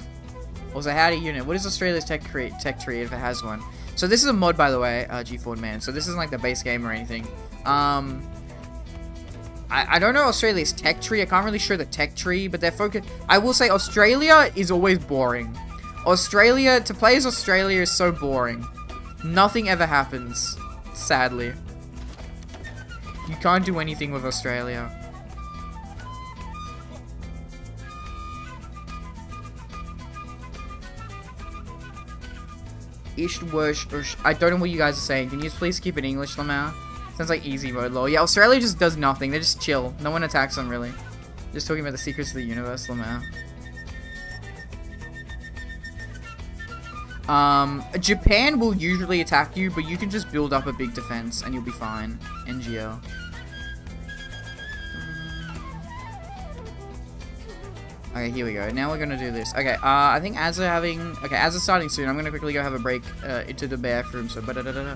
Also, howdy unit. What is Australia's tech tree, tech tree if it has one? So this is a mod, by the way, uh, G Ford Man. So this isn't like the base game or anything. Um, I, I don't know Australia's tech tree. I can't really show the tech tree, but they're focused. I will say Australia is always boring. Australia to play as Australia is so boring. Nothing ever happens. Sadly, you can't do anything with Australia. I don't know what you guys are saying. Can you just please keep it English, Lamau? Sounds like easy mode, lol. Yeah, Australia just does nothing. They just chill. No one attacks them, really. Just talking about the secrets of the universe, Lamau. Um, Japan will usually attack you, but you can just build up a big defense and you'll be fine. NGO. Okay, here we go. Now we're gonna do this. Okay, uh, I think as we're having... Okay, as it's starting soon, I'm gonna quickly go have a break uh, into the bathroom, so... Bah, bah, bah,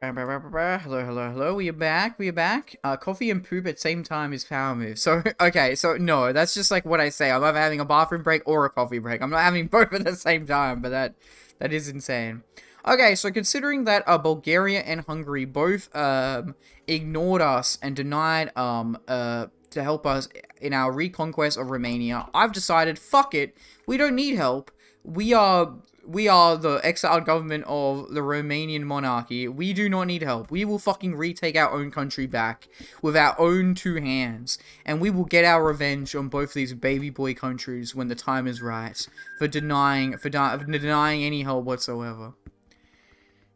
Hello, hello, hello. We are back. We are back. Uh, coffee and poop at same time is power move. So, okay, so no, that's just like what I say. I'm either having a bathroom break or a coffee break. I'm not having both at the same time, but that that is insane. Okay, so considering that uh, Bulgaria and Hungary both um, ignored us and denied um, uh, to help us in our reconquest of Romania, I've decided, fuck it, we don't need help. We are we are the exiled government of the Romanian monarchy. We do not need help. We will fucking retake our own country back with our own two hands. And we will get our revenge on both these baby boy countries when the time is right. For denying for, for denying any help whatsoever.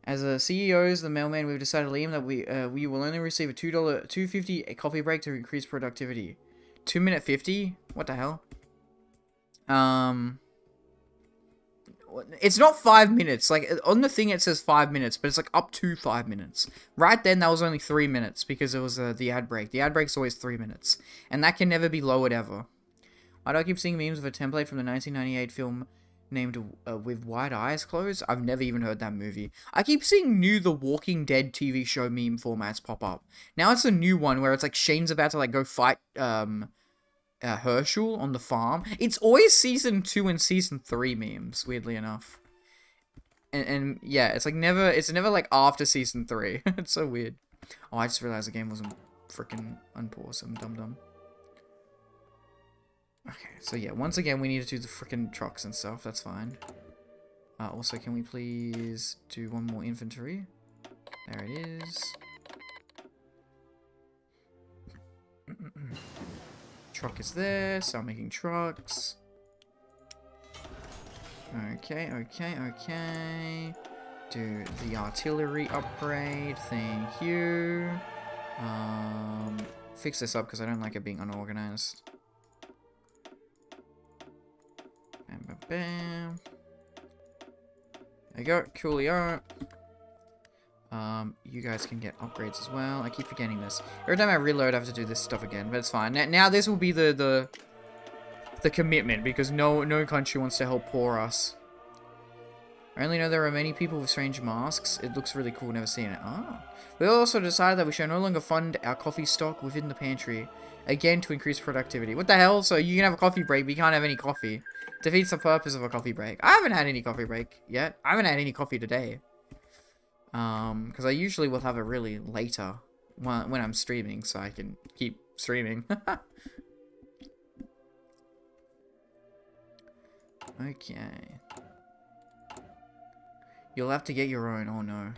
As a CEOs, the mailman, we've decided, Liam, that we uh, we will only receive a two dollar, two fifty coffee break to increase productivity. Two minute fifty? What the hell? Um, it's not five minutes. Like on the thing, it says five minutes, but it's like up to five minutes. Right then, that was only three minutes because it was uh, the ad break. The ad break's always three minutes, and that can never be lowered ever. Why do I keep seeing memes of a template from the 1998 film? named uh, With White Eyes Closed. I've never even heard that movie. I keep seeing new The Walking Dead TV show meme formats pop up. Now it's a new one where it's like Shane's about to like go fight um uh, Hershel on the farm. It's always season 2 and season 3 memes, weirdly enough. And, and yeah, it's like never, it's never like after season 3. it's so weird. Oh, I just realized the game wasn't freaking unpause. I'm dumb dumb. Okay, so yeah, once again, we need to do the freaking trucks and stuff. That's fine. Uh, also, can we please do one more inventory? There it is. Truck is there, I'm making trucks. Okay, okay, okay. Do the artillery upgrade, thank you. Um, fix this up because I don't like it being unorganized. Bam, bam, bam. There you go, coolio. Um, you guys can get upgrades as well. I keep forgetting this. Every time I reload, I have to do this stuff again, but it's fine. Now, now this will be the, the, the commitment, because no, no country wants to help poor us. I only know there are many people with strange masks. It looks really cool, never seen it. Ah. We also decided that we shall no longer fund our coffee stock within the pantry. Again, to increase productivity. What the hell? So you can have a coffee break, but you can't have any coffee. Defeats the purpose of a coffee break. I haven't had any coffee break yet. I haven't had any coffee today. Um, because I usually will have it really later when, I'm streaming, so I can keep streaming. okay. You'll have to get your own, oh no.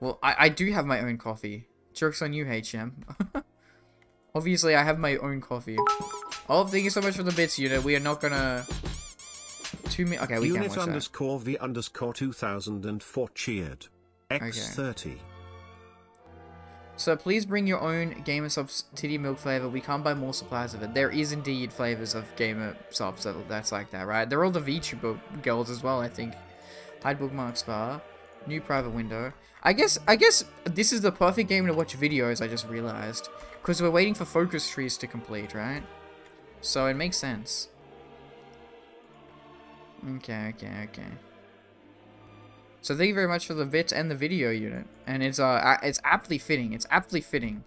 Well, I, I do have my own coffee. Joke's on you, HM. Obviously, I have my own coffee. Oh, thank you so much for the bits, unit. We are not gonna... Two okay, we unit can watch underscore V underscore 2004 cheered. X30. Okay. So please bring your own Gamer Supps titty milk flavor. We can't buy more supplies of it. There is indeed flavors of Gamer Supps that, that's like that, right? They're all the VTuber girls as well, I think. Hide bookmarks bar. New private window. I guess I guess this is the perfect game to watch videos, I just realized. Because we're waiting for focus trees to complete, right? So it makes sense. Okay, okay, okay. So thank you very much for the bit and the video unit. And it's uh it's aptly fitting. It's aptly fitting.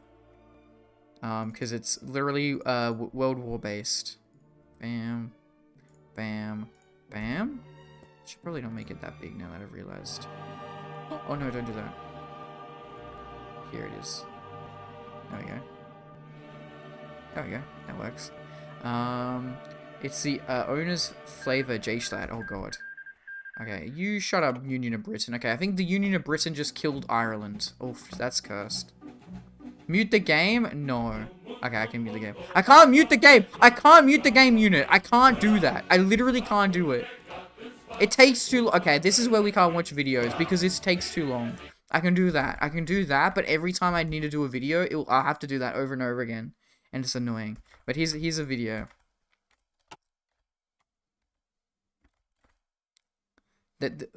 Um, because it's literally uh World War based. Bam, bam, bam. Should probably don't make it that big now that I've realized. Oh no, don't do that. Here it is. There we go. There we go. That works. Um, it's the uh, owner's flavor J-Slat. Oh god. Okay, you shut up, Union of Britain. Okay, I think the Union of Britain just killed Ireland. Oof, that's cursed. Mute the game? No. Okay, I can mute the game. I can't mute the game! I can't mute the game unit! I can't do that. I literally can't do it. It takes too long. Okay, this is where we can't watch videos, because this takes too long. I can do that. I can do that, but every time I need to do a video, I'll have to do that over and over again. And it's annoying. But here's, here's a video. The,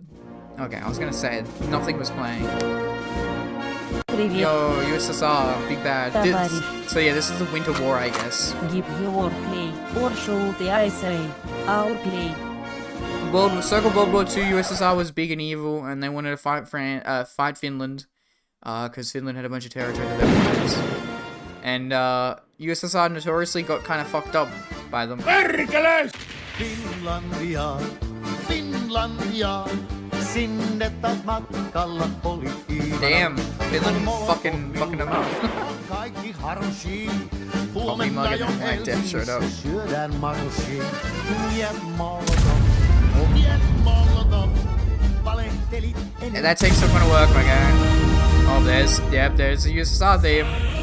okay, I was gonna say nothing was playing. Yo, USSR, big bad. This, so yeah, this is the Winter War, I guess. Give your play, or show the I say, our play. World Circle World War II, USSR was big and evil, and they wanted to fight Fran uh, fight Finland, because Finland had a bunch of territory that they wanted. And uh, USSR notoriously got kind of fucked up by them. Finlandia, Finlandia, sinne taas matkalla oli Iivala. Damn, Finland fucking fucking them up. Kaikki harsii, Coffee mug and huomenna jo my death showed up. Helsingissä syödään marsiin. Miet molotov, miet molotov, valehtelit Yeah, that takes some kind of work, my guy. Oh, there's, yep, there's the USSR theme.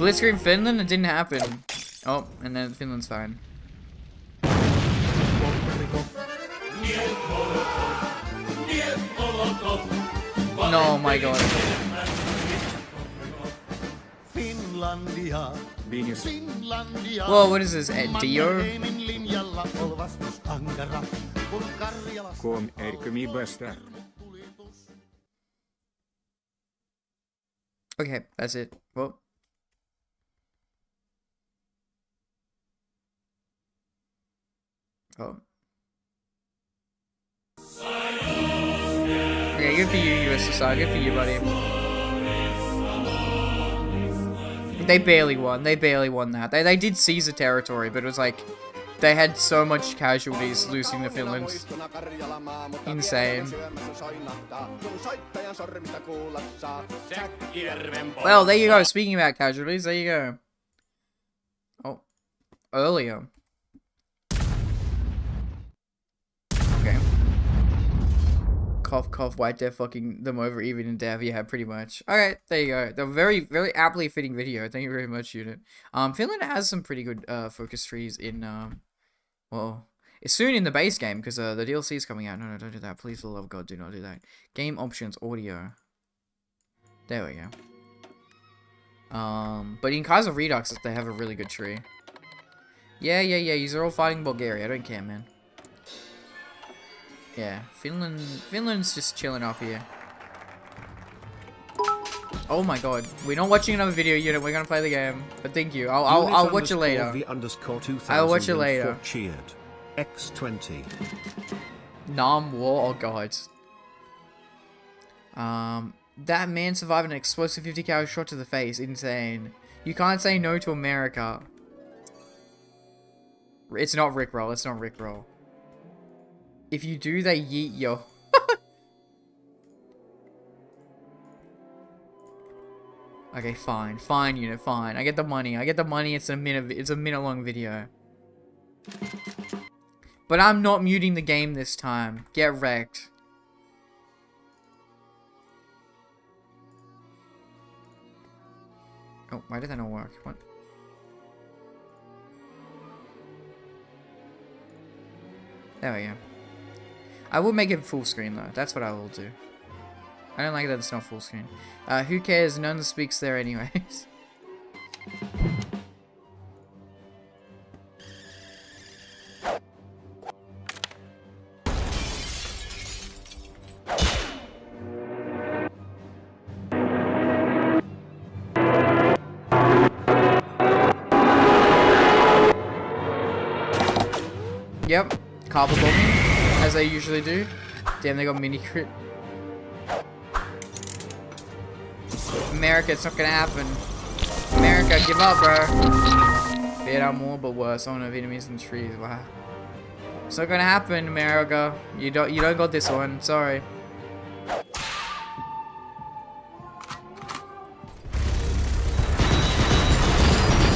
Blitzkrieg Finland, it didn't happen. Oh, and then Finland's fine. No, my god. Finlandia, Venus. Finlandia. Whoa, what is this, Ed Dio? Mannerheimin linjalla ol vastus ankara, kun Karjalassa Kom er mi. Okay, that's it. Well. Okay, good for you, USSR. Good for you, buddy. They barely won. They barely won that. They, they did seize the territory, but it was like they had so much casualties losing to Finland. Insane. Well, there you go. Speaking about casualties, there you go. Oh, earlier. Okay. Cough, cough, white death, fucking them over even in death. Yeah, pretty much. Alright, there you go. The very, very aptly fitting video. Thank you very much, unit. Um, Finland has some pretty good uh, focus trees in, um, well, it's soon in the base game because uh, the DLC is coming out. No, no, don't do that. Please, for the love of God, do not do that. Game options, audio. There we go. Um, but in Kaiser Redux, they have a really good tree. Yeah, yeah, yeah. Are all fighting Bulgaria. I don't care, man. Yeah, Finland. Finland's just chilling off here. Oh my god, we're not watching another video unit. We're gonna play the game. But thank you. I'll I'll, I'll watch it underscore later. I'll watch it later. Cheered. X20. Nam War. Oh god. Um, that man survived an explosive 50 cal shot to the face. Insane. You can't say no to America. It's not Rickroll. It's not Rickroll. If you do, they yeet yo. okay, fine, fine, unit, fine. I get the money. I get the money. It's a minute. It's a minute long video. But I'm not muting the game this time. Get wrecked. Oh, why did that not work? What? There we go. I will make it full screen though. That's what I will do. I don't like that it's not full screen. Uh, who cares? None speaks there anyways. Yep, bombing, as they usually do. Damn, they got mini crit. America, it's not gonna happen. America, give up, bro. Vietnam more, but worse. I don't have enemies in trees. Wow. It's not gonna happen, America. You don't. You don't got this one. Sorry.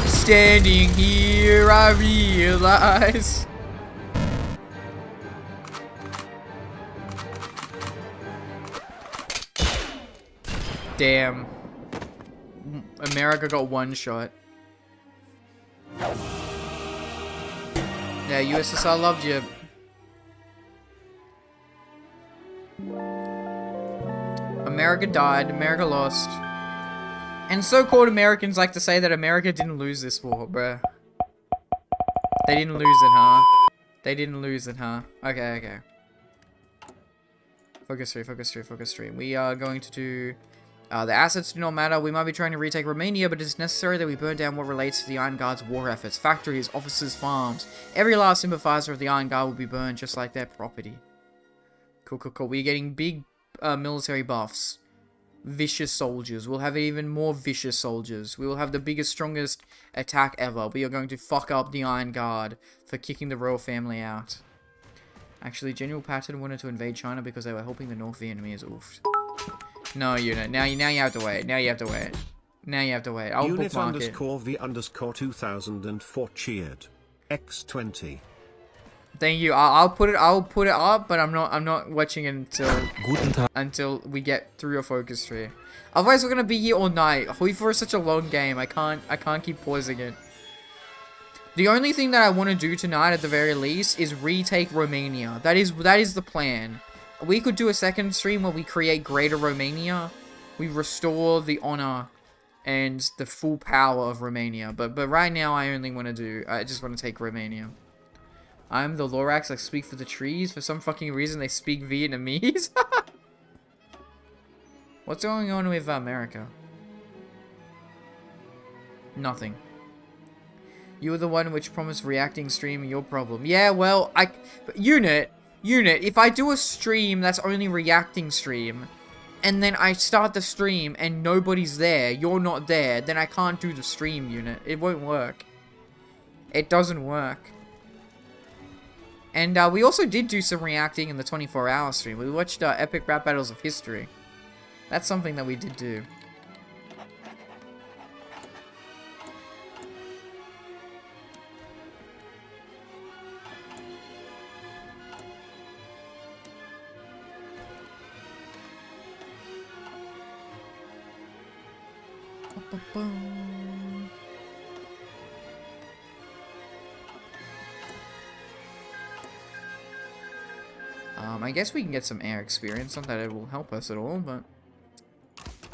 Standing here, I realize. Damn. America got one shot. Yeah, USSR loved you. America died, America lost. And so-called Americans like to say that America didn't lose this war, bruh. They didn't lose it, huh? They didn't lose it, huh? Okay, okay. Focus tree, focus tree, focus tree. We are going to do Uh, the assets do not matter. We might be trying to retake Romania, but it is necessary that we burn down what relates to the Iron Guard's war efforts. Factories, offices, farms. Every last sympathizer of the Iron Guard will be burned just like their property. Cool, cool, cool. We're getting big uh, military buffs. Vicious soldiers. We'll have even more vicious soldiers. We will have the biggest, strongest attack ever. We are going to fuck up the Iron Guard for kicking the royal family out. Actually, General Patton wanted to invade China because they were helping the North Vietnamese. Oof. No, unit. Now you now you have to wait. Now you have to wait. Now you have to wait. I'll Unit bookmark it. underscore V underscore 2004 cheered. X20. Thank you. I'll, I'll put it. I'll put it up, but I'm not. I'm not watching it until until we get through a focus tree. Otherwise, we're gonna be here all night. Hoi 4 is such a long game. I can't. I can't keep pausing it. The only thing that I want to do tonight, at the very least, is retake Romania. That is that is the plan. We could do a second stream where we create Greater Romania. We restore the honor and the full power of Romania. But but right now, I only want to do. I just want to take Romania. I'm the Lorax. I speak for the trees. For some fucking reason, they speak Vietnamese. What's going on with America? Nothing. You were the one which promised reacting stream your problem. Yeah, well, I... Unit, unit, if I do a stream that's only reacting stream, and then I start the stream and nobody's there, you're not there, then I can't do the stream, unit. It won't work. It doesn't work. And uh, we also did do some reacting in the 24-hour stream. We watched uh, Epic Rap Battles of History. That's something that we did do. Um, I guess we can get some air experience. Not that it will help us at all, but...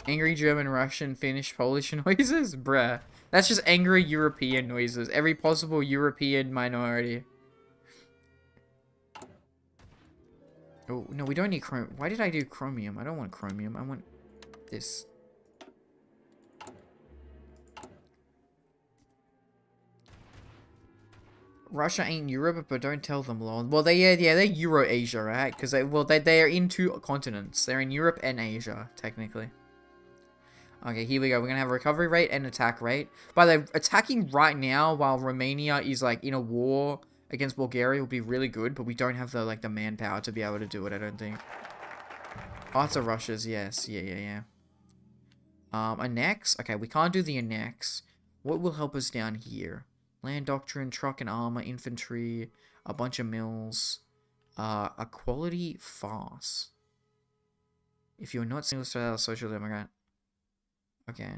Angry German, Russian, Finnish, Polish noises? Bruh. That's just angry European noises. Every possible European minority. Oh, no, we don't need chrome. Why did I do chromium? I don't want chromium. I want this. Russia ain't Europe, but don't tell them, lol. Well, they yeah, yeah, they're Euro-Asia, right? Because they well, they they are in two continents. They're in Europe and Asia, technically. Okay, here we go. We're gonna have a recovery rate and attack rate. By the way, attacking right now while Romania is like in a war against Bulgaria would be really good, but we don't have the like the manpower to be able to do it. I don't think. Lots of rushes, yes, yeah, yeah, yeah. Um, annex. Okay, we can't do the annex. What will help us down here? Land doctrine, truck and armor, infantry, a bunch of mills, uh, a quality farce. If you're not single star social immigrant. Okay.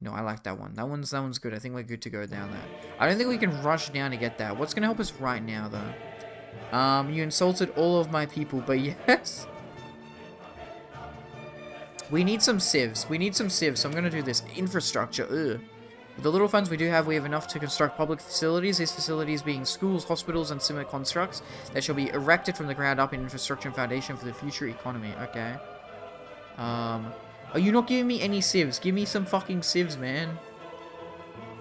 No, I like that one. That one's that one's good. I think we're good to go down there. I don't think we can rush down to get that. What's gonna help us right now though? Um, you insulted all of my people, but yes. We need some civs. We need some civs. so I'm gonna do this. Infrastructure, ugh. With the little funds we do have, we have enough to construct public facilities, these facilities being schools, hospitals, and similar constructs that shall be erected from the ground up in infrastructure and foundation for the future economy. Okay. Um, are you not giving me any civs? Give me some fucking civs, man.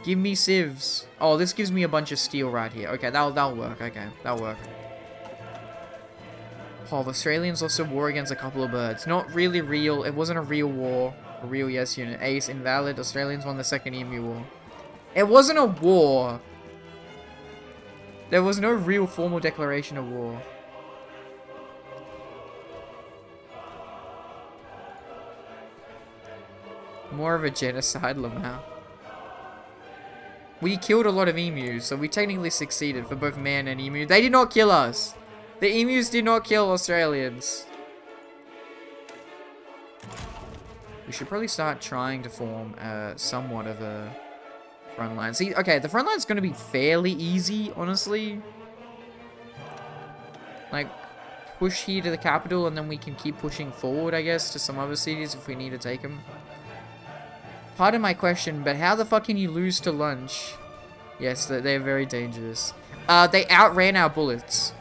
Give me civs. Oh, this gives me a bunch of steel right here. Okay, that'll, that'll work. Okay, that'll work. Oh, the Australians lost a war against a couple of birds. Not really real. It wasn't a real war. Real yes unit. Ace, invalid. Australians won the second Emu War. It wasn't a war. There was no real formal declaration of war. More of a genocide, Lamau. We killed a lot of emus, so we technically succeeded for both man and emu. They did not kill us. The emus did not kill Australians. We should probably start trying to form uh, somewhat of a front line. See, okay, the front line's going to be fairly easy, honestly. Like, push here to the capital, and then we can keep pushing forward, I guess, to some other cities if we need to take them. Pardon my question, but how the fuck can you lose to lunch? Yes, they're very dangerous. Uh, they outran our bullets.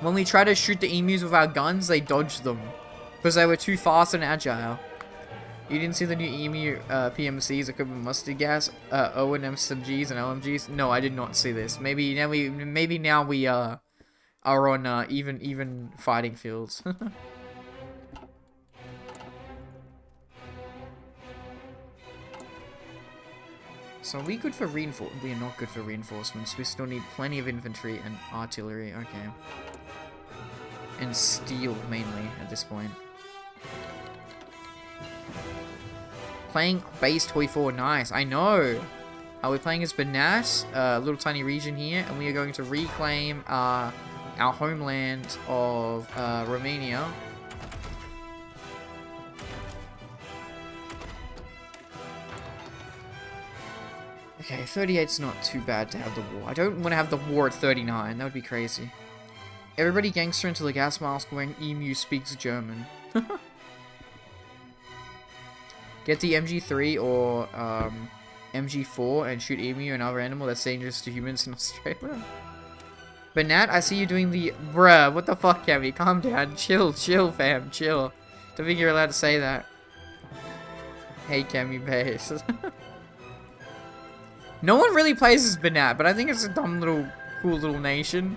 When we try to shoot the emus with our guns, they dodged them. Because they were too fast and agile. You didn't see the new EMU uh, PMCs equipped with mustard gas, uh, O&M SMGs and LMGs? No, I did not see this. Maybe now we, maybe now we uh, are on uh, even even fighting fields. so are we good for reinforce? We are not good for reinforcements. We still need plenty of infantry and artillery. Okay. And steel mainly at this point. Playing base Hoi 4, nice. I know. Uh, we're playing as Banat, a little tiny region here, and we are going to reclaim uh, our homeland of uh, Romania. Okay, 38's not too bad to have the war. I don't want to have the war at 39. That would be crazy. Everybody gangster into the gas mask when Emu speaks German. Get the MG3 or um, MG4 and shoot emu and other animal that's dangerous to humans in Australia. But Nat, I see you doing the bruh. What the fuck, Kevy? Calm down. Chill, chill, fam. Chill. Don't think you're allowed to say that. Hey, Kemi Base. no one really plays as Banat, but I think it's a dumb little, cool little nation.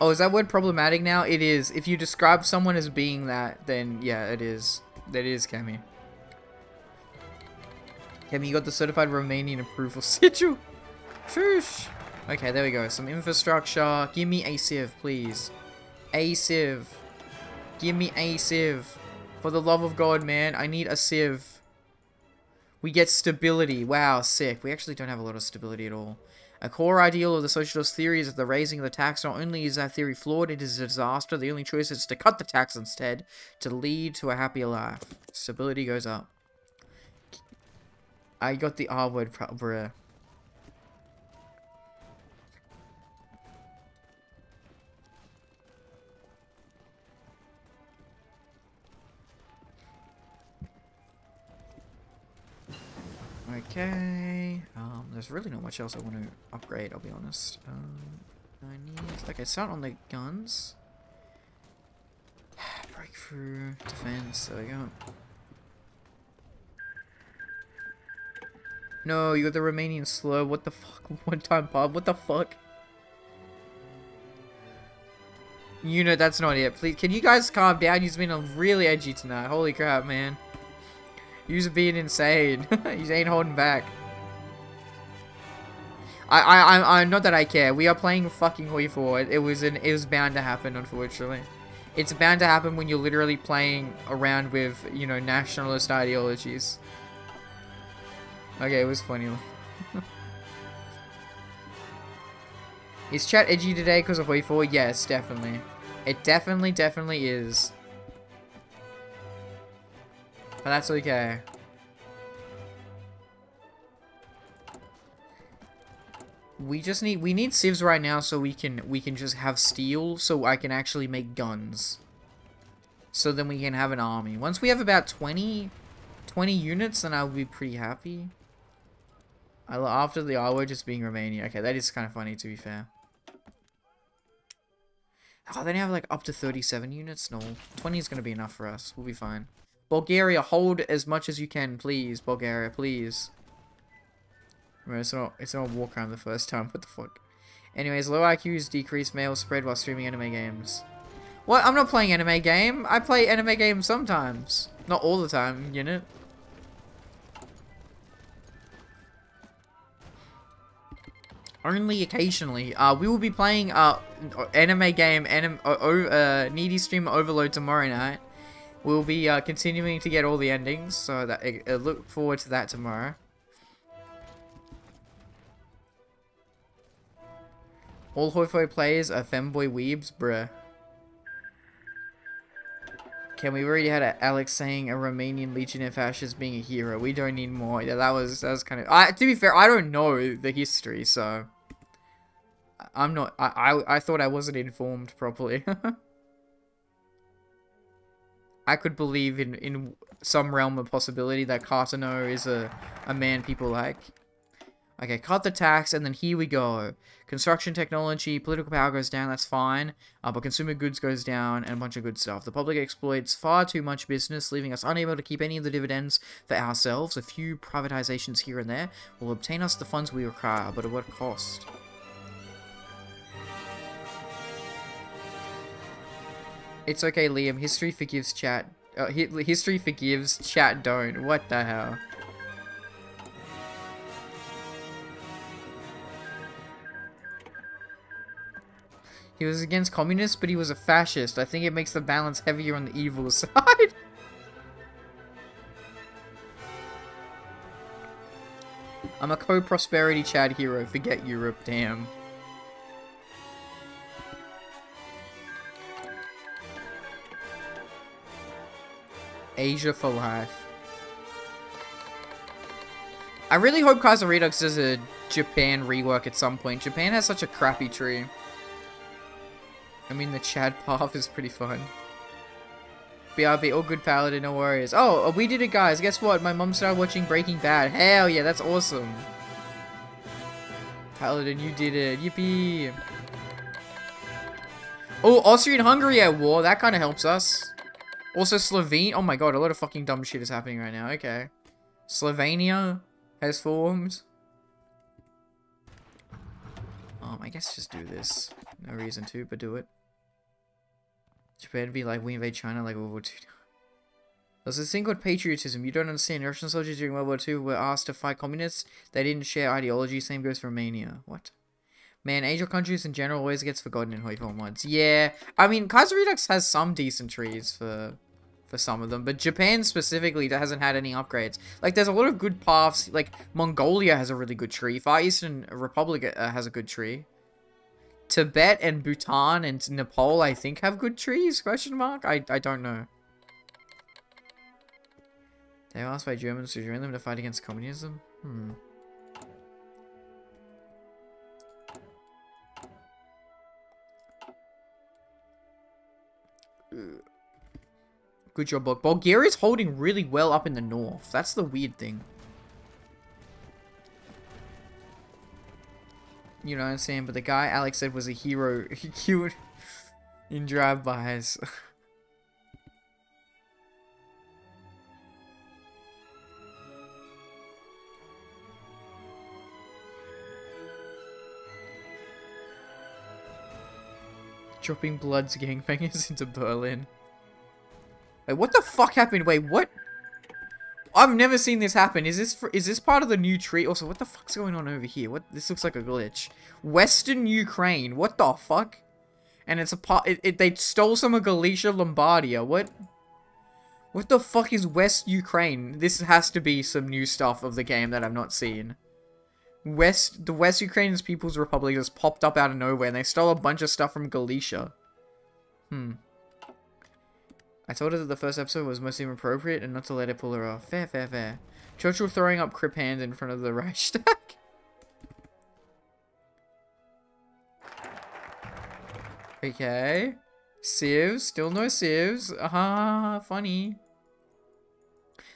Oh, is that word problematic now? It is. If you describe someone as being that, then yeah, it is. That is Kemi. Kemi, you got the certified Romanian approval sigil. Shush. Okay, there we go. Some infrastructure. Give me a civ, please. A civ. Give me a civ. For the love of God, man, I need a civ. We get stability. Wow, sick. We actually don't have a lot of stability at all. A core ideal of the socialist theory is that the raising of the tax not only is that theory flawed, it is a disaster. The only choice is to cut the tax instead to lead to a happier life. Stability goes up. I got the R word, bruh. Okay. Um, there's really not much else I want to upgrade, I'll be honest. Um, I need... Okay, start on the guns. Breakthrough, defense, there we go. No, you got the Romanian slow. What the fuck? One time pub. What the fuck? You know that's not it. Please, can you guys calm down? You've been really edgy tonight. Holy crap, man. You're being insane. you ain't holding back. I, I, I, I, not that I care. We are playing fucking Hoi 4. It, it was an, it was bound to happen, unfortunately. It's bound to happen when you're literally playing around with, you know, nationalist ideologies. Okay, it was funny. is chat edgy today because of Hoi 4? Yes, definitely. It definitely, definitely is. But that's okay. We just need we need civs right now so we can we can just have steel so I can actually make guns. So then we can have an army. Once we have about 20 20 units then I'll be pretty happy. I after the R word just being Romania. Okay, that is kind of funny to be fair. Oh, they have like up to 37 units? No. 20 is going to be enough for us. We'll be fine. Bulgaria, hold as much as you can, please. Bulgaria, please. it's not, it's not a war crime the first time. What the fuck? Anyways, low IQs decrease male spread while streaming anime games. What? I'm not playing anime game. I play anime games sometimes. Not all the time, you know? Only occasionally. Uh, we will be playing uh anime game, anim uh, uh, Needy Stream Overload tomorrow night. We'll be uh, continuing to get all the endings, so that uh, look forward to that tomorrow. All Hoi players are femboy weebs, bruh. Can we already had Alex saying a Romanian Legionnaire fascist being a hero? We don't need more. Yeah, that was that was kind of. I to be fair, I don't know the history, so I'm not. I I, I thought I wasn't informed properly. I could believe in, in some realm of possibility that Codreanu is a, a man people like. Okay, cut the tax, and then here we go. Construction technology, political power goes down, that's fine. Uh, but consumer goods goes down, and a bunch of good stuff. The public exploits far too much business, leaving us unable to keep any of the dividends for ourselves. A few privatizations here and there will obtain us the funds we require, but at what cost? It's okay, Liam. History forgives chat. Uh, hi history forgives, chat don't. What the hell? He was against communists, but he was a fascist. I think it makes the balance heavier on the evil side. I'm a co-prosperity Chad hero. Forget Europe, damn. Asia for life. I really hope Kaiser Redux does a Japan rework at some point. Japan has such a crappy tree. I mean, the Chad path is pretty fun. BRB, all good paladin, no worries. Oh, uh, we did it, guys. Guess what? My mom started watching Breaking Bad. Hell yeah, that's awesome. Paladin, you did it. Yippee. Oh, Austria and Hungary at war. That kind of helps us. Also, Slovenia. Oh my god, a lot of fucking dumb shit is happening right now. Okay. Slovenia has formed. Um, I guess just do this. No reason to, but do it. Japan be like, we invade China like World War II. There's this thing called patriotism. You don't understand. Russian soldiers during World War II were asked to fight communists. They didn't share ideology. Same goes for Romania. What? Man, Asian countries in general always gets forgotten in Hoi 4 mods. Yeah, I mean, Kaiser Redux has some decent trees for for some of them, but Japan specifically hasn't had any upgrades. Like, there's a lot of good paths. Like, Mongolia has a really good tree. Far Eastern Republic uh, has a good tree. Tibet and Bhutan and Nepal, I think, have good trees? Question mark? I, I don't know. They asked by Germans to join them to fight against communism? Hmm. Good job, Bulk. Bulgaria's holding really well up in the north. That's the weird thing. You know what I'm saying? But the guy Alex said was a hero He killed in drive-bys. Dropping Blood's gangbangers into Berlin. Wait, what the fuck happened? Wait, what? I've never seen this happen. Is this for, is this part of the new tree? Also, what the fuck's going on over here? What? This looks like a glitch. Western Ukraine. What the fuck? And it's a part. It, it, they stole some of Galicia Lodomeria. What? What the fuck is West Ukraine? This has to be some new stuff of the game that I've not seen. West, the West Ukraine's People's Republic just popped up out of nowhere and they stole a bunch of stuff from Galicia. Hmm. I told her that the first episode was mostly inappropriate and not to let it pull her off. Fair, fair, fair. Churchill throwing up crip hands in front of the Reichstag. okay. Civs. Still no civs. Ah, uh funny.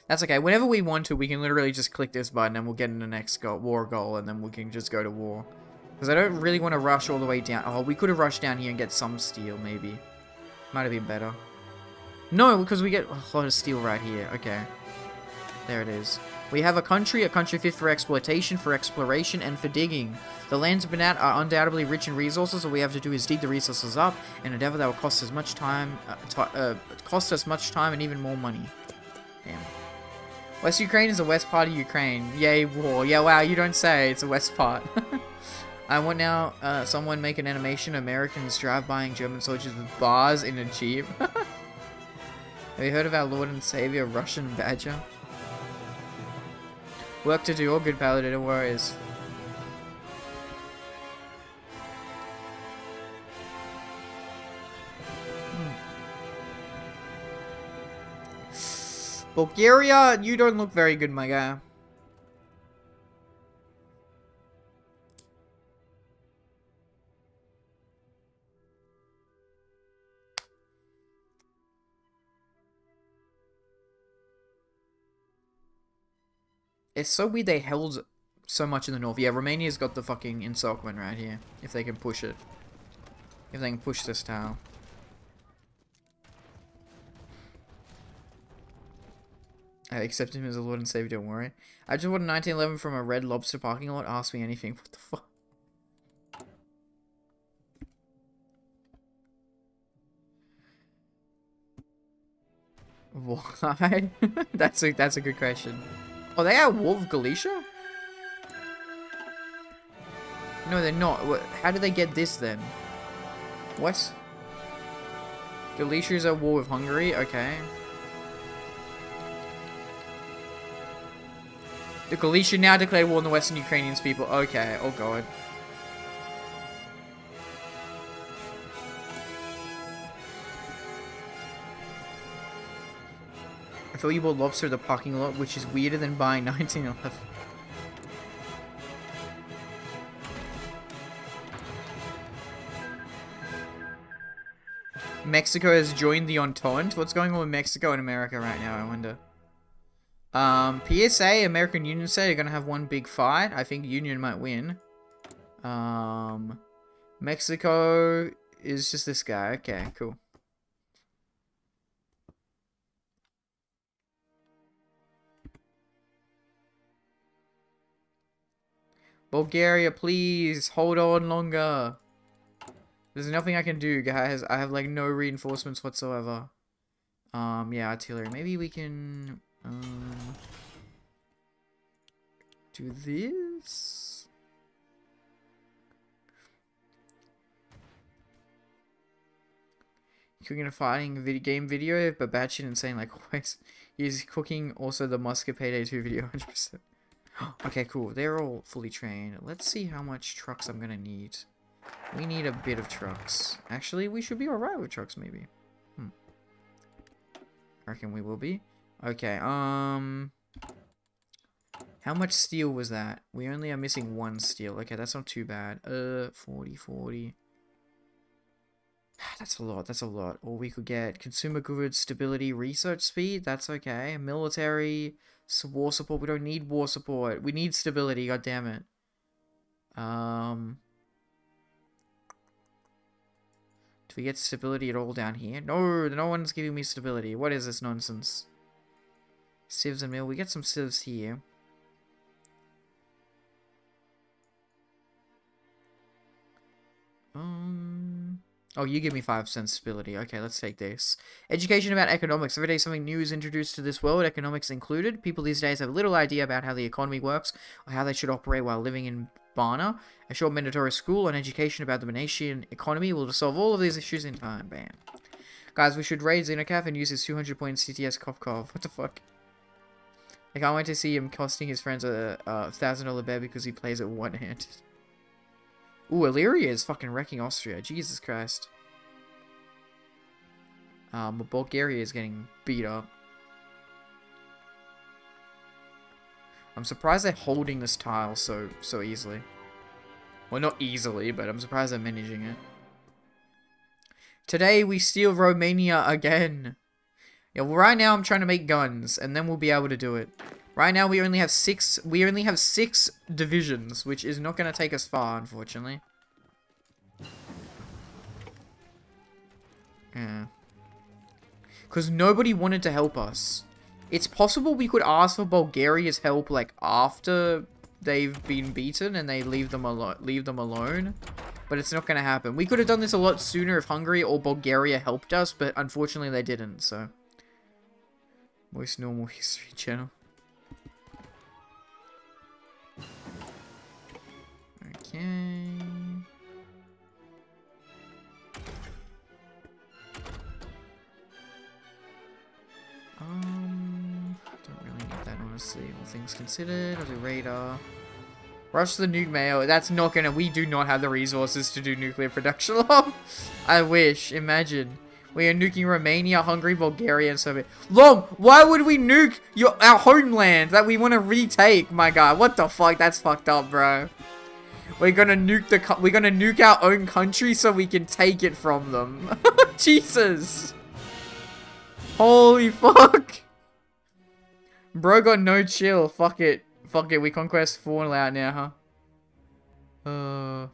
That's okay. Whenever we want to, we can literally just click this button and we'll get in the next war goal and then we can just go to war. Because I don't really want to rush all the way down. Oh, we could have rushed down here and get some steel, maybe. Might have been better. No, because we get a lot of steel right here. Okay. There it is. We have a country, a country fit for exploitation, for exploration, and for digging. The lands of Banat are undoubtedly rich in resources, all we have to do is dig the resources up, an endeavor that will cost us much time, uh, uh, cost us much time and even more money. Damn. West Ukraine is the west part of Ukraine. Yay, war. Yeah, wow, you don't say. It's the west part. I want now uh, someone make an animation Americans drive-buying German soldiers with bars in a jeep. Have you heard of our Lord and Savior, Russian Badger? Work to do, all good paladin, worries. Hmm. Bulgaria, you don't look very good, my guy. It's so weird they held so much in the north. Yeah, Romania's got the fucking Insockman right here. If they can push it. If they can push this tile. I accept him as a Lord and Savior, don't worry. I just a 1911 from a Red Lobster parking lot. Ask me anything. What the fuck? Why? that's a that's a good question. Oh, they are Wolf Galicia? No, they're not. How did they get this then? What? Galicia is at war with Hungary? Okay. The Galicia now declared war on the Western Ukrainians people. Okay, oh god. Bought lobster the parking lot, which is weirder than buying 1911. Mexico has joined the Entente. What's going on with Mexico and America right now, I wonder? Um, PSA, American Union say they're gonna have one big fight. I think Union might win. Um, Mexico is just this guy. Okay, cool. Bulgaria, please hold on longer. There's nothing I can do, guys. I have like no reinforcements whatsoever. Um, yeah, artillery. Maybe we can um, do this. Cooking a fighting video game video, but batshit insane like. He's cooking also the Musket Payday 2 video 100%. okay, cool. They're all fully trained. Let's see how much trucks I'm gonna need. We need a bit of trucks. Actually, we should be alright with trucks, maybe. Hmm. I reckon we will be. Okay, um... How much steel was that? We only are missing one steel. Okay, that's not too bad. Uh, 40, 40. That's a lot, that's a lot. Or we could get consumer goods, stability, research speed. That's okay. Military, war support. We don't need war support. We need stability, God damn it. Um... Do we get stability at all down here? No, no one's giving me stability. What is this nonsense? Civs and mill. We get some civs here. Um. Oh, you give me 5 sensibility. Okay, let's take this. Education about economics. Every day something new is introduced to this world, economics included. People these days have little idea about how the economy works or how they should operate while living in Banat. A short mandatory school on education about the Venetian economy will solve all of these issues in time. Bam. Guys, we should raid Xenocaf and use his 200 point CTS Kopkov. What the fuck? I can't wait to see him costing his friends a thousand dollar bet because he plays it one handed. Ooh, Illyria is fucking wrecking Austria. Jesus Christ. Um, Bulgaria is getting beat up. I'm surprised they're holding this tile so so easily. Well, not easily, but I'm surprised they're managing it. Today we steal Romania again. Yeah, well, right now I'm trying to make guns, and then we'll be able to do it. Right now we only have six. We only have six divisions, which is not going to take us far, unfortunately. Yeah. Because nobody wanted to help us. It's possible we could ask for Bulgaria's help, like, after they've been beaten and they leave them alone. Leave them alone. But it's not going to happen. We could have done this a lot sooner if Hungary or Bulgaria helped us, but unfortunately they didn't, so... Most normal history channel. Okay. Um, don't really need that honestly. All things considered, I'll do radar. Rush the nuke mail. That's not gonna. We do not have the resources to do nuclear production. I wish. Imagine. We are nuking Romania, Hungary, Bulgaria, and Serbia. Lom, why would we nuke your our homeland that we want to retake? My God, what the fuck? That's fucked up, bro. We're gonna nuke the. We're gonna nuke our own country so we can take it from them. Jesus. Holy fuck. Bro got no chill. Fuck it. Fuck it, we conquest four out now, huh? Uh,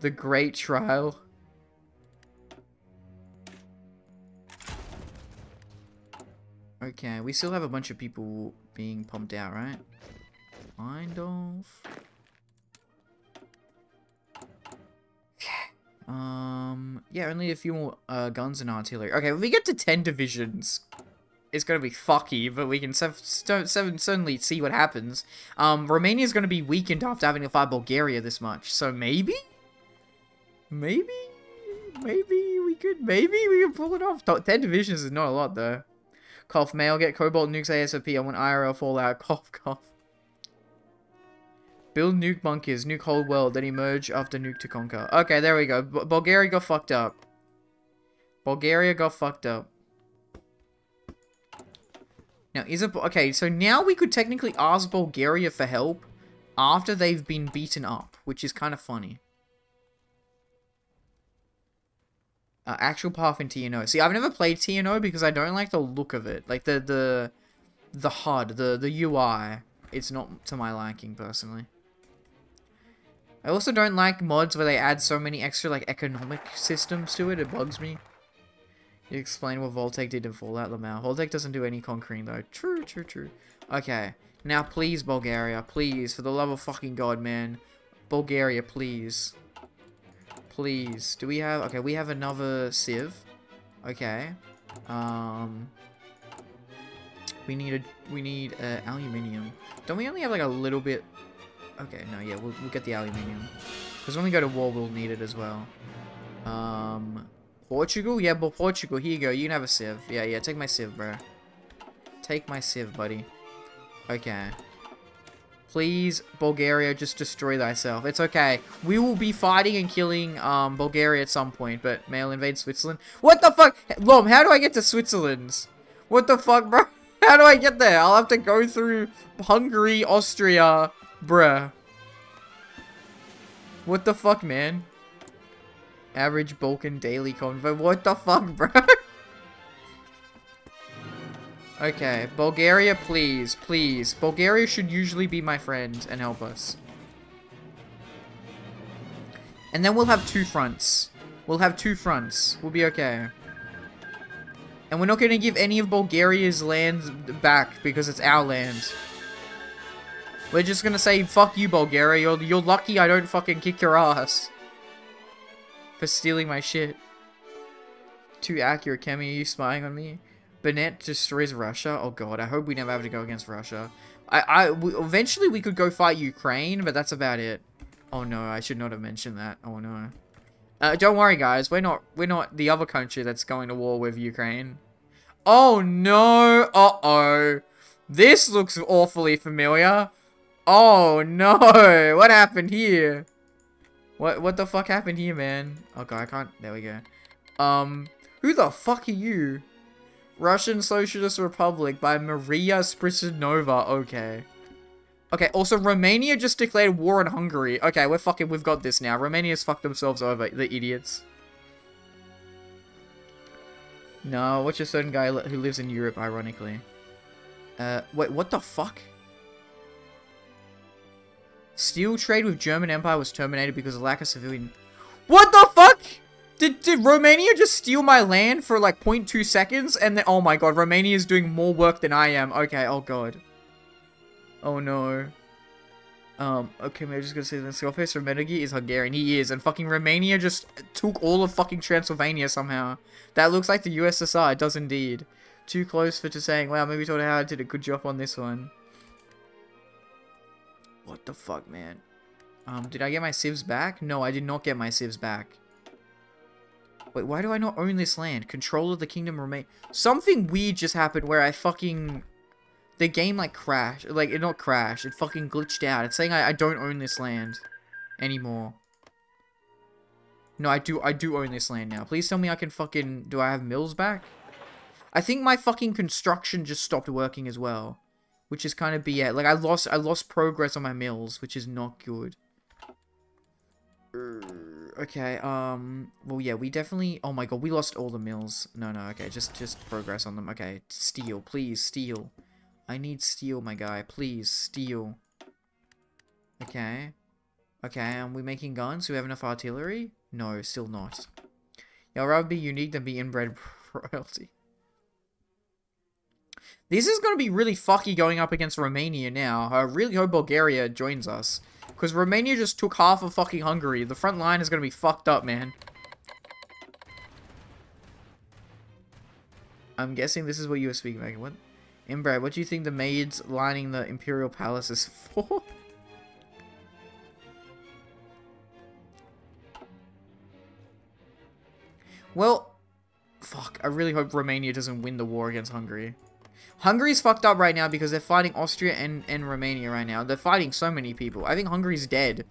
the Great Trial. Okay, we still have a bunch of people being pumped out, right? Kind of. Um, yeah, only a few more uh, guns and artillery. Okay, we get to 10 divisions, it's going to be fucky, but we can certainly see what happens. Um, Romania's going to be weakened after having to fight Bulgaria this much, so maybe? Maybe? Maybe we could, maybe we could pull it off. To- 10 divisions is not a lot, though. Cough, mail, get Cobalt nukes ASAP. I want IRL Fallout. Cough, cough. Build nuke bunkers, nuke whole world, then emerge after nuke to conquer. Okay, there we go. B Bulgaria got fucked up. Bulgaria got fucked up. Now, is it... Okay, so now we could technically ask Bulgaria for help after they've been beaten up, which is kind of funny. Uh, actual path in TNO. See, I've never played TNO because I don't like the look of it. Like, the... the the HUD, the, the UI. It's not to my liking, personally. I also don't like mods where they add so many extra, like, economic systems to it. It bugs me. You explain what Vault-Tec did in Fallout Lamau. Vault-Tec doesn't do any conquering, though. True, true, true. Okay. Now, please, Bulgaria. Please, for the love of fucking God, man. Bulgaria, please. Please. Do we have... Okay, we have another civ. Okay. Um... We need a... We need uh, aluminium. Don't we only have, like, a little bit... Okay, no, yeah, we'll, we'll get the aluminium. Because when we go to war, we'll need it as well. Um, Portugal? Yeah, but Portugal, here you go. You can have a civ. Yeah, yeah, take my civ, bro. Take my civ, buddy. Okay. Please, Bulgaria, just destroy thyself. It's okay. We will be fighting and killing um, Bulgaria at some point, but mail invade Switzerland. What the fuck? Lom, how do I get to Switzerland? What the fuck, bro? How do I get there? I'll have to go through Hungary, Austria, Bruh. What the fuck, man? Average Balkan daily convo. What the fuck, bruh? okay, Bulgaria, please, please. Bulgaria should usually be my friend and help us. And then we'll have two fronts. We'll have two fronts. We'll be okay. And we're not going to give any of Bulgaria's lands back because it's our land. We're just gonna say, fuck you, Bulgaria. You're, you're lucky I don't fucking kick your ass. For stealing my shit. Too accurate, Kemi. Are you spying on me? Banat destroys Russia? Oh god, I hope we never have to go against Russia. I, I, we, eventually we could go fight Ukraine, but that's about it. Oh no, I should not have mentioned that. Oh no. Uh, don't worry guys, we're not, we're not the other country that's going to war with Ukraine. Oh no, uh-oh. This looks awfully familiar. Oh no! What happened here? What what the fuck happened here, man? Okay, I can't. There we go. Um, who the fuck are you? Russian Socialist Republic by Maria Spiridonova. Okay. Okay, also Romania just declared war on Hungary. Okay, we're fucking, we've got this now. Romania's fucked themselves over, the idiots. No, what's a certain guy who lives in Europe, ironically? Uh, wait, what the fuck? Steel trade with German Empire was terminated because of lack of civilian... What the fuck? Did, did Romania just steal my land for like 0.2 seconds? And then, oh my god, Romania is doing more work than I am. Okay, oh god. Oh no. Um, okay, I'm just gonna say that Scarface from Metal is Hungarian. He is, and fucking Romania just took all of fucking Transylvania somehow. That looks like the USSR, it does indeed. Too close for to saying, wow, maybe Todd Howard did a good job on this one. What the fuck, man? Um, did I get my civs back? No, I did not get my civs back. Wait, why do I not own this land? Control of the kingdom remain... Something weird just happened where I fucking... The game, like, crashed. Like, it not crashed. It fucking glitched out. It's saying I, I don't own this land anymore. No, I do, I do own this land now. Please tell me I can fucking... Do I have mills back? I think my fucking construction just stopped working as well. Which is kind of BS. Like, I lost, I lost progress on my mills, which is not good. Okay, um, well, yeah, we definitely, oh my god, we lost all the mills. No, no, okay, just, just progress on them. Okay, steel, please, steel. I need steel, my guy. Please, steel. Okay. Okay, and we making guns? Do we have enough artillery? No, still not. Yeah, I'd rather be unique than be inbred royalty. This is going to be really fucky going up against Romania now. I really hope Bulgaria joins us. Because Romania just took half of fucking Hungary. The front line is going to be fucked up, man. I'm guessing this is what you were speaking about. What? What do you think the maids lining the Imperial Palace is for? well, fuck. I really hope Romania doesn't win the war against Hungary. Hungary's fucked up right now because they're fighting Austria and, and Romania right now. They're fighting so many people. I think Hungary's dead.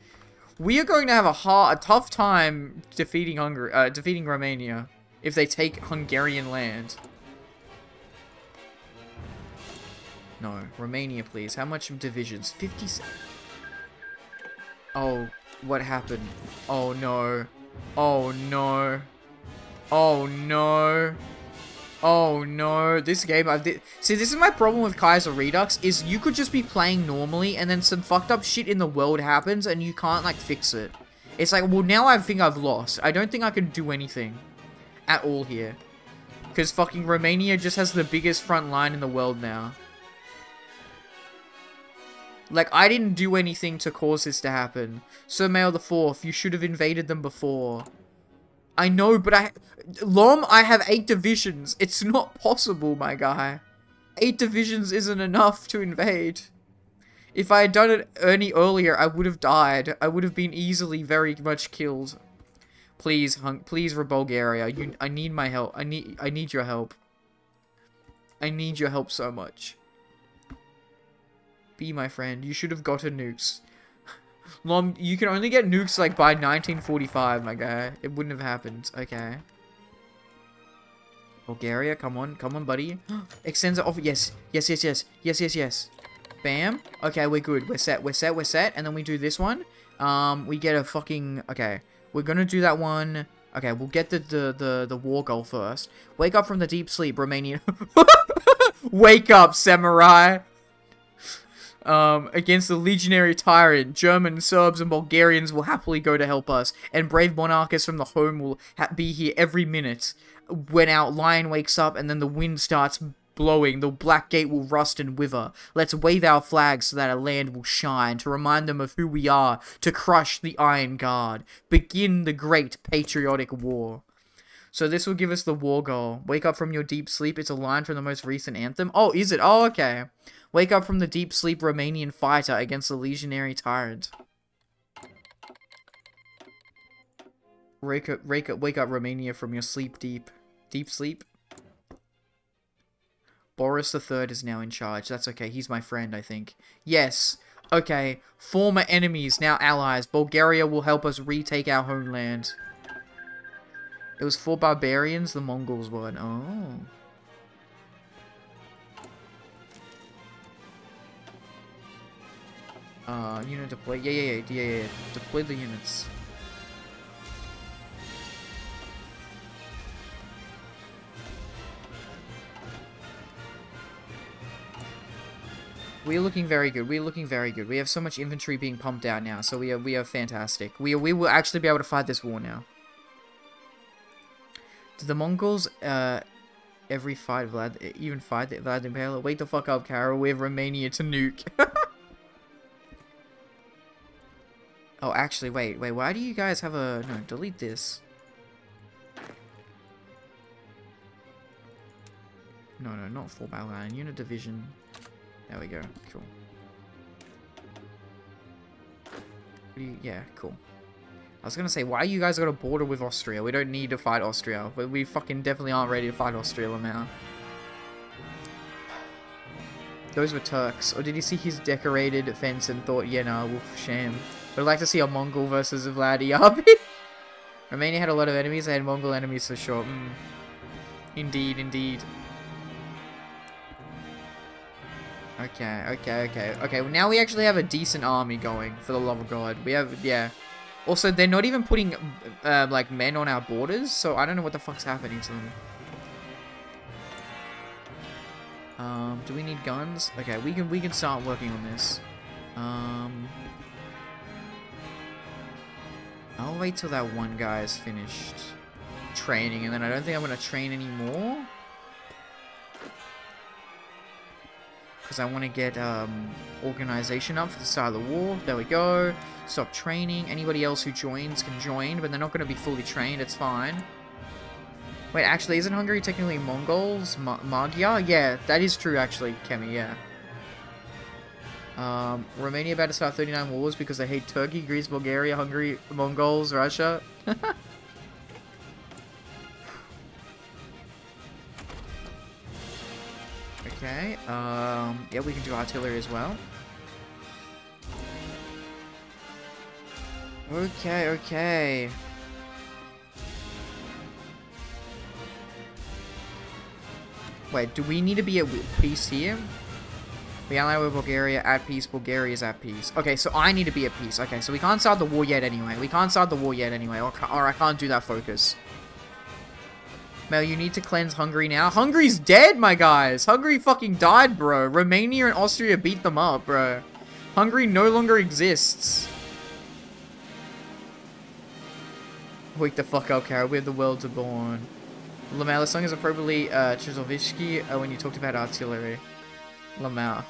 We are going to have a hard, a tough time defeating Hungary, uh, defeating Romania if they take Hungarian land. No, Romania, please. How much divisions? 57. Oh, what happened? Oh no. Oh no. Oh no. Oh no, this game, I did. See, this is my problem with Kaiser Redux, is you could just be playing normally, and then some fucked up shit in the world happens, and you can't, like, fix it. It's like, well, now I think I've lost. I don't think I can do anything at all here. Because fucking Romania just has the biggest front line in the world now. Like, I didn't do anything to cause this to happen. Sir Mayo the Fourth, you should have invaded them before. I know, but I... Lom, I have eight divisions. It's not possible, my guy. Eight divisions isn't enough to invade. If I had done it any earlier, I would have died. I would have been easily very much killed. Please, hung, please, Bulgaria. You, I need my help. I need, I need your help. I need your help so much. Be my friend. You should have gotten nukes. Lom, you can only get nukes like by 1945, my guy. It wouldn't have happened. Okay. Bulgaria, come on, come on, buddy. Extends it off. Yes, yes, yes, yes, yes, yes, yes. Bam. Okay, we're good. We're set. We're set. We're set. And then we do this one. Um, we get a fucking. Okay, we're gonna do that one. Okay, we'll get the the the, the war goal first. Wake up from the deep sleep, Romania. Wake up, samurai um, against the legionary tyrant, German, Serbs, and Bulgarians will happily go to help us, and brave monarchists from the home will be here every minute. When our lion wakes up and then the wind starts blowing, the black gate will rust and wither. Let's wave our flags so that our land will shine, to remind them of who we are, to crush the Iron Guard. Begin the great patriotic war. So this will give us the war goal. Wake up from your deep sleep. It's a line from the most recent anthem. Oh, is it? Oh, okay. Wake up from the deep sleep Romanian fighter against the legionary tyrant. Wake up, wake up, wake up Romania from your sleep deep. Deep sleep? Boris III is now in charge. That's okay. He's my friend, I think. Yes. Okay. Former enemies, now allies. Bulgaria will help us retake our homeland. It was for barbarians, the Mongols won. Oh. Uh, unit deploy. Yeah, yeah, yeah, yeah, yeah. Deploy the units. We're looking very good. We're looking very good. We have so much infantry being pumped out now, so we are we are fantastic. We we will actually be able to fight this war now. Did the Mongols uh every fight Vlad even fight Vlad Impaler? Wait the fuck up, Carol. We have Romania to nuke. Oh, actually, wait, wait, why do you guys have a... No, delete this. No, no, not full battle line. Unit division. There we go. Cool. You, yeah, cool. I was gonna say, why you guys got a border with Austria? We don't need to fight Austria, but we fucking definitely aren't ready to fight Austria now. Those were Turks. Or did he see his decorated fence and thought, yeah, no, wolf sham. But I'd like to see a Mongol versus a Vlad Romania had a lot of enemies. They had Mongol enemies for sure. Mm. Indeed, indeed. Okay, okay, okay. Okay, well, now we actually have a decent army going, for the love of God. We have, yeah. Also, they're not even putting, uh, like, men on our borders, so I don't know what the fuck's happening to them. Um, do we need guns? Okay, we can we can start working on this. Um, I'll wait till that one guy is finished training, and then I don't think I'm gonna train anymore. Because I want to get um, organization up for the start of the war. There we go. Stop training. Anybody else who joins can join, but they're not going to be fully trained. It's fine. Wait, actually, isn't Hungary technically Mongols? Ma Magyar? Yeah, that is true, actually, Kemi, yeah. Um, Romania about to start 39 wars because they hate Turkey, Greece, Bulgaria, Hungary, Mongols, Russia. okay, um, yeah, we can do artillery as well. Okay, okay. Wait, do we need to be at peace here? We ally with Bulgaria at peace. Bulgaria is at peace. Okay, so I need to be at peace. Okay, so we can't start the war yet anyway. We can't start the war yet anyway, or, or I can't do that focus. Mel, you need to cleanse Hungary now. Hungary's dead, my guys. Hungary fucking died, bro. Romania and Austria beat them up, bro. Hungary no longer exists. Wake the fuck up, Carol. We're the world to born. Lamau, the song is appropriately uh, Chizovishki uh, when you talked about artillery. Lamau.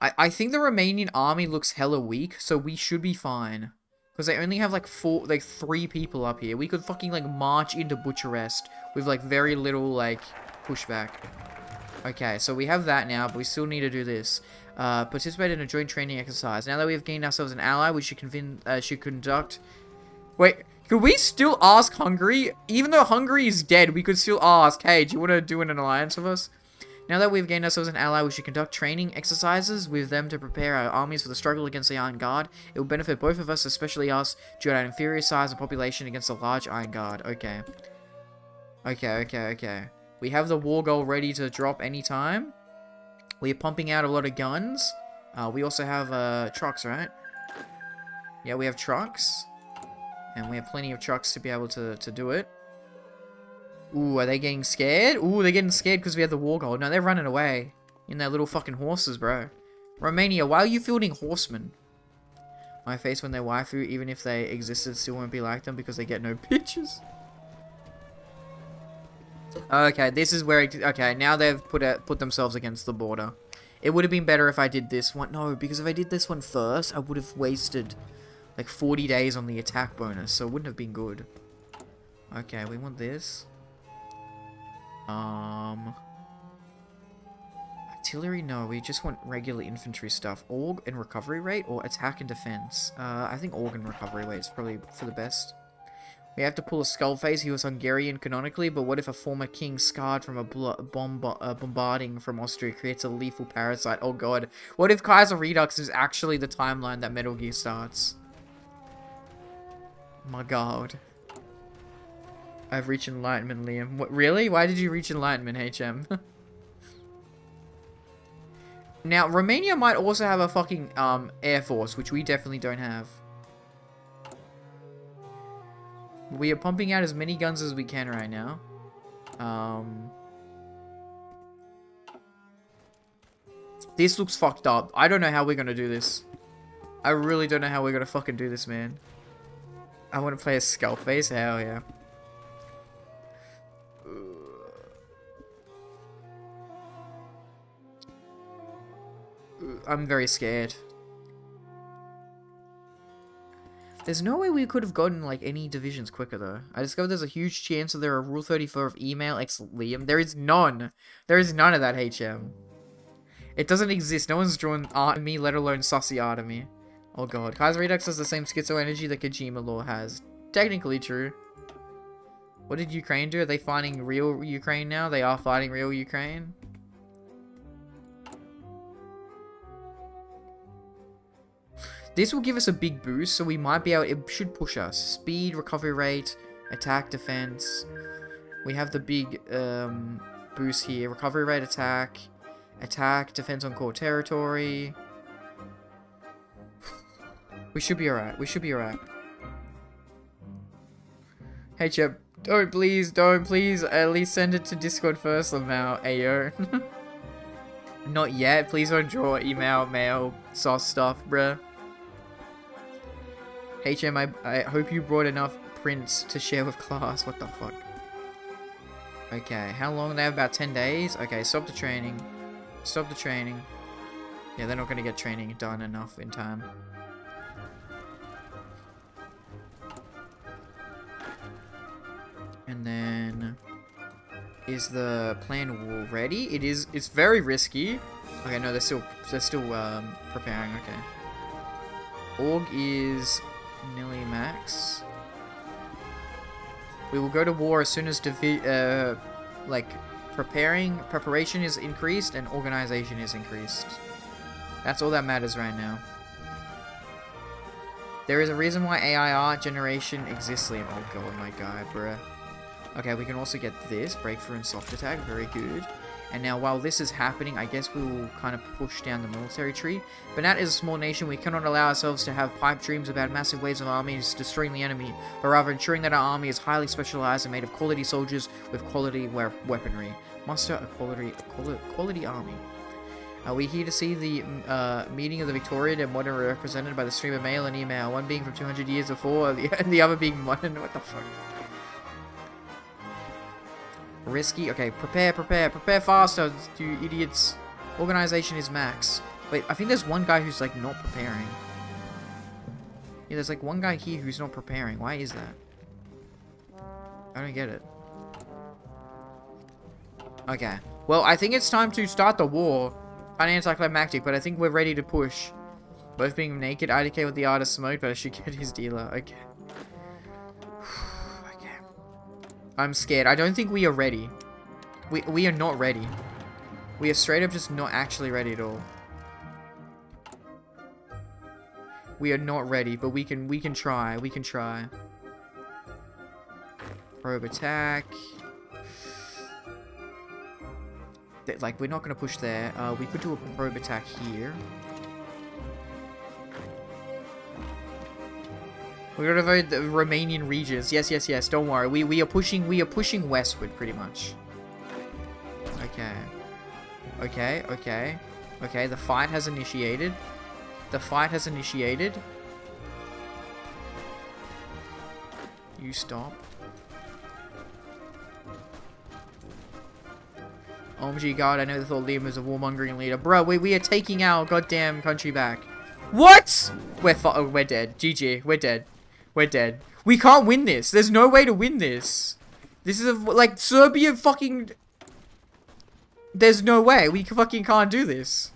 I, I think the Romanian army looks hella weak, so we should be fine. Because they only have like four, like three people up here. We could fucking like march into Bucharest with like very little like pushback. Okay, so we have that now, but we still need to do this. Uh, participate in a joint training exercise. Now that we have gained ourselves an ally, we should, convin uh, should conduct... Wait, could we still ask Hungary? Even though Hungary is dead, we could still ask, hey, do you want to do an alliance with us? Now that we've gained ourselves an ally, we should conduct training exercises with them to prepare our armies for the struggle against the Iron Guard. It will benefit both of us, especially us, due to our inferior size and population against the large Iron Guard. Okay. Okay, okay, okay. We have the war goal ready to drop anytime. We're pumping out a lot of guns. Uh, we also have uh, trucks, right? Yeah, we have trucks. And we have plenty of trucks to be able to, to do it. Ooh, are they getting scared? Ooh, they're getting scared because we have the war gold. No, they're running away. In their little fucking horses, bro. Romania, why are you fielding horsemen? My face when they're waifu, even if they existed, still won't be like them because they get no pictures. Okay, this is where... It, okay, now they've put a, put themselves against the border. It would have been better if I did this one. No, because if I did this one first, I would have wasted like 40 days on the attack bonus, so it wouldn't have been good. Okay, we want this. Um... Artillery? No, we just want regular infantry stuff. Org and recovery rate or attack and defense? Uh, I think org and recovery rate is probably for the best. We have to pull a skull face. He was Hungarian canonically, but what if a former king scarred from a bomb uh, bombarding from Austria creates a lethal parasite? Oh god. What if Kaiser Redux is actually the timeline that Metal Gear starts? My god. I've reached enlightenment, Liam. What, really? Why did you reach enlightenment, HM? now, Romania might also have a fucking um, air force, which we definitely don't have. We are pumping out as many guns as we can right now. Um, this looks fucked up. I don't know how we're gonna do this. I really don't know how we're gonna fucking do this, man. I want to play a skull face? Hell yeah. I'm very scared. There's no way we could have gotten, like, any divisions quicker, though. I discovered there's a huge chance that there are Rule 34 of email X Liam. There is none. There is none of that, HM. It doesn't exist. No one's drawn art of me, let alone sussy art of me. Oh god. Kaiser Redux has the same schizo energy that Kojima Law has. Technically true. What did Ukraine do? Are they fighting real Ukraine now? They are fighting real Ukraine? This will give us a big boost, so we might be able, it should push us. Speed, recovery rate, attack, defense. We have the big um, boost here. Recovery rate, attack, attack, defense on core territory. We should be alright. We should be alright. Hey, Chip. Don't, please, don't, please. At least send it to Discord first, Lamau. Ayo. Not yet. Please don't draw email, mail, sauce stuff, bruh. HM, I, I hope you brought enough prints to share with class. What the fuck? Okay, how long? They have about 10 days? Okay, stop the training. Stop the training. Yeah, they're not going to get training done enough in time. And then... Is the plan ready? It is. It's very risky. Okay, no, they're still they're still um, preparing. Okay. Org is nearly max. We will go to war as soon as uh, like preparing preparation is increased and organization is increased. That's all that matters right now. There is a reason why AI art generation exists, Liam. Oh god, my guy, bruh. Okay, we can also get this, breakthrough and soft attack, very good. And now while this is happening, I guess we will kind of push down the military tree. Banat is a small nation, we cannot allow ourselves to have pipe dreams about massive waves of armies destroying the enemy, but rather ensuring that our army is highly specialized and made of quality soldiers with quality we weaponry. Muster a quality, quali quality army. Are we here to see the uh, meeting of the Victorian and modern represented by the stream of mail and email, one being from 200 years before, and the other being modern? What the fuck? Risky. Okay, prepare, prepare, prepare faster, you idiots. Organization is max. Wait, I think there's one guy who's, like, not preparing. Yeah, there's, like, one guy here who's not preparing. Why is that? I don't get it. Okay. Well, I think it's time to start the war. Kind of anticlimactic, but I think we're ready to push. Both being naked, IDK with the artist smoke, but I should get his dealer. Okay. I'm scared. I don't think we are ready. We, we are not ready. We are straight up just not actually ready at all. We are not ready, but we can we can try. We can try. Probe attack. Like, we're not going to push there. Uh, we could do a probe attack here. We're gonna avoid the Romanian regions. Yes, yes, yes. Don't worry. We we are pushing. We are pushing westward, pretty much. Okay. Okay. Okay. Okay. The fight has initiated. The fight has initiated. You stop. OMG god, I know never thought Liam was a warmongering leader. Bro, we, we are taking our goddamn country back. What? We're, oh, we're dead. GG, we're dead. We're dead. We can't win this. There's no way to win this. This is a, like Serbia fucking. There's no way. We fucking can't do this.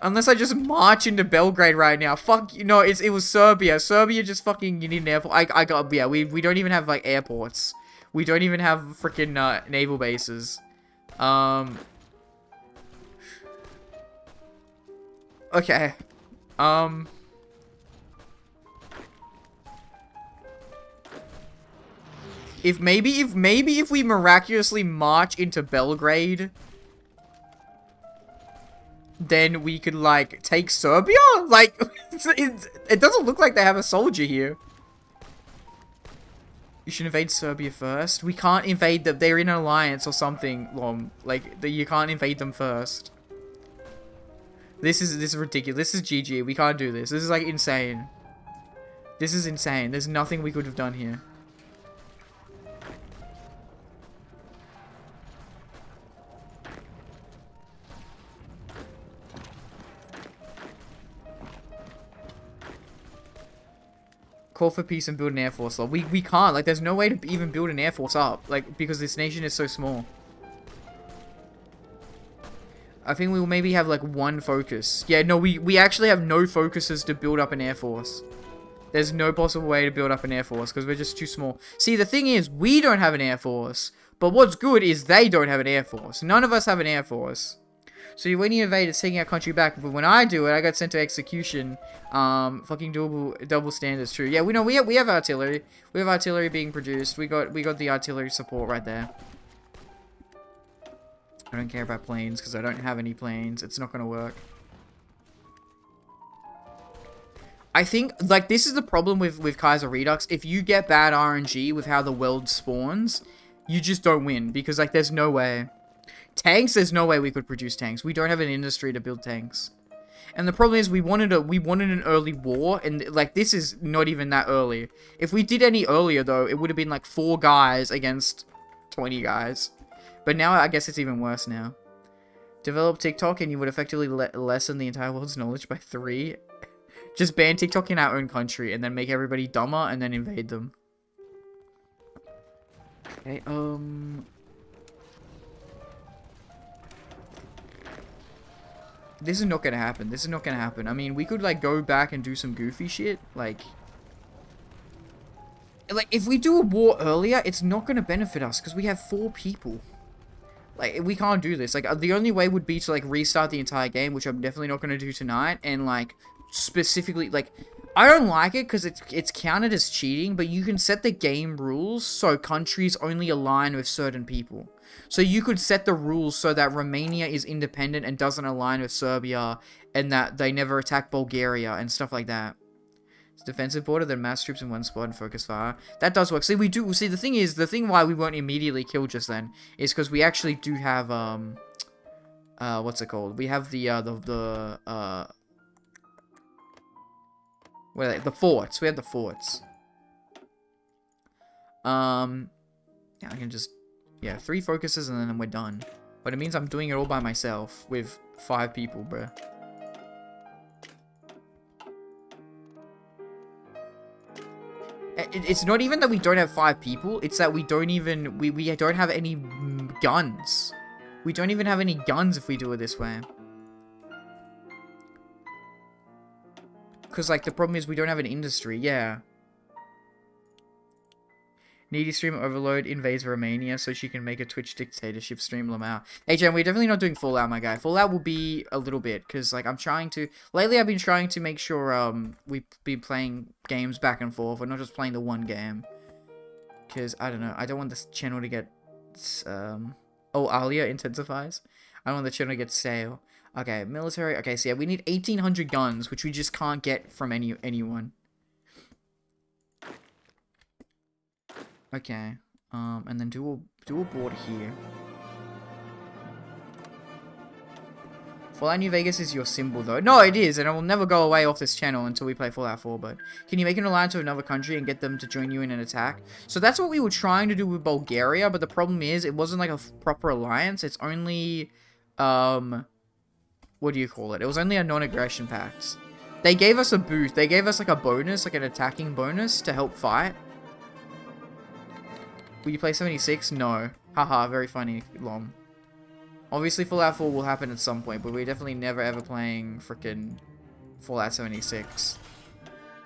Unless I just march into Belgrade right now. Fuck, you know, it's, it was Serbia. Serbia just fucking, you need an airport. I, I got, yeah, we, we don't even have, like, airports. We don't even have freaking uh, naval bases. Um. Okay. Um. If maybe if maybe if we miraculously march into Belgrade, then we could like take Serbia. Like it, it doesn't look like they have a soldier here. You should invade Serbia first. We can't invade them. They're in an alliance or something, Lom. Like the, you can't invade them first. This is this is ridiculous. This is GG. We can't do this. This is like insane. This is insane. There's nothing we could have done here. Call for peace and build an air force. Like, we, we can't. Like, there's no way to even build an air force up. Like, because this nation is so small. I think we will maybe have, like, one focus. Yeah, no, we, we actually have no focuses to build up an air force. There's no possible way to build up an air force because we're just too small. See, the thing is, we don't have an air force. But what's good is they don't have an air force. None of us have an air force. So when you invade, it's taking our country back. But when I do it, I got sent to execution. Um, fucking double double standards. True. Yeah, we know we have we have artillery. We have artillery being produced. We got we got the artillery support right there. I don't care about planes because I don't have any planes. It's not gonna work. I think like this is the problem with with Kaiser Redux. If you get bad RNG with how the world spawns, you just don't win because like there's no way. Tanks, there's no way we could produce tanks. We don't have an industry to build tanks. And the problem is we wanted a we wanted an early war and like this is not even that early. If we did any earlier though, it would have been like four guys against 20 guys. But now I guess it's even worse now. Develop TikTok and you would effectively le lessen the entire world's knowledge by 3. Just ban TikTok in our own country and then make everybody dumber and then invade them. Okay, um This is not gonna happen. This is not gonna happen. I mean, we could, like, go back and do some goofy shit. Like... Like, if we do a war earlier, it's not gonna benefit us, because we have four people. Like, we can't do this. Like, uh, the only way would be to, like, restart the entire game, which I'm definitely not gonna do tonight, and, like, specifically, like... I don't like it because it's, it's counted as cheating, but you can set the game rules so countries only align with certain people. So you could set the rules so that Romania is independent and doesn't align with Serbia, and that they never attack Bulgaria and stuff like that. It's defensive border, then mass troops in one spot and focus fire. That does work. See, we do. See, the thing is, the thing why we weren't immediately killed just then is because we actually do have um, uh, what's it called? We have the uh, the the uh, what are they? The forts. We have the forts. Um, yeah, I can just yeah, three focuses and then we're done. But it means I'm doing it all by myself with five people, bruh. It's not even that we don't have five people, it's that we don't even, we, we don't have any guns. We don't even have any guns if we do it this way. Because, like, the problem is we don't have an industry, yeah. Needy stream overload invades Romania so she can make a Twitch dictatorship stream Lamau. Hey, Jen, we're definitely not doing Fallout, my guy. Fallout will be a little bit, because, like, I'm trying to... Lately, I've been trying to make sure, um, we've been playing games back and forth. We're not just playing the one game. Because, I don't know, I don't want this channel to get, um... Oh, Alia intensifies? I don't want the channel to get stale. Okay, military. Okay, so yeah, we need 1,800 guns, which we just can't get from any anyone. Okay. Um, and then do a, do a board here. Fallout New Vegas is your symbol, though. No, it is, and it will never go away off this channel until we play Fallout 4, but... Can you make an alliance with another country and get them to join you in an attack? So that's what we were trying to do with Bulgaria, but the problem is, it wasn't like a proper alliance. It's only, um... What do you call it? It was only a non-aggression pact. They gave us a boost. They gave us, like, a bonus, like an attacking bonus to help fight. Will you play 76? No. Haha, very funny, Lom. Obviously, Fallout 4 will happen at some point, but we're definitely never ever playing freaking Fallout 76.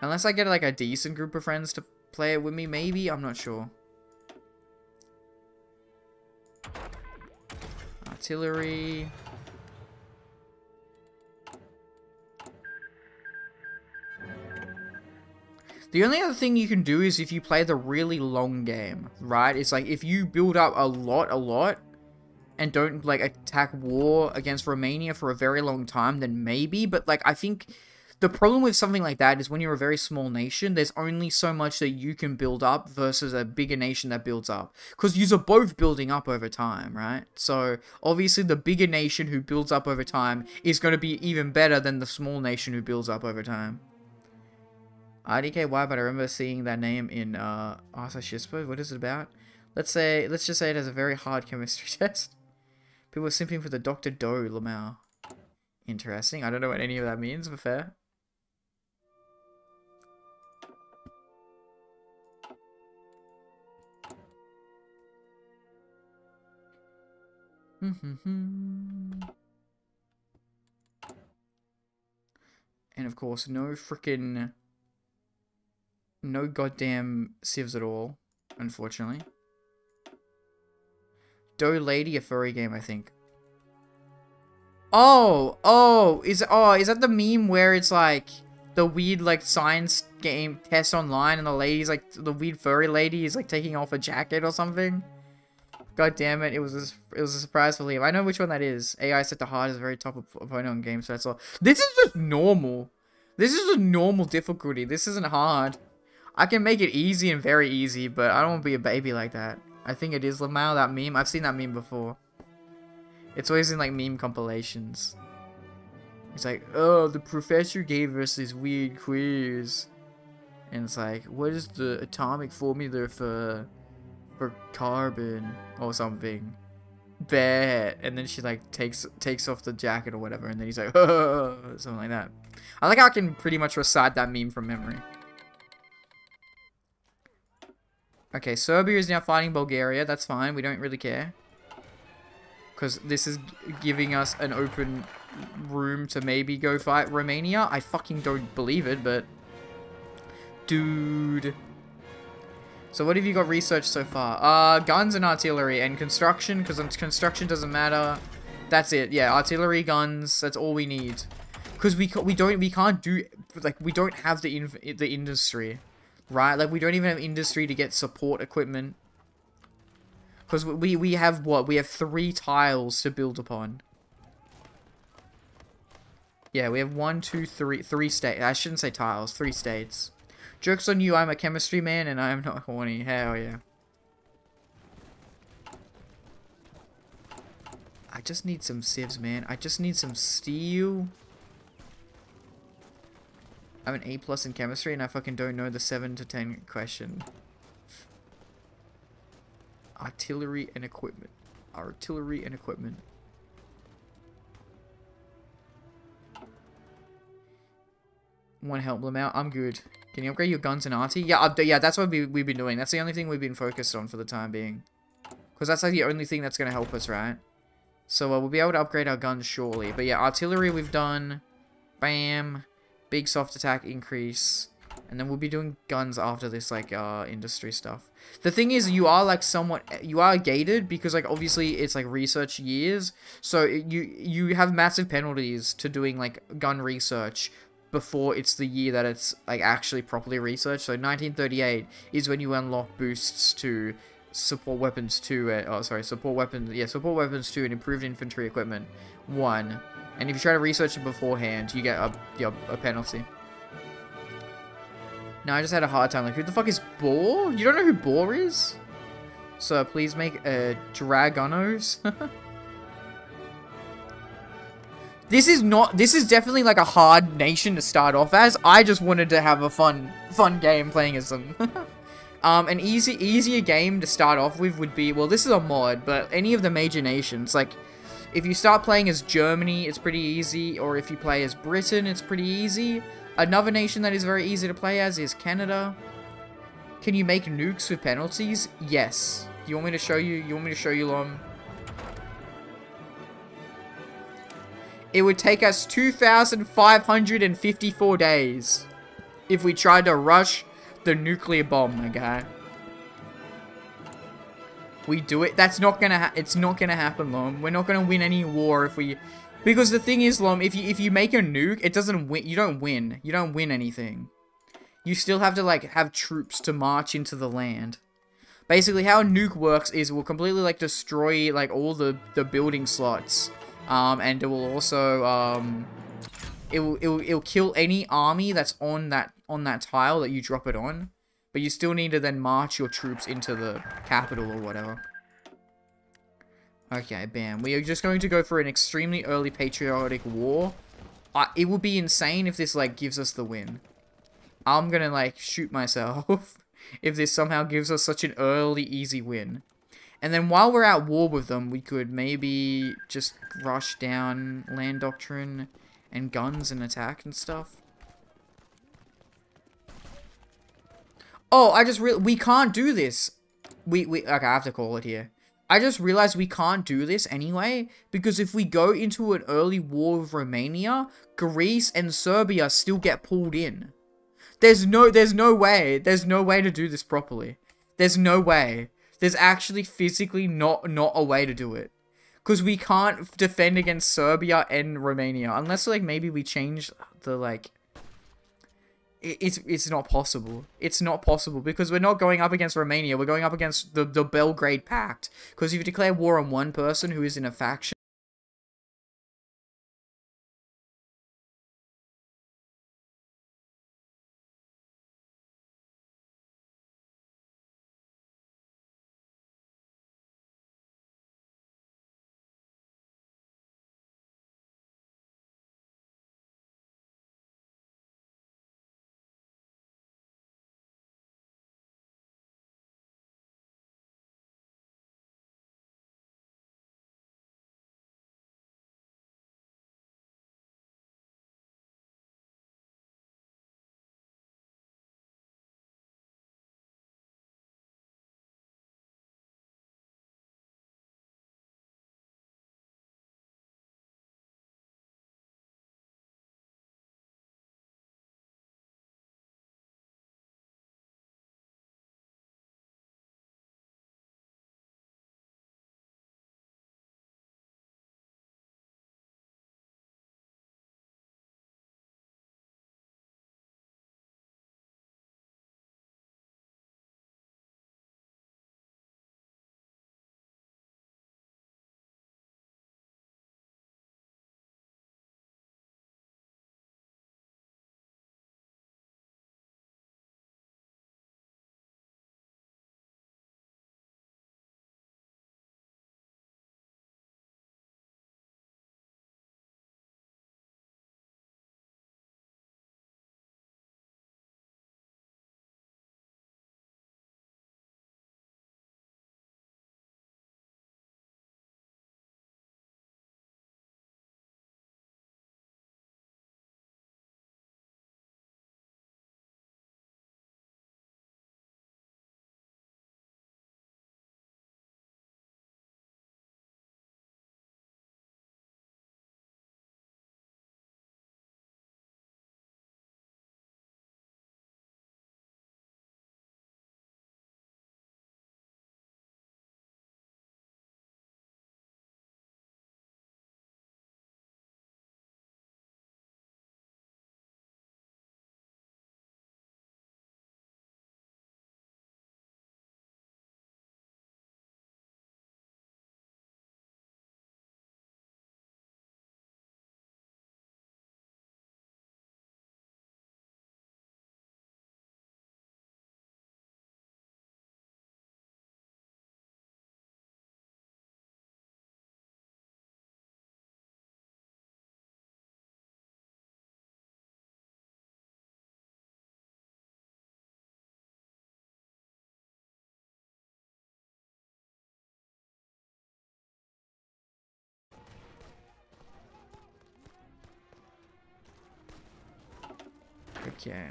Unless I get, like, a decent group of friends to play it with me, maybe? I'm not sure. Artillery... The only other thing you can do is if you play the really long game, right? It's like if you build up a lot, a lot, and don't like attack war against Romania for a very long time, then maybe. But like I think the problem with something like that is when you're a very small nation, there's only so much that you can build up versus a bigger nation that builds up. Because you are both building up over time, right? So obviously the bigger nation who builds up over time is going to be even better than the small nation who builds up over time. IDKY, but I remember seeing that name in uh, Asa Shispa. What is it about? Let's say, let's just say it has a very hard chemistry test. People are simping for the Dr. Doe Lamau. Interesting. I don't know what any of that means, but fair. and of course, no freaking no goddamn civs at all, unfortunately. Doe Lady, a furry game, I think. Oh, oh, is oh, is that the meme where it's like the weird like science game test online and the lady's like the weird furry lady is like taking off a jacket or something? God damn it, it was a, it was a surprise for Liam. I know which one that is. AI set the hard as very top opponent on game, so that's all. This is just normal. This is a normal difficulty. This isn't hard. I can make it easy and very easy, but I don't want to be a baby like that. I think it is Lamau, that meme. I've seen that meme before. It's always in like meme compilations. It's like, oh, the professor gave us this weird quiz. And it's like, what is the atomic formula for for carbon or something? Bet. And then she like takes takes off the jacket or whatever, and then he's like, oh, something like that. I like how I can pretty much recite that meme from memory. Okay, Serbia is now fighting Bulgaria. That's fine. We don't really care. Because this is giving us an open room to maybe go fight Romania. I fucking don't believe it, but... Dude. So what have you got researched so far? Uh, guns and artillery and construction, because construction doesn't matter. That's it. Yeah, artillery, guns. That's all we need. Because we we don't we can't do like we don't have the the industry, right? Like we don't even have industry to get support equipment. Because we we have what we have three tiles to build upon. Yeah, we have one, two, three, three states. I shouldn't say tiles, three states. Jokes on you, I'm a chemistry man and I'm not horny. Hell yeah. I just need some sieves, man. I just need some steel. I have an A plus in chemistry and I fucking don't know the 7 to 10 question. Artillery and equipment. Artillery and equipment. One help them out. I'm good. Can you upgrade your guns and arty? Yeah, uh, yeah, that's what we, we've been doing. That's the only thing we've been focused on for the time being. Because that's like the only thing that's going to help us, right? So uh, we'll be able to upgrade our guns shortly. But yeah, artillery we've done. Bam. Big soft attack increase. And then we'll be doing guns after this, like, uh, industry stuff. The thing is, you are, like, somewhat... You are gated because, like, obviously it's, like, research years. So you you have massive penalties to doing, like, gun research before it's the year that it's like actually properly researched. So 1938 is when you unlock boosts to support weapons 2 uh, oh sorry support weapons yeah support weapons 2 and improved infantry equipment 1 and if you try to research it beforehand you get a, yeah, a penalty now I just had a hard time like who the fuck is Boar? You don't know who Boar is? So please make a Dragonos This is not, this is definitely like a hard nation to start off as. I just wanted to have a fun, fun game playing as them. um, an easy, easier game to start off with would be, well, this is a mod, but any of the major nations, like, if you start playing as Germany, it's pretty easy, or if you play as Britain, it's pretty easy. Another nation that is very easy to play as is Canada. Can you make nukes with penalties? Yes. You want me to show you? You want me to show you, Lom? it would take us 2,554 days if we tried to rush the nuclear bomb, my guy. We do it. That's not gonna. it's not gonna happen, Lom. We're not gonna win any war if we. Because the thing is, Lom, if you if you make a nuke, it doesn't win. You don't win. You don't win anything. You still have to like have troops to march into the land. Basically, how a nuke works is we'll completely like destroy like all the the building slots um, and it will also um, it will, it will it'll kill any army that's on that on that tile that you drop it on. But you still need to then march your troops into the capital or whatever. Okay, bam. We are just going to go for an extremely early patriotic war. Uh, it would be insane if this, like, gives us the win. I'm gonna, like, shoot myself if this somehow gives us such an early, easy win. And then while we're at war with them, we could maybe just rush down land doctrine and guns and attack and stuff. Oh, I just real we can't do this. We we okay, I have to call it here. I just realized we can't do this anyway because if we go into an early war with Romania, Greece and Serbia still get pulled in. There's no there's no way. There's no way to do this properly. There's no way. There's actually physically not not a way to do it. Because we can't defend against Serbia and Romania. Unless, like, maybe we change the, like... it's, it's not possible. It's not possible. Because we're not going up against Romania. We're going up against the, the Belgrade Pact. Because if you declare war on one person who is in a faction, Okay.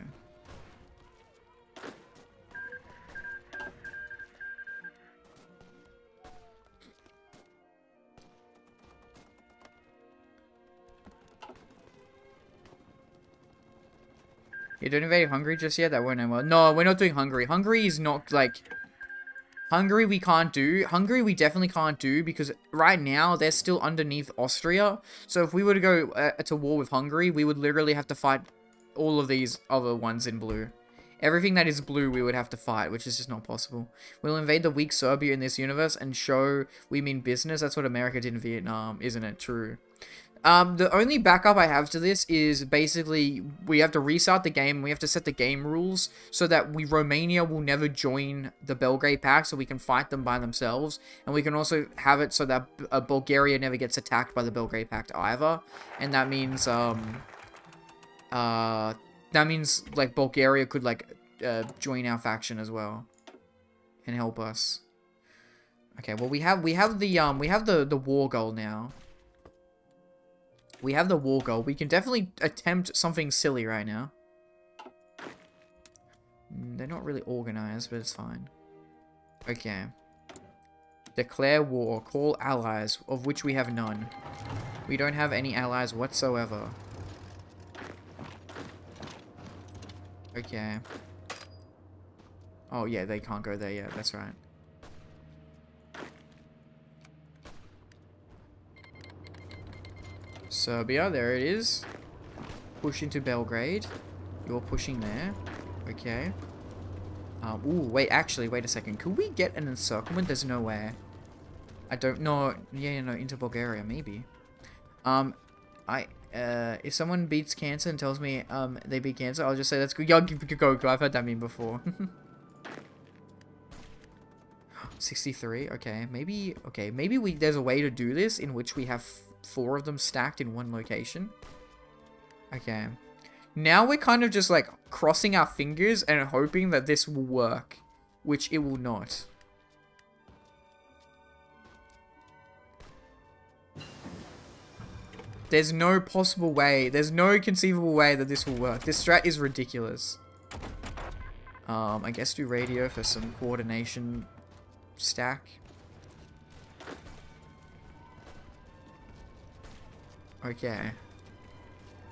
You're doing very hungry just yet? That won't end well. No, we're not doing Hungary. Hungary is not, like... Hungary we can't do. Hungary we definitely can't do because right now they're still underneath Austria. So if we were to go uh, to war with Hungary, we would literally have to fight all of these other ones in blue. Everything that is blue we would have to fight, which is just not possible. We'll invade the weak Serbia in this universe and show we mean business. That's what America did in Vietnam, isn't it? True. Um, the only backup I have to this is basically we have to restart the game. We have to set the game rules so that we Romania will never join the Belgrade Pact, so we can fight them by themselves, and we can also have it so that uh, Bulgaria never gets attacked by the Belgrade Pact either, and that means um, uh, that means like Bulgaria could like uh, join our faction as well and help us. Okay, well we have we have the um we have the the war goal now. We have the war goal. We can definitely attempt something silly right now. Mm, They're not really organized, but it's fine. Okay. Declare war. Call allies, of which we have none. We don't have any allies whatsoever. Okay. Oh, yeah, they can't go there yet. That's right. Serbia, there it is. Push into Belgrade. You're pushing there. Okay. Um, ooh, wait, actually, wait a second. Could we get an encirclement? There's no way. I don't know. Yeah, no, into Bulgaria, maybe. Um, I, uh, if someone beats cancer and tells me, um, they beat cancer, I'll just say, that's good. Yo, go, go. I've heard that meme before. 63, okay. Maybe, okay, maybe we, there's a way to do this in which we have four of them stacked in one location. Okay. Now we're kind of just like crossing our fingers and hoping that this will work, which it will not. There's no possible way, there's no conceivable way that this will work. This strat is ridiculous. Um, I guess do radio for some coordination stack. Okay.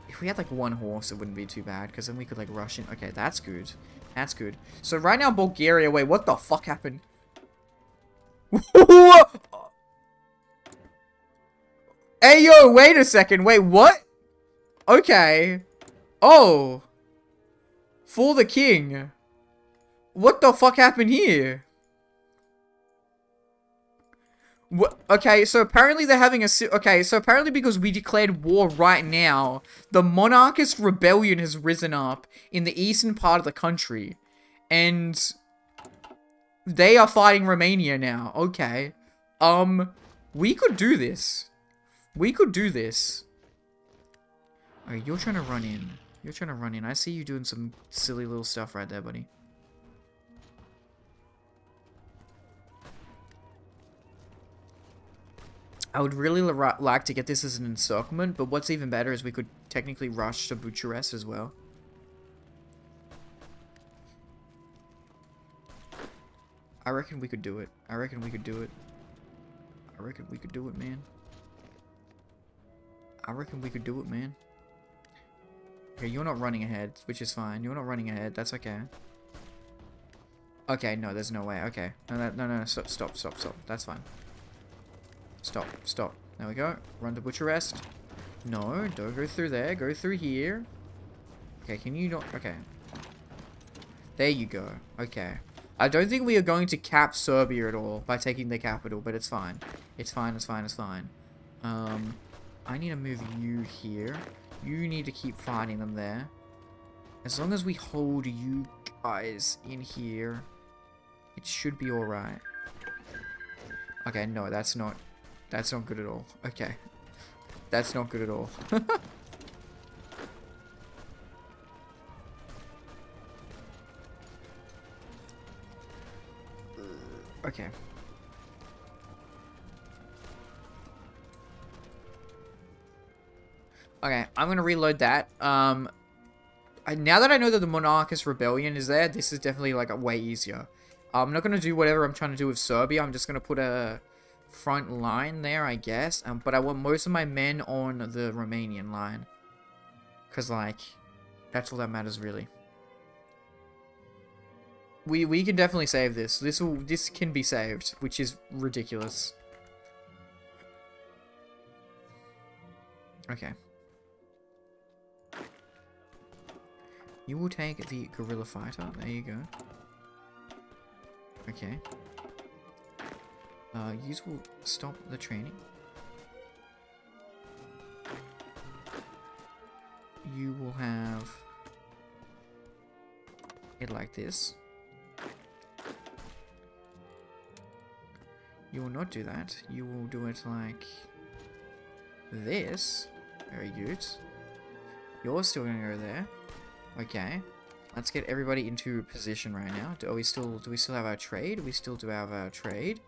If we had like one horse, it wouldn't be too bad, because then we could like rush in. Okay, that's good. That's good. So right now, Bulgaria, wait, what the fuck happened? hey, yo, wait a second. Wait, what? Okay. Oh. For the king. What the fuck happened here? Wh- Okay, so apparently they're having a... Okay, so apparently because we declared war right now, the monarchist rebellion has risen up in the eastern part of the country. And... They are fighting Romania now. Okay. Um, we could do this. We could do this. Alright, you're trying to run in. You're trying to run in. I see you doing some silly little stuff right there, buddy. I would really like to get this as an encirclement, but what's even better is we could technically rush to Bucharest as well. I reckon we could do it. I reckon we could do it. I reckon we could do it, man. I reckon we could do it, man. Okay, you're not running ahead, which is fine. You're not running ahead. That's okay. Okay, no, there's no way. Okay. No, no, no, no. Stop, stop, stop, stop. That's fine. Stop, stop. There we go. Run to Bucharest. No, don't go through there. Go through here. Okay, can you not... Okay. There you go. Okay. I don't think we are going to cap Serbia at all by taking the capital, but it's fine. It's fine, it's fine, it's fine. Um, I need to move you here. You need to keep fighting them there. As long as we hold you guys in here, it should be alright. Okay, no, that's not... That's not good at all. Okay. That's not good at all. okay. Okay, I'm gonna reload that. Um, I, now that I know that the Monarchist Rebellion is there, this is definitely like a way easier. I'm not gonna do whatever I'm trying to do with Serbia. I'm just gonna put a front line there, I guess. Um, but I want most of my men on the Romanian line, cause like that's all that matters really. We we can definitely save this. This will this can be saved, which is ridiculous. Okay. You will take the Guerrilla Fighter. There you go. Okay. Uh, you will stop the training. You will have it like this. You will not do that. You will do it like this. Very good. You're still gonna go there. Okay. Let's get everybody into position right now. Do we still do we still have our trade? We still do have our trade.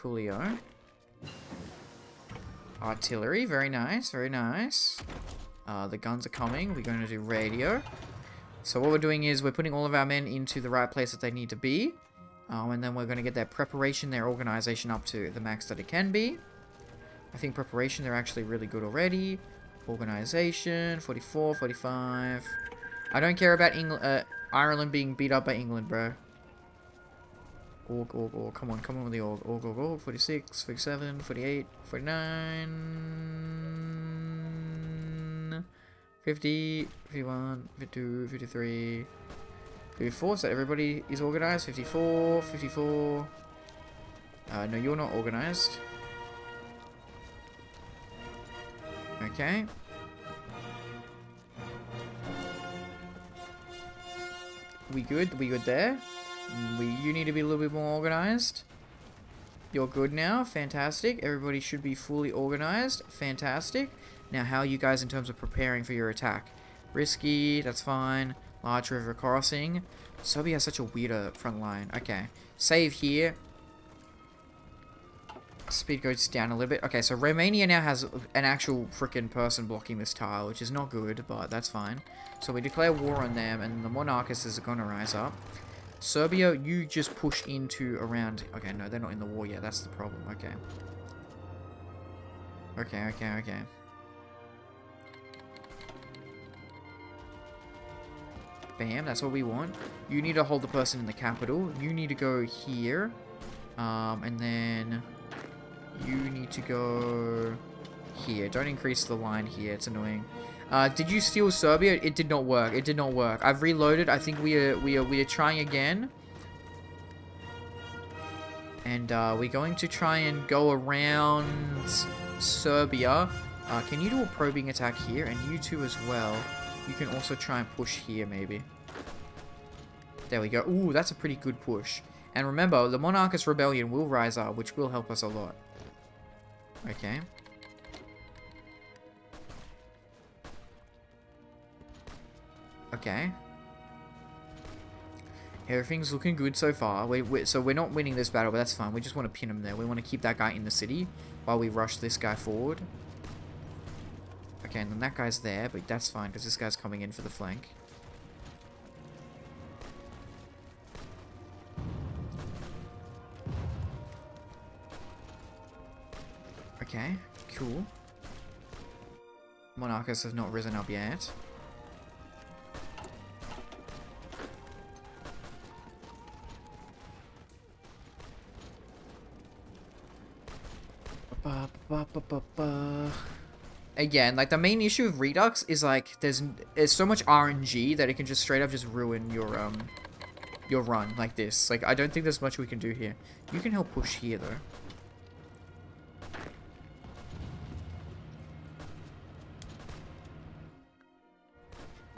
Coolio. Artillery, very nice, very nice. Uh, the guns are coming. We're going to do radio. So what we're doing is we're putting all of our men into the right place that they need to be. Um, and then we're going to get their preparation, their organization up to the max that it can be. I think preparation, they're actually really good already. Organization, 44, 45. I don't care about uh, Ireland being beat up by England, bro. Org, org, org. Come on, come on with the org. Org, org, org. 46, 47, 48, 49, 50, 51, 52, 53, 54. So everybody is organized. 54, 54. Uh, no, you're not organized. Okay. We good? We good there? Mm, we, you need to be a little bit more organized. You're good now. Fantastic. Everybody should be fully organized. Fantastic. Now, how are you guys in terms of preparing for your attack? Risky, that's fine. Large river crossing. Serbia has such a weirder front line. Okay. Save here. Speed goes down a little bit. Okay, so Romania now has an actual freaking person blocking this tile, which is not good, but that's fine. So we declare war on them, and the Monarchists is going to rise up. Serbia, you just push into around... Okay, no, they're not in the war yet. That's the problem. Okay. Okay, okay, okay. Bam, that's what we want. You need to hold the person in the capital. You need to go here. Um, and then you need to go here. Don't increase the line here. It's annoying. Uh, did you steal Serbia? It did not work. It did not work. I've reloaded. I think we are we are we are trying again. And uh, we're going to try and go around Serbia. Uh, can you do a probing attack here? And you two as well. You can also try and push here, maybe. There we go. Ooh, that's a pretty good push. And remember, the Monarchist Rebellion will rise up, which will help us a lot. Okay. Okay. Everything's looking good so far. We, we, so we're not winning this battle, but that's fine. We just want to pin him there. We want to keep that guy in the city while we rush this guy forward. Okay, and then that guy's there, but that's fine because this guy's coming in for the flank. Okay, cool. Monarchus has not risen up yet. Again, like the main issue of Redux is like there's there's so much RNG that it can just straight up just ruin your um your run like this. Like I don't think there's much we can do here. You can help push here though.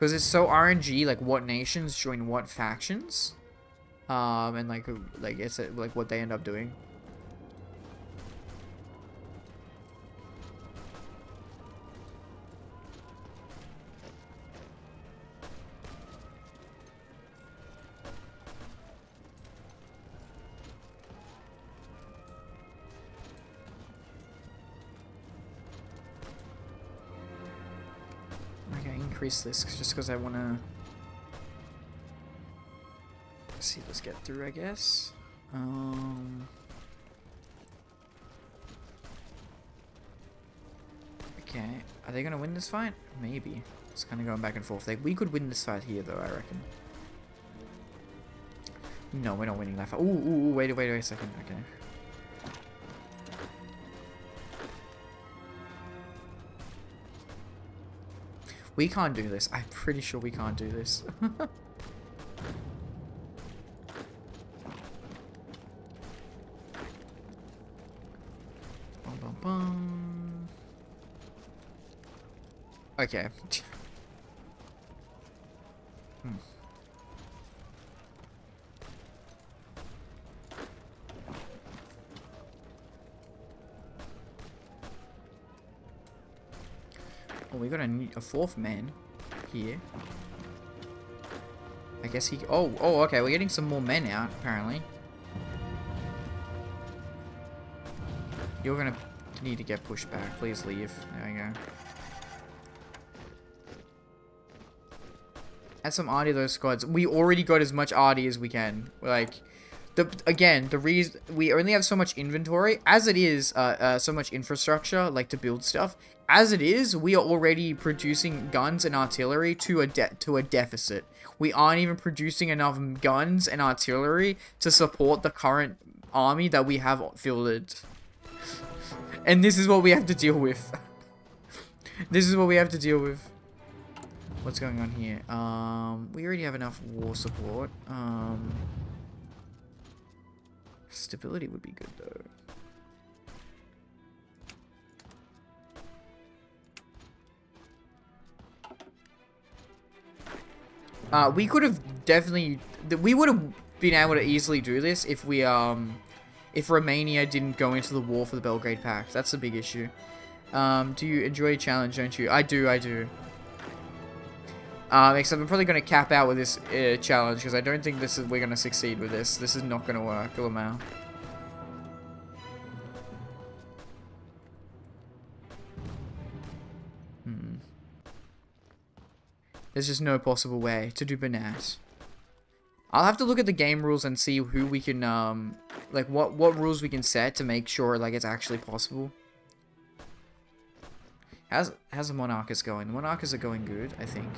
Because it's so RNG, like what nations join what factions, um, and like like it's like what they end up doing. This just because I want to see this get through, I guess. Um, okay, are they going to win this fight? Maybe. It's kind of going back and forth. Like, we could win this fight here, though, I reckon. No, we're not winning that fight. Ooh, ooh, ooh, wait, wait, wait a second. Okay. We can't do this. I'm pretty sure we can't do this. Okay. Hmm. Oh, a, fourth man here. I guess he... Oh, oh, okay. We're getting some more men out, apparently. You're gonna need to get pushed back. Please leave. There we go. Add some arty to those squads. We already got as much arty as we can. Like, the again, the reason we only have so much inventory as it is, uh, uh, so much infrastructure like to build stuff. As it is, we are already producing guns and artillery to a de to a deficit. We aren't even producing enough guns and artillery to support the current army that we have fielded. And this is what we have to deal with. this is what we have to deal with. What's going on here? Um, we already have enough war support. Um, stability would be good though. Uh, we could have definitely, we would have been able to easily do this if we, um, if Romania didn't go into the war for the Belgrade Pact. That's the big issue. Um, do you enjoy a challenge, don't you? I do, I do. Um, except I'm probably going to cap out with this uh, challenge because I don't think this is we're going to succeed with this. This is not going to work, Lamau. Hmm. There's just no possible way to do Banat. I'll have to look at the game rules and see who we can, um, like what, what rules we can set to make sure, like, it's actually possible. How's, how's the Monarchus going? The Monarchus are going good, I think.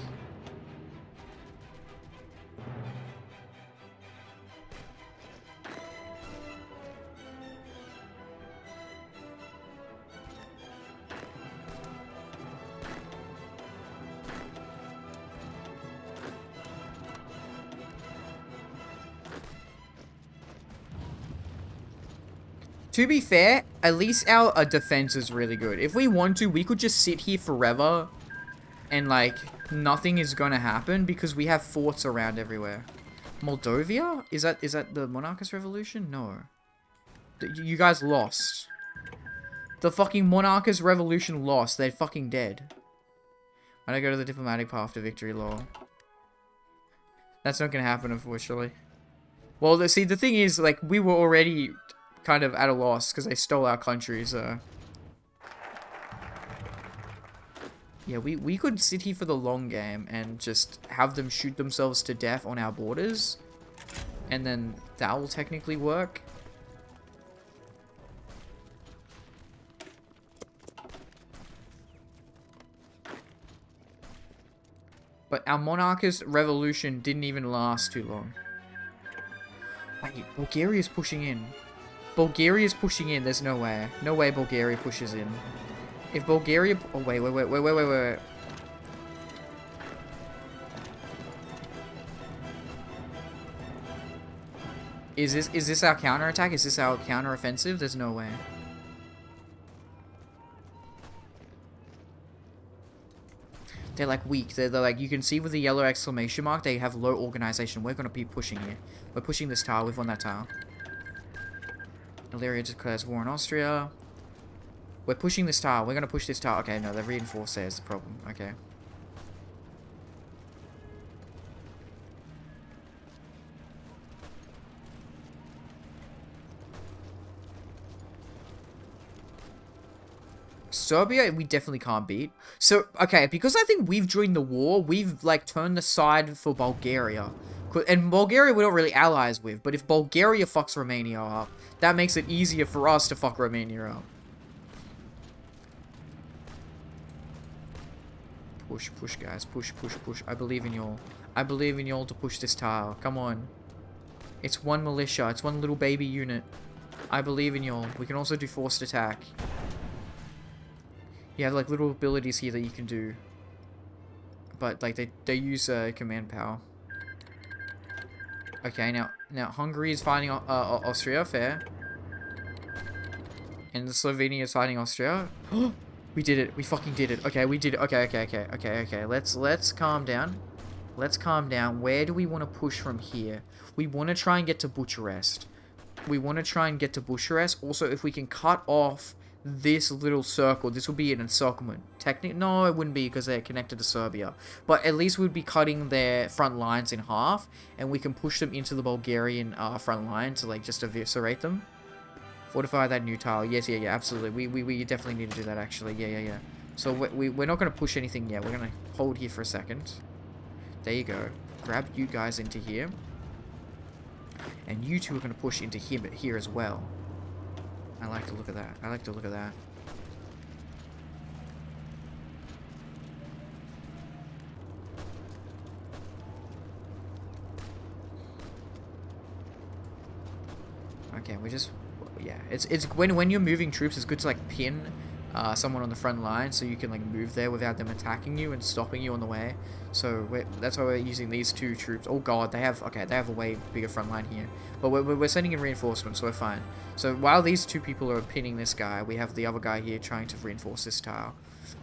To be fair, at least our defense is really good. If we want to, we could just sit here forever and, like, nothing is gonna happen because we have forts around everywhere. Moldovia? Is that is that the Monarchist Revolution? No. You guys lost. The fucking Monarchist Revolution lost. They're fucking dead. When I go to the diplomatic path to victory law. That's not gonna happen, unfortunately. Well, see, the thing is, like, we were already kind of at a loss because they stole our countries. so... Yeah, we, we could sit here for the long game and just have them shoot themselves to death on our borders. And then that will technically work. But our monarchist revolution didn't even last too long. Wait, Bulgaria's pushing in. Bulgaria's pushing in. There's no way. No way Bulgaria pushes in. If Bulgaria... Oh, wait, wait, wait, wait, wait, wait, wait. Is this is this our counterattack? Is this our counteroffensive? There's no way. They're like weak. They're, they're like you can see with the yellow exclamation mark. They have low organization. We're gonna be pushing here. We're pushing this tower. We've won that tower. Illyria declares war on Austria. We're pushing this tower. We're gonna push this tower. Okay, no, the reinforced there is the problem. Okay. Serbia, we definitely can't beat. So, okay, because I think we've joined the war, we've, like, turned the side for Bulgaria. And Bulgaria we don't really allies with, but if Bulgaria fucks Romania up, that makes it easier for us to fuck Romania up. Push, push, guys. Push, push, push. I believe in y'all. I believe in y'all to push this tile. Come on. It's one militia. It's one little baby unit. I believe in y'all. We can also do forced attack. You have like little abilities here that you can do. But like they, they use uh, command power. Okay, now now Hungary is fighting uh, uh, Austria, fair. And Slovenia is fighting Austria. we did it. We fucking did it. Okay, we did it. Okay, okay, okay, okay, okay. Let's let's calm down. Let's calm down. Where do we want to push from here? We want to try and get to Bucharest. We want to try and get to Bucharest. Also, if we can cut off this little circle, this will be an encirclement. Technically, no, it wouldn't be because they're connected to Serbia. But at least we'd be cutting their front lines in half, and we can push them into the Bulgarian uh, front line to like just eviscerate them. Fortify that new tile. Yes, yeah, yeah, absolutely. We, we, we definitely need to do that, actually. Yeah, yeah, yeah. So we, we, we're not going to push anything yet. We're going to hold here for a second. There you go. Grab you guys into here. And you two are going to push into him here as well. I like to look at that. I like to look at that. Okay, we just yeah. It's it's when when you're moving troops, it's good to like pin uh, someone on the front line so you can like move there without them attacking you and stopping you on the way. So that's why we're using these two troops. Oh god, they have okay, they have a way bigger front line here, but we're we're sending in reinforcements, so we're fine. So while these two people are pinning this guy, we have the other guy here trying to reinforce this tile.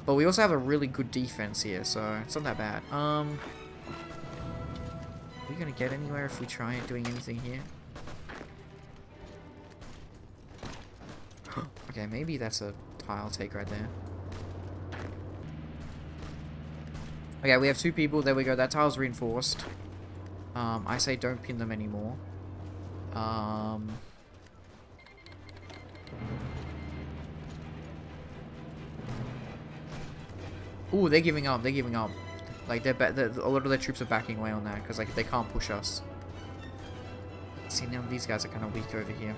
But we also have a really good defense here, so it's not that bad. Um, are we gonna get anywhere if we try doing anything here? okay, maybe that's a tile take right there. Okay, we have two people. There we go. That tile's reinforced. Um, I say don't pin them anymore. Um... Ooh, they're giving up. They're giving up. Like, they're, they're a lot of their troops are backing away on that because like they can't push us. See, now these guys are kind of weak over here.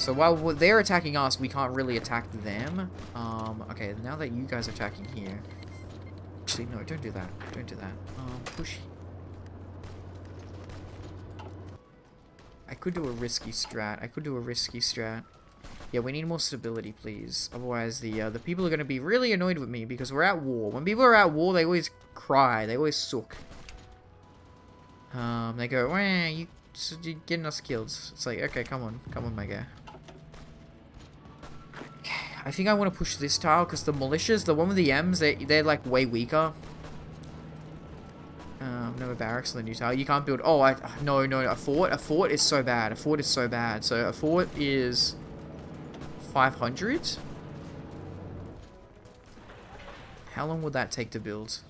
So while they're attacking us, we can't really attack them. Um, okay, now that you guys are attacking here. Actually, no, don't do that. Don't do that. Um, push. I could do a risky strat. I could do a risky strat. Yeah, we need more stability, please. Otherwise, the uh, the people are going to be really annoyed with me because we're at war. When people are at war, they always cry. They always suck. Um, they go, Wah, you, you're getting us killed. It's like, okay, come on. Come on, my guy. I think I want to push this tile because the militias, the one with the M's, they, they're like way weaker. Um, no barracks on the new tile. You can't build... Oh, I, no, no, a fort. A fort is so bad. A fort is so bad. So a fort is 500? How long would that take to build?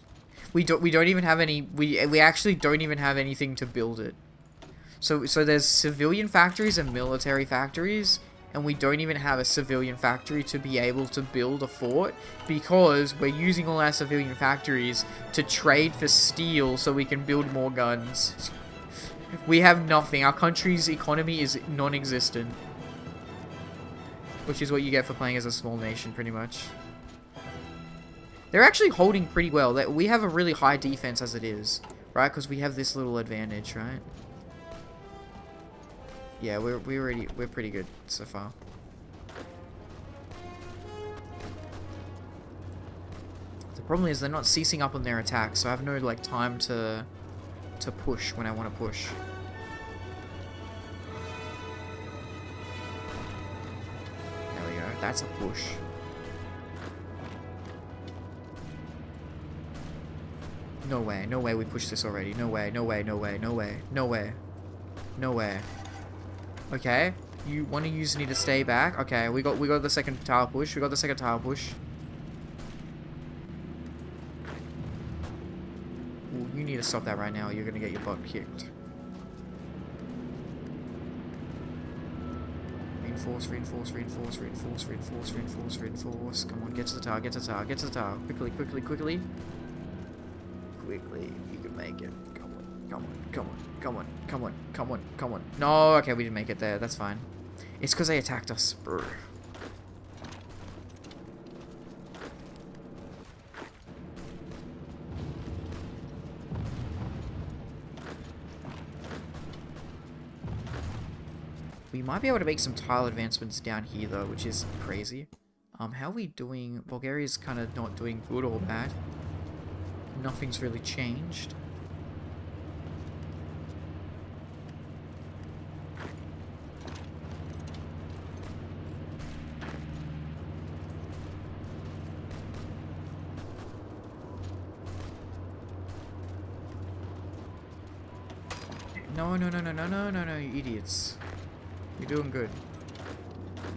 We don't. We don't even have any. We we actually don't even have anything to build it. So so there's civilian factories and military factories, and we don't even have a civilian factory to be able to build a fort because we're using all our civilian factories to trade for steel so we can build more guns. We have nothing. Our country's economy is non-existent. Which is what you get for playing as a small nation, pretty much. They're actually holding pretty well. We have a really high defense as it is, right? Because we have this little advantage, right? Yeah, we're we already we're pretty good so far. The problem is they're not ceasing up on their attacks, so I have no like time to to push when I want to push. There we go. That's a push. No way, no way we pushed this already. No way, no way, no way, no way, no way. No way. Okay. You one of you need to stay back. Okay, we got we got the second tower push. We got the second tower push. Ooh, you need to stop that right now. You're gonna get your butt kicked. Reinforce, reinforce, reinforce, reinforce, reinforce, reinforce, reinforce. Come on, get to the tower, get to the tower, get to the tower. Quickly, quickly, quickly. Quickly, you can make it. Come on, come on, come on, come on, come on, come on, come on. No, okay, we didn't make it there. That's fine. It's because they attacked us. Brr. We might be able to make some tile advancements down here though, which is crazy. Um, how are we doing? Bulgaria's kind of not doing good or bad. Nothing's really changed. No, no, no, no, no, no, no, no, you idiots. You're doing good.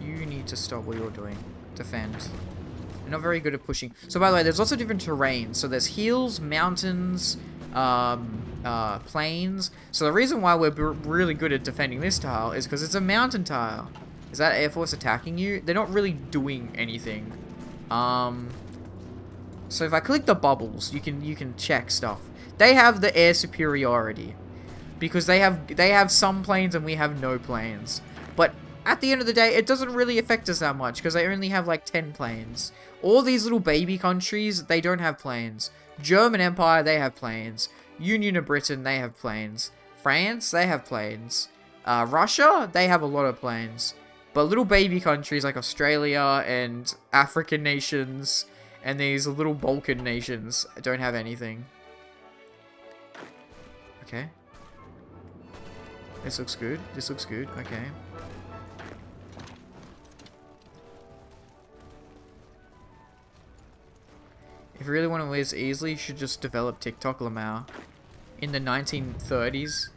You need to stop what you're doing. Defend. You're not very good at pushing. So by the way, there's lots of different terrains. So there's hills, mountains, um, uh, plains. So the reason why we're really good at defending this tile is because it's a mountain tile. Is that Air Force attacking you? They're not really doing anything. Um, so if I click the bubbles, you can you can check stuff. They have the air superiority because they have they have some planes and we have no planes. But at the end of the day, it doesn't really affect us that much because they only have like 10 planes. All these little baby countries, they don't have planes. German Empire, they have planes. Union of Britain, they have planes. France, they have planes. Uh, Russia, they have a lot of planes. But little baby countries like Australia and African nations and these little Balkan nations don't have anything. Okay. This looks good. This looks good. Okay. If you really want to lose easily, you should just develop TikTok Lamau. In the 1930s.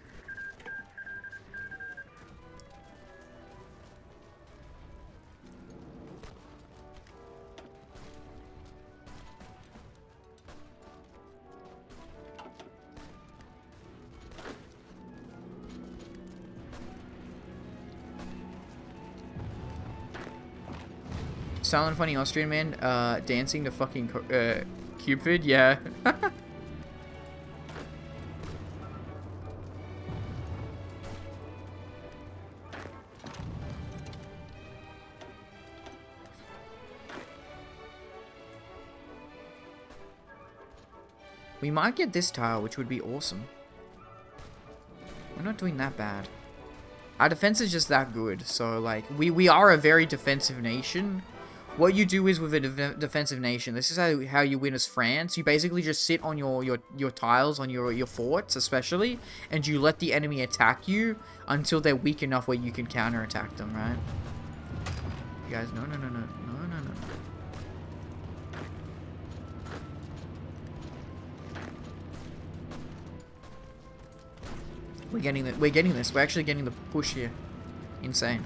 Silent funny Austrian man uh, dancing to fucking uh, Cupid? Yeah. we might get this tile, which would be awesome. We're not doing that bad. Our defense is just that good, so like, we, we are a very defensive nation, what you do is with a de defensive nation, this is how, how you win as France. You basically just sit on your, your, your tiles, on your, your forts especially, and you let the enemy attack you until they're weak enough where you can counterattack them, right? You guys, no, no, no, no, no, no, no. We're getting the, we're getting this. We're actually getting the push here. Insane.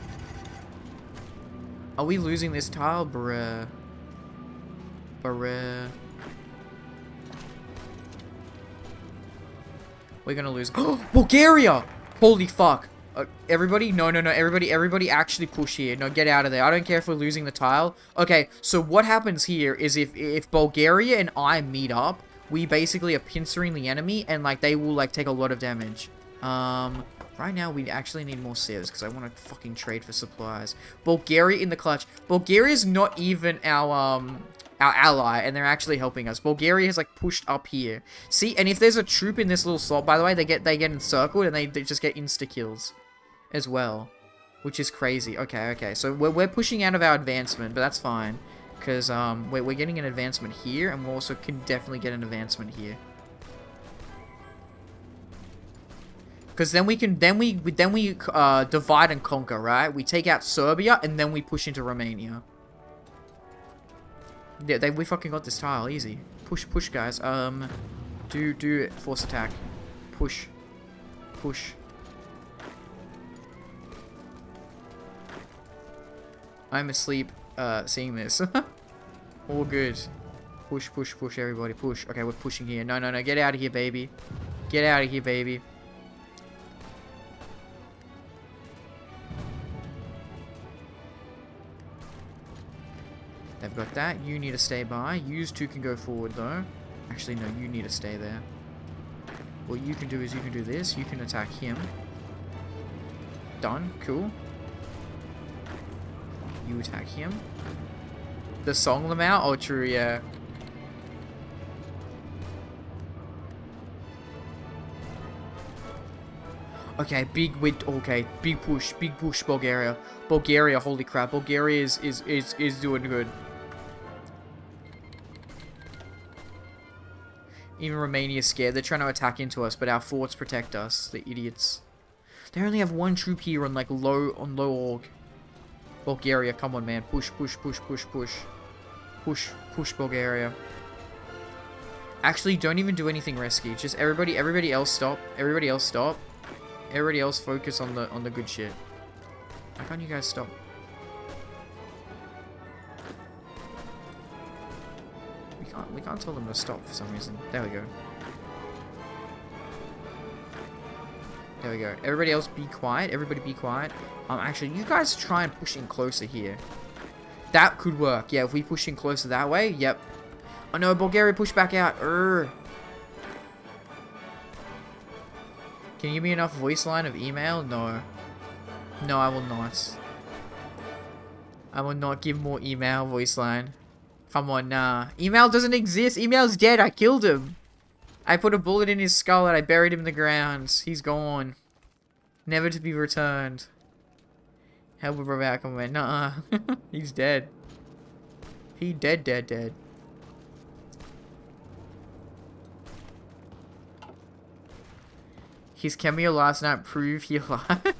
Are we losing this tile? Bruh. Bruh. We're gonna lose. Bulgaria! Holy fuck. Uh, everybody? No, no, no. Everybody, everybody actually push here. No, get out of there. I don't care if we're losing the tile. Okay, so what happens here is if, if Bulgaria and I meet up, we basically are pincering the enemy and, like, they will, like, take a lot of damage. Um, Right now, we actually need more civs because I want to fucking trade for supplies. Bulgaria in the clutch. Bulgaria's not even our, um, our ally, and they're actually helping us. Bulgaria has, like, pushed up here. See, and if there's a troop in this little slot, by the way, they get they get encircled, and they, they just get insta-kills as well. Which is crazy. Okay, okay. So we're, we're pushing out of our advancement, but that's fine. Because um, we're, we're getting an advancement here, and we also can definitely get an advancement here. Because then we can, then we, then we uh, divide and conquer, right? We take out Serbia and then we push into Romania. Yeah, they, we fucking got this tile, easy. Push, push, guys. Um, do, do. Force attack. Push. Push. I'm asleep, uh, seeing this. All good. Push, push, push, everybody, push. Okay, we're pushing here. No, no, no, get out of here, baby. Get out of here, baby. They've got that. You need to stay by. Use two can go forward though. Actually, no, you need to stay there. What you can do is you can do this. You can attack him. Done. Cool. You attack him. The song Lamau? Oh, true, yeah. Okay, big wid. Okay, big push, big push, Bulgaria. Bulgaria, holy crap, Bulgaria is is is is doing good. Even Romania's scared. They're trying to attack into us, but our forts protect us. The idiots. They only have one troop here on like low on low org. Bulgaria, come on, man, push, push, push, push, push, push, push, Bulgaria. Actually, don't even do anything risky. Just everybody, everybody else stop. Everybody else stop. Everybody else focus on the on the good shit. Why can't you guys stop? Can't we can't tell them to stop for some reason. There we go. There we go. Everybody else be quiet. Everybody be quiet. Um actually you guys try and push in closer here. That could work. Yeah, if we push in closer that way, yep. Oh no, Bulgaria push back out. Urgh. Can you give me enough voice line of email? No. No, I will not. I will not give more email voice line. Come on, nah. Email doesn't exist. Email's dead. I killed him. I put a bullet in his skull and I buried him in the ground. He's gone. Never to be returned. Help him back. I'm like, nah. He's dead. He dead, dead, dead. His cameo last night prove he lied.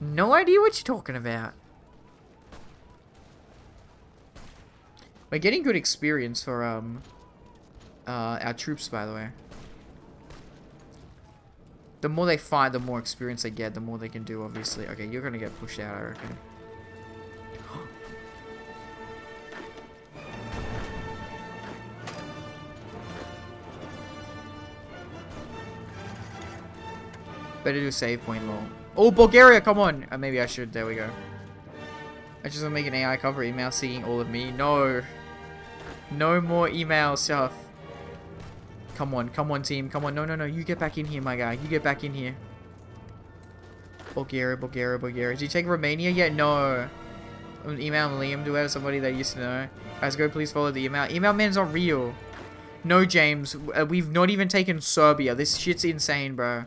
no idea what you're talking about. We're getting good experience for um uh, our troops, by the way. The more they fight, the more experience they get, the more they can do, obviously. Okay, you're gonna get pushed out, I reckon. Better do save point low. Oh, Bulgaria, come on! Uh, maybe I should. There we go. I just want to make an AI cover email seeing all of me. No. No more email stuff. Come on, come on, team. Come on. No, no, no. You get back in here, my guy. You get back in here. Bulgaria, Bulgaria, Bulgaria. Did you take Romania yet? No. Email Liam. Do we have somebody that used to know? Guys, go please follow the email. Email man's not real. No, James. Uh, we've not even taken Serbia. This shit's insane, bro.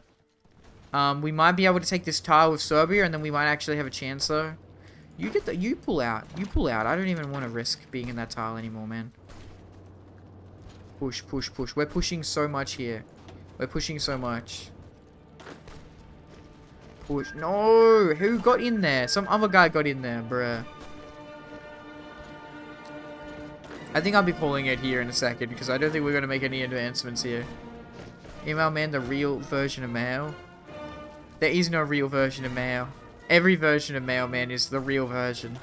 Um, we might be able to take this tile with Serbia, and then we might actually have a chance, though. You get the- you pull out. You pull out. I don't even want to risk being in that tile anymore, man. Push, push, push. We're pushing so much here. We're pushing so much. Push. No! Who got in there? Some other guy got in there, bruh. I think I'll be calling it here in a second, because I don't think we're going to make any advancements here. Email man, the real version of mail. There is no real version of mail. Every version of Mailman is the real version.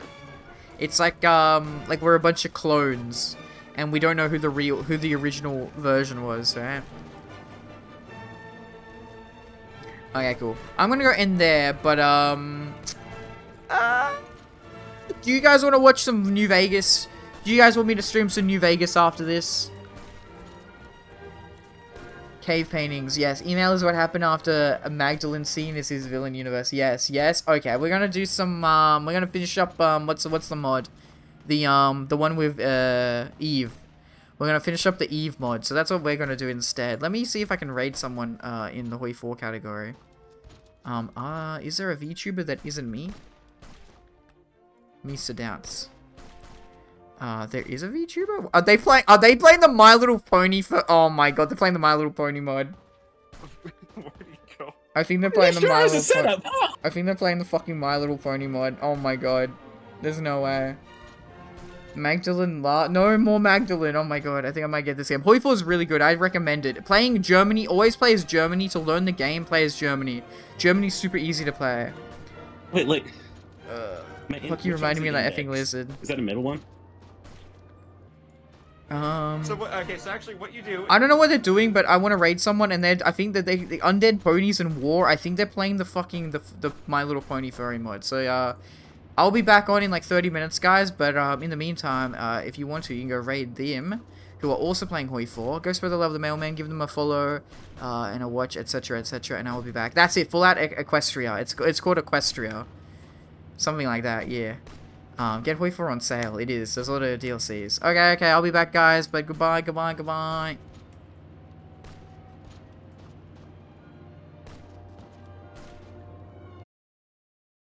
It's like um like we're a bunch of clones and we don't know who the real who the original version was, right? Okay, cool. I'm gonna go in there, but um uh, do you guys want to watch some New Vegas? Do you guys want me to stream some New Vegas after this? Cave paintings, yes. Email is what happened after Magdalene scene is his villain universe. Yes, yes. Okay, we're gonna do some. Um, we're gonna finish up. Um, what's what's the mod? The um, the one with uh Eve. We're gonna finish up the Eve mod, so that's what we're gonna do instead. Let me see if I can raid someone uh in the Hoi 4 category. Um, uh, is there a VTuber that isn't me? Mr. Doubts. Uh, there is a VTuber? Are they playing- are they playing the My Little Pony for- oh my god, they're playing the My Little Pony mod. Where'd he go? I think they're playing the Sure My has a Little Pony- setup. I think they're playing the fucking My Little Pony mod. Oh my god. There's no way. Magdalene La- No more Magdalene. Oh my god. I think I might get this game. Hoi 4 is really good. I recommend it. Playing Germany, always play as Germany. To learn the game, play as Germany. Germany's super easy to play. Wait, like. my- Fuck you which reminding me of the that effing lizard. Is that a middle one? Um... So what? Okay, so actually, what you do? I don't know what they're doing, but I want to raid someone, and they're. I think that they the undead ponies in war. I think they're playing the fucking the the My Little Pony furry mode. So uh, I'll be back on in like 30 minutes, guys. But um, in the meantime, uh, if you want to, you can go raid them, who are also playing Hoi 4. Go spread the love of the mailman, give them a follow uh, and a watch, etc., etc. And I will be back. That's it. Fallout e Equestria. It's it's called Equestria, something like that. Yeah. Um, get Hoi 4 on sale. It is. There's a lot of DLCs. Okay, okay. I'll be back, guys. But goodbye, goodbye, goodbye.